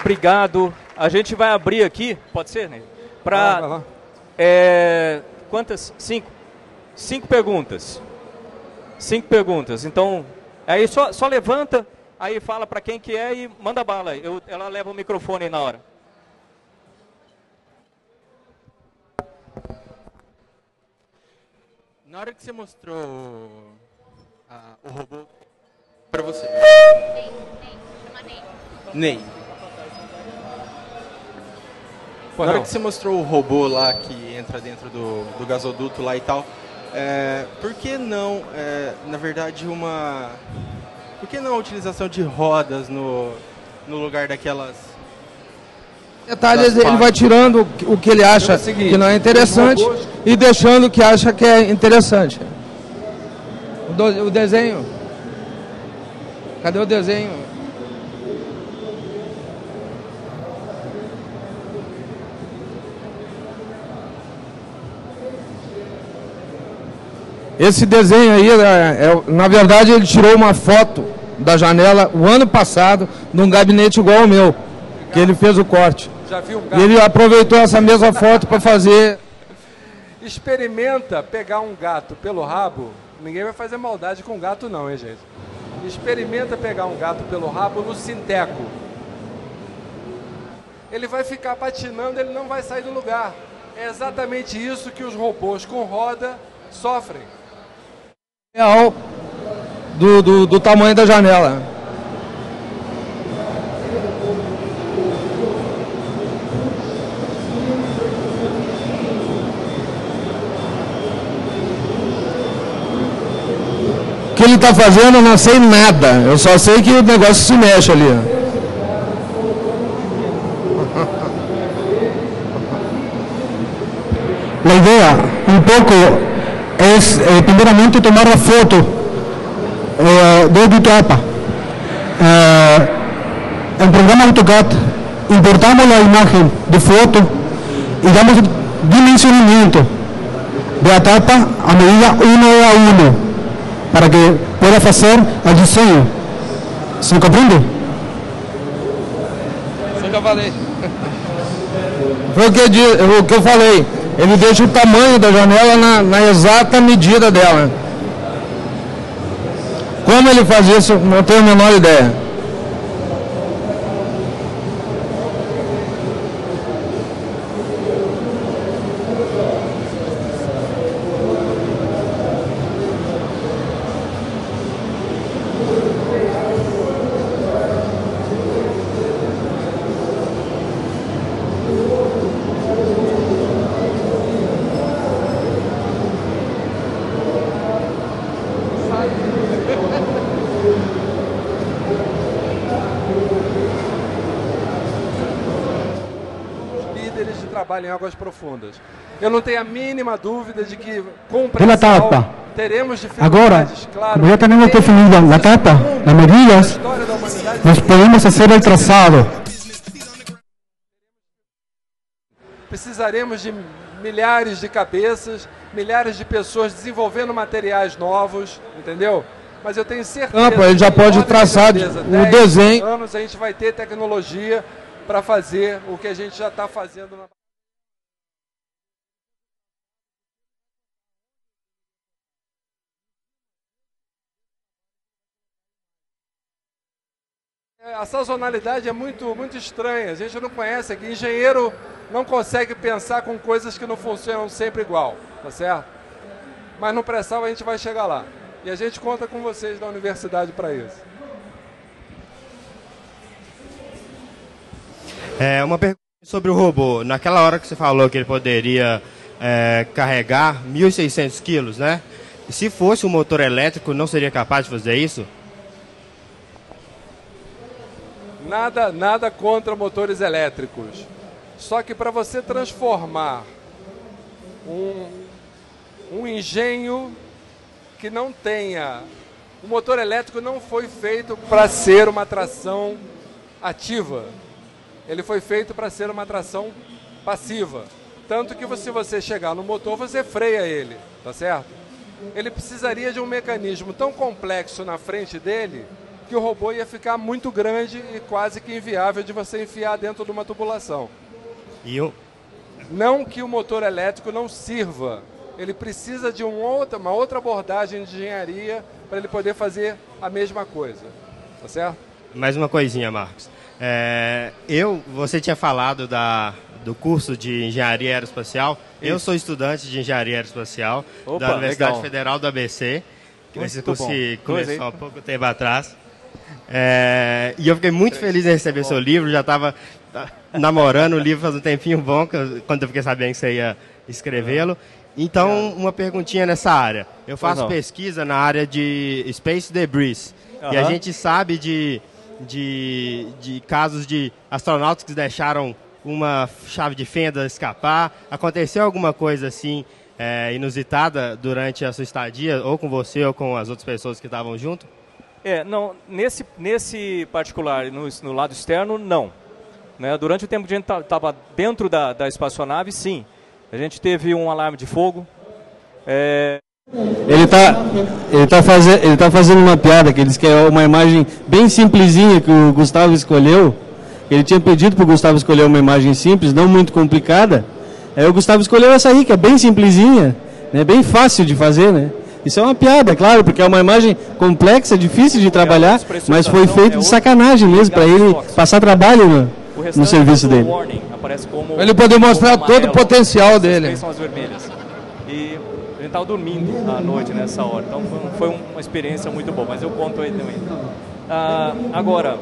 B: obrigado. A gente vai abrir aqui, pode ser, né? Para é, quantas? Cinco. Cinco perguntas. Cinco perguntas. Então, aí só, só levanta, aí fala para quem que é e manda bala. Eu, ela leva o microfone aí na hora.
F: Na hora que você mostrou a, o robô para você. Ney. Na hora que você mostrou o robô lá que entra dentro do, do gasoduto lá e tal, é, por que não, é, na verdade, uma. Por que não a utilização de rodas no, no lugar daquelas.
G: Detalhes, ele vai tirando o que ele acha é seguinte, que não é interessante e deixando o que acha que é interessante. O, do, o desenho. Cadê o desenho? Esse desenho aí, é, é, na verdade, ele tirou uma foto da janela o ano passado, num gabinete igual ao meu, que ele fez o corte. Já um gato? E ele aproveitou essa mesma foto para fazer.
C: Experimenta pegar um gato pelo rabo. Ninguém vai fazer maldade com gato, não, hein, gente? Experimenta pegar um gato pelo rabo no sinteco. Ele vai ficar patinando, ele não vai sair do lugar. É exatamente isso que os robôs com roda sofrem
G: real do, do, do tamanho da janela. O que ele está fazendo eu não sei nada. Eu só sei que o negócio se mexe ali.
H: La [LAUGHS] idea un poco eh, primeramente tomar la foto eh, de etapa. Eh, en programa AutoCAD importamos la imagen de foto y damos dimensionamiento de la etapa a medida uno a uno para que pueda hacer el diseño. ¿Se comprende?
G: Foi o o que eu falei. Ele deixa o tamanho da janela na, na exata medida dela. Como ele faz isso, não tenho a menor ideia.
C: Trabalho em águas profundas. Eu não tenho a mínima dúvida de que com pressão teremos dificuldades.
H: Agora, claro, como já temos definido a etapa, as medidas, nós podemos fazer o traçado.
C: Precisaremos de milhares de cabeças, milhares de pessoas desenvolvendo materiais novos, entendeu? Mas eu tenho certeza.
G: Não, ele já pode traçar o desenho.
C: anos a gente vai ter tecnologia para fazer o que a gente já está fazendo na a sazonalidade é muito, muito estranha, a gente não conhece aqui. Engenheiro não consegue pensar com coisas que não funcionam sempre igual, tá certo? Mas no pré-sal a gente vai chegar lá. E a gente conta com vocês da universidade para isso.
I: É, uma pergunta sobre o robô. Naquela hora que você falou que ele poderia é, carregar 1.600 quilos, né? Se fosse um motor elétrico, não seria capaz de fazer isso?
C: Nada, nada contra motores elétricos. Só que para você transformar um, um engenho que não tenha. O motor elétrico não foi feito para ser uma tração ativa. Ele foi feito para ser uma tração passiva. Tanto que se você chegar no motor, você freia ele, tá certo? Ele precisaria de um mecanismo tão complexo na frente dele que o robô ia ficar muito grande e quase que inviável de você enfiar dentro de uma tubulação.
I: E eu...
C: Não que o motor elétrico não sirva, ele precisa de um outra, uma outra abordagem de engenharia para ele poder fazer a mesma coisa. Tá certo?
I: Mais uma coisinha, Marcos. É, eu, você tinha falado da, do curso de engenharia aeroespacial. Isso. Eu sou estudante de engenharia aeroespacial Opa, da Universidade legal. Federal do ABC, que esse curso começou há pouco tempo atrás. É, e eu fiquei muito feliz em receber seu livro, já estava namorando o livro faz um tempinho bom, quando eu fiquei sabendo que você ia escrevê-lo. Então, uma perguntinha nessa área. Eu faço pesquisa na área de Space Debris. Uhum. E a gente sabe de, de, de casos de astronautas que deixaram uma chave de fenda escapar. Aconteceu alguma coisa assim é, inusitada durante a sua estadia, ou com você ou com as outras pessoas que estavam junto?
B: É, não, nesse, nesse particular, no, no lado externo, não. Né? Durante o tempo que a gente estava dentro da, da espaçonave, sim. A gente teve um alarme de fogo. É...
H: Ele está ele tá faze, ele tá fazendo uma piada, que ele disse que é uma imagem bem simplesinha que o Gustavo escolheu. Ele tinha pedido para o Gustavo escolher uma imagem simples, não muito complicada. Aí o Gustavo escolheu essa aí, que é bem simplesinha, né? bem fácil de fazer, né? Isso é uma piada, claro, porque é uma imagem complexa, difícil de trabalhar, mas foi feito de sacanagem mesmo, para ele passar trabalho no, no serviço dele.
G: Ele poder mostrar todo o potencial dele.
B: São as vermelhas. E a gente estava dormindo à noite nessa hora, então foi uma experiência muito boa, mas eu conto aí também. Ah, agora,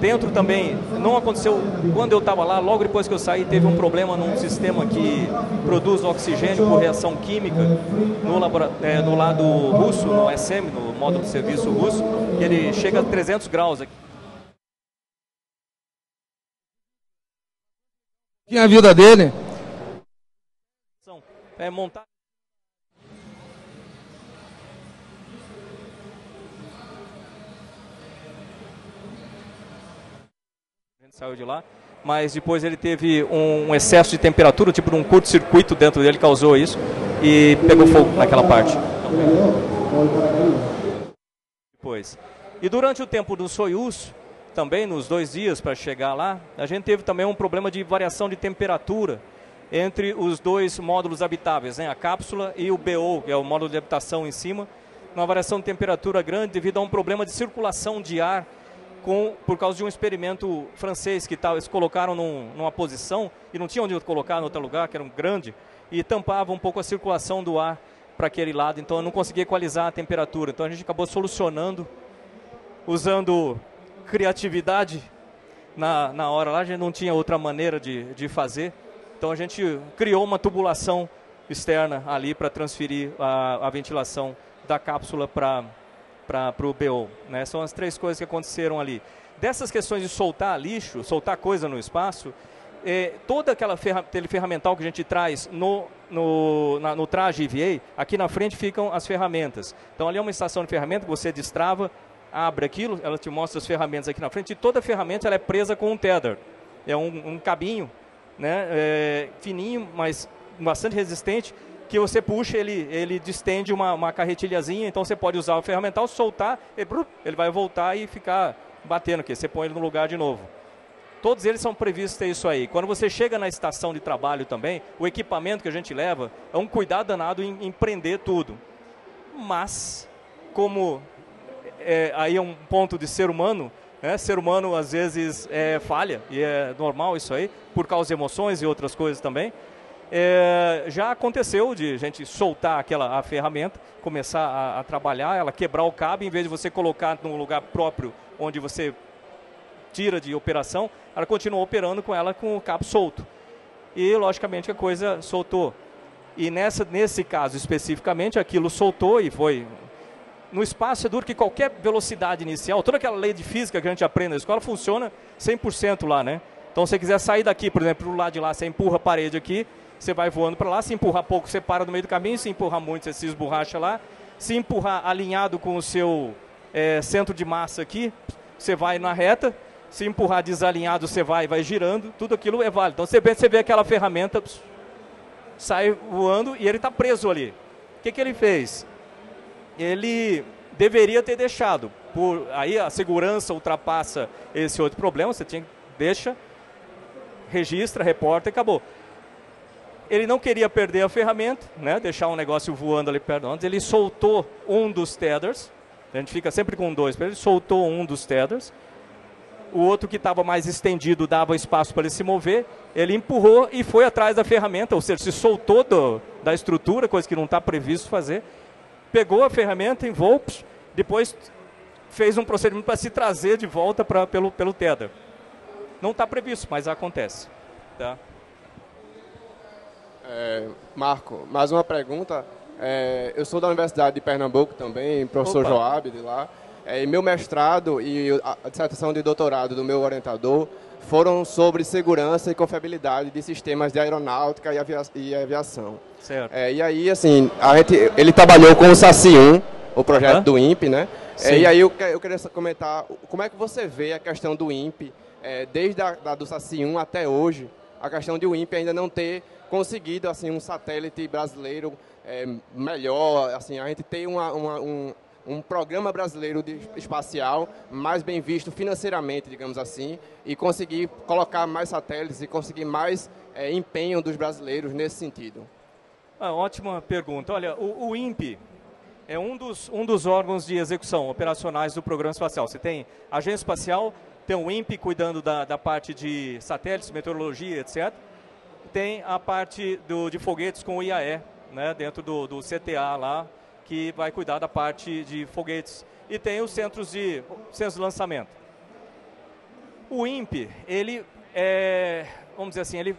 B: Dentro também, não aconteceu, quando eu estava lá, logo depois que eu saí, teve um problema num sistema que produz oxigênio por reação química no, é, no lado russo, no SM, no módulo de serviço russo, que ele chega a 300 graus aqui.
G: Tinha a vida dele?
B: É montar saiu de lá, mas depois ele teve um excesso de temperatura, tipo um curto-circuito dentro dele causou isso e pegou fogo naquela parte. Depois. E durante o tempo do Soyuz, também nos dois dias para chegar lá, a gente teve também um problema de variação de temperatura entre os dois módulos habitáveis, né? a cápsula e o BO, que é o módulo de habitação em cima, uma variação de temperatura grande devido a um problema de circulação de ar com, por causa de um experimento francês que tal, eles colocaram num, numa posição e não tinha onde colocar em outro lugar, que era um grande, e tampava um pouco a circulação do ar para aquele lado, então eu não conseguia equalizar a temperatura. Então a gente acabou solucionando usando criatividade na, na hora lá, a gente não tinha outra maneira de, de fazer. Então a gente criou uma tubulação externa ali para transferir a, a ventilação da cápsula para o BO. Né? São as três coisas que aconteceram ali. Dessas questões de soltar lixo, soltar coisa no espaço, é, toda aquela ferra, ferramental que a gente traz no, no, na, no traje EVA, aqui na frente ficam as ferramentas. Então ali é uma estação de ferramenta que você destrava, abre aquilo, ela te mostra as ferramentas aqui na frente e toda ferramenta ela é presa com um tether. É um, um cabinho né, é, fininho, mas bastante resistente, que você puxa, ele, ele distende uma, uma carretilhazinha, então você pode usar o ferramental, soltar, ele, ele vai voltar e ficar batendo aqui, você põe ele no lugar de novo. Todos eles são previstos ter isso aí. Quando você chega na estação de trabalho também, o equipamento que a gente leva é um cuidado danado em, em prender tudo. Mas, como é, aí é um ponto de ser humano, né? ser humano às vezes é, falha, e é normal isso aí, por causa de emoções e outras coisas também. É, já aconteceu de a gente soltar aquela a ferramenta, começar a, a, trabalhar, ela quebrar o cabo, em vez de você colocar num lugar próprio onde você tira de operação, ela continuou operando com ela com o cabo solto. E, logicamente, a coisa soltou. E nessa, nesse caso especificamente, aquilo soltou e foi. No espaço é duro que qualquer velocidade inicial, toda aquela lei de física que a gente aprende na escola funciona 100% lá, né? Então, se você quiser sair daqui, por exemplo, do lado de lá, você empurra a parede aqui, você vai voando para lá. Se empurrar pouco, você para no meio do caminho. Se empurrar muito, você se esborracha lá. Se empurrar alinhado com o seu é, centro de massa aqui, você vai na reta. Se empurrar desalinhado, você vai, vai girando, tudo aquilo é válido. Então você vê, você vê aquela ferramenta, sai voando e ele está preso ali. O que, que ele fez? Ele deveria ter deixado. Por, aí a segurança ultrapassa esse outro problema, você tinha, deixa, registra, reporta e acabou. Ele não queria perder a ferramenta, né, deixar um negócio voando ali perto de ele soltou um dos tethers, a gente fica sempre com dois, ele soltou um dos tethers, o outro que estava mais estendido dava espaço para ele se mover, ele empurrou e foi atrás da ferramenta, ou seja, se soltou do, da estrutura, coisa que não está previsto fazer, pegou a ferramenta em voo, depois fez um procedimento para se trazer de volta pra, pelo, pelo tether. Não está previsto, mas acontece. Tá?
J: É, Marco, mais uma pergunta. É, eu sou da Universidade de Pernambuco também, professor Opa. Joab de lá. É, meu mestrado e a dissertação de doutorado do meu orientador foram sobre segurança e confiabilidade de sistemas de aeronáutica e, avia e aviação.
B: Certo.
J: É, e aí, assim, a gente, ele trabalhou com o SACI-1, o projeto uhum. do INPE, né? É, e aí eu, eu queria comentar como é que você vê a questão do INPE, é, desde a da, do SACI-1 até hoje, a questão de o INPE ainda não ter conseguido assim um satélite brasileiro é, melhor, assim a gente tem uma, uma, um, um programa brasileiro de espacial mais bem visto financeiramente, digamos assim, e conseguir colocar mais satélites e conseguir mais é, empenho dos brasileiros nesse sentido?
B: Ah, ótima pergunta. Olha, o, o INPE é um dos, um dos órgãos de execução operacionais do programa espacial. Você tem agência espacial, tem o INPE cuidando da, da parte de satélites, meteorologia, etc. Tem a parte do, de foguetes com o IAE, né, dentro do, do CTA lá, que vai cuidar da parte de foguetes. E tem os centros de, centros de lançamento. O INPE, ele é, vamos dizer assim, ele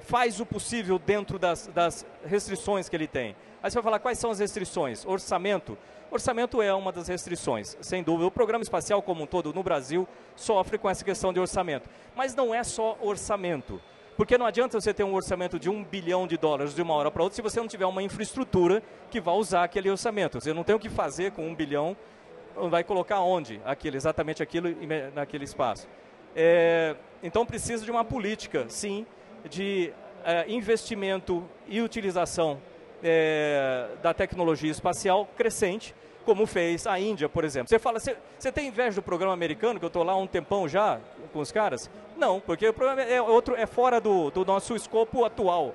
B: faz o possível dentro das, das restrições que ele tem. Aí você vai falar quais são as restrições? Orçamento. Orçamento é uma das restrições, sem dúvida. O programa espacial como um todo no Brasil sofre com essa questão de orçamento. Mas não é só orçamento. Porque não adianta você ter um orçamento de um bilhão de dólares de uma hora para outra se você não tiver uma infraestrutura que vá usar aquele orçamento. Você não tem o que fazer com um bilhão, vai colocar onde? Aquilo, exatamente aquilo naquele espaço. É, então precisa de uma política, sim, de é, investimento e utilização é, da tecnologia espacial crescente como fez a Índia, por exemplo. Você fala, você, tem inveja do programa americano, que eu estou lá há um tempão já com os caras? Não, porque o programa é outro, é fora do, do nosso escopo atual.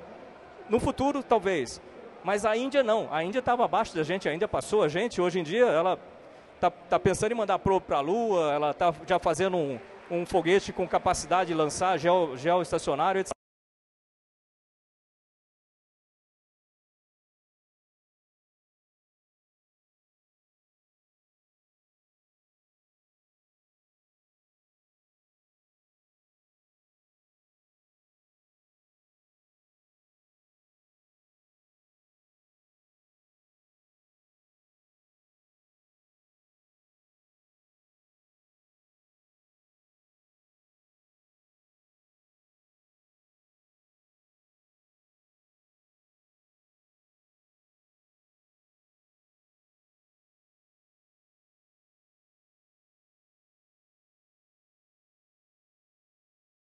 B: No futuro, talvez. Mas a Índia não. A Índia estava abaixo da gente, a Índia passou a gente. Hoje em dia, ela está tá pensando em mandar probe para a Lua, ela está já fazendo um, um foguete com capacidade de lançar geo, geoestacionário, etc.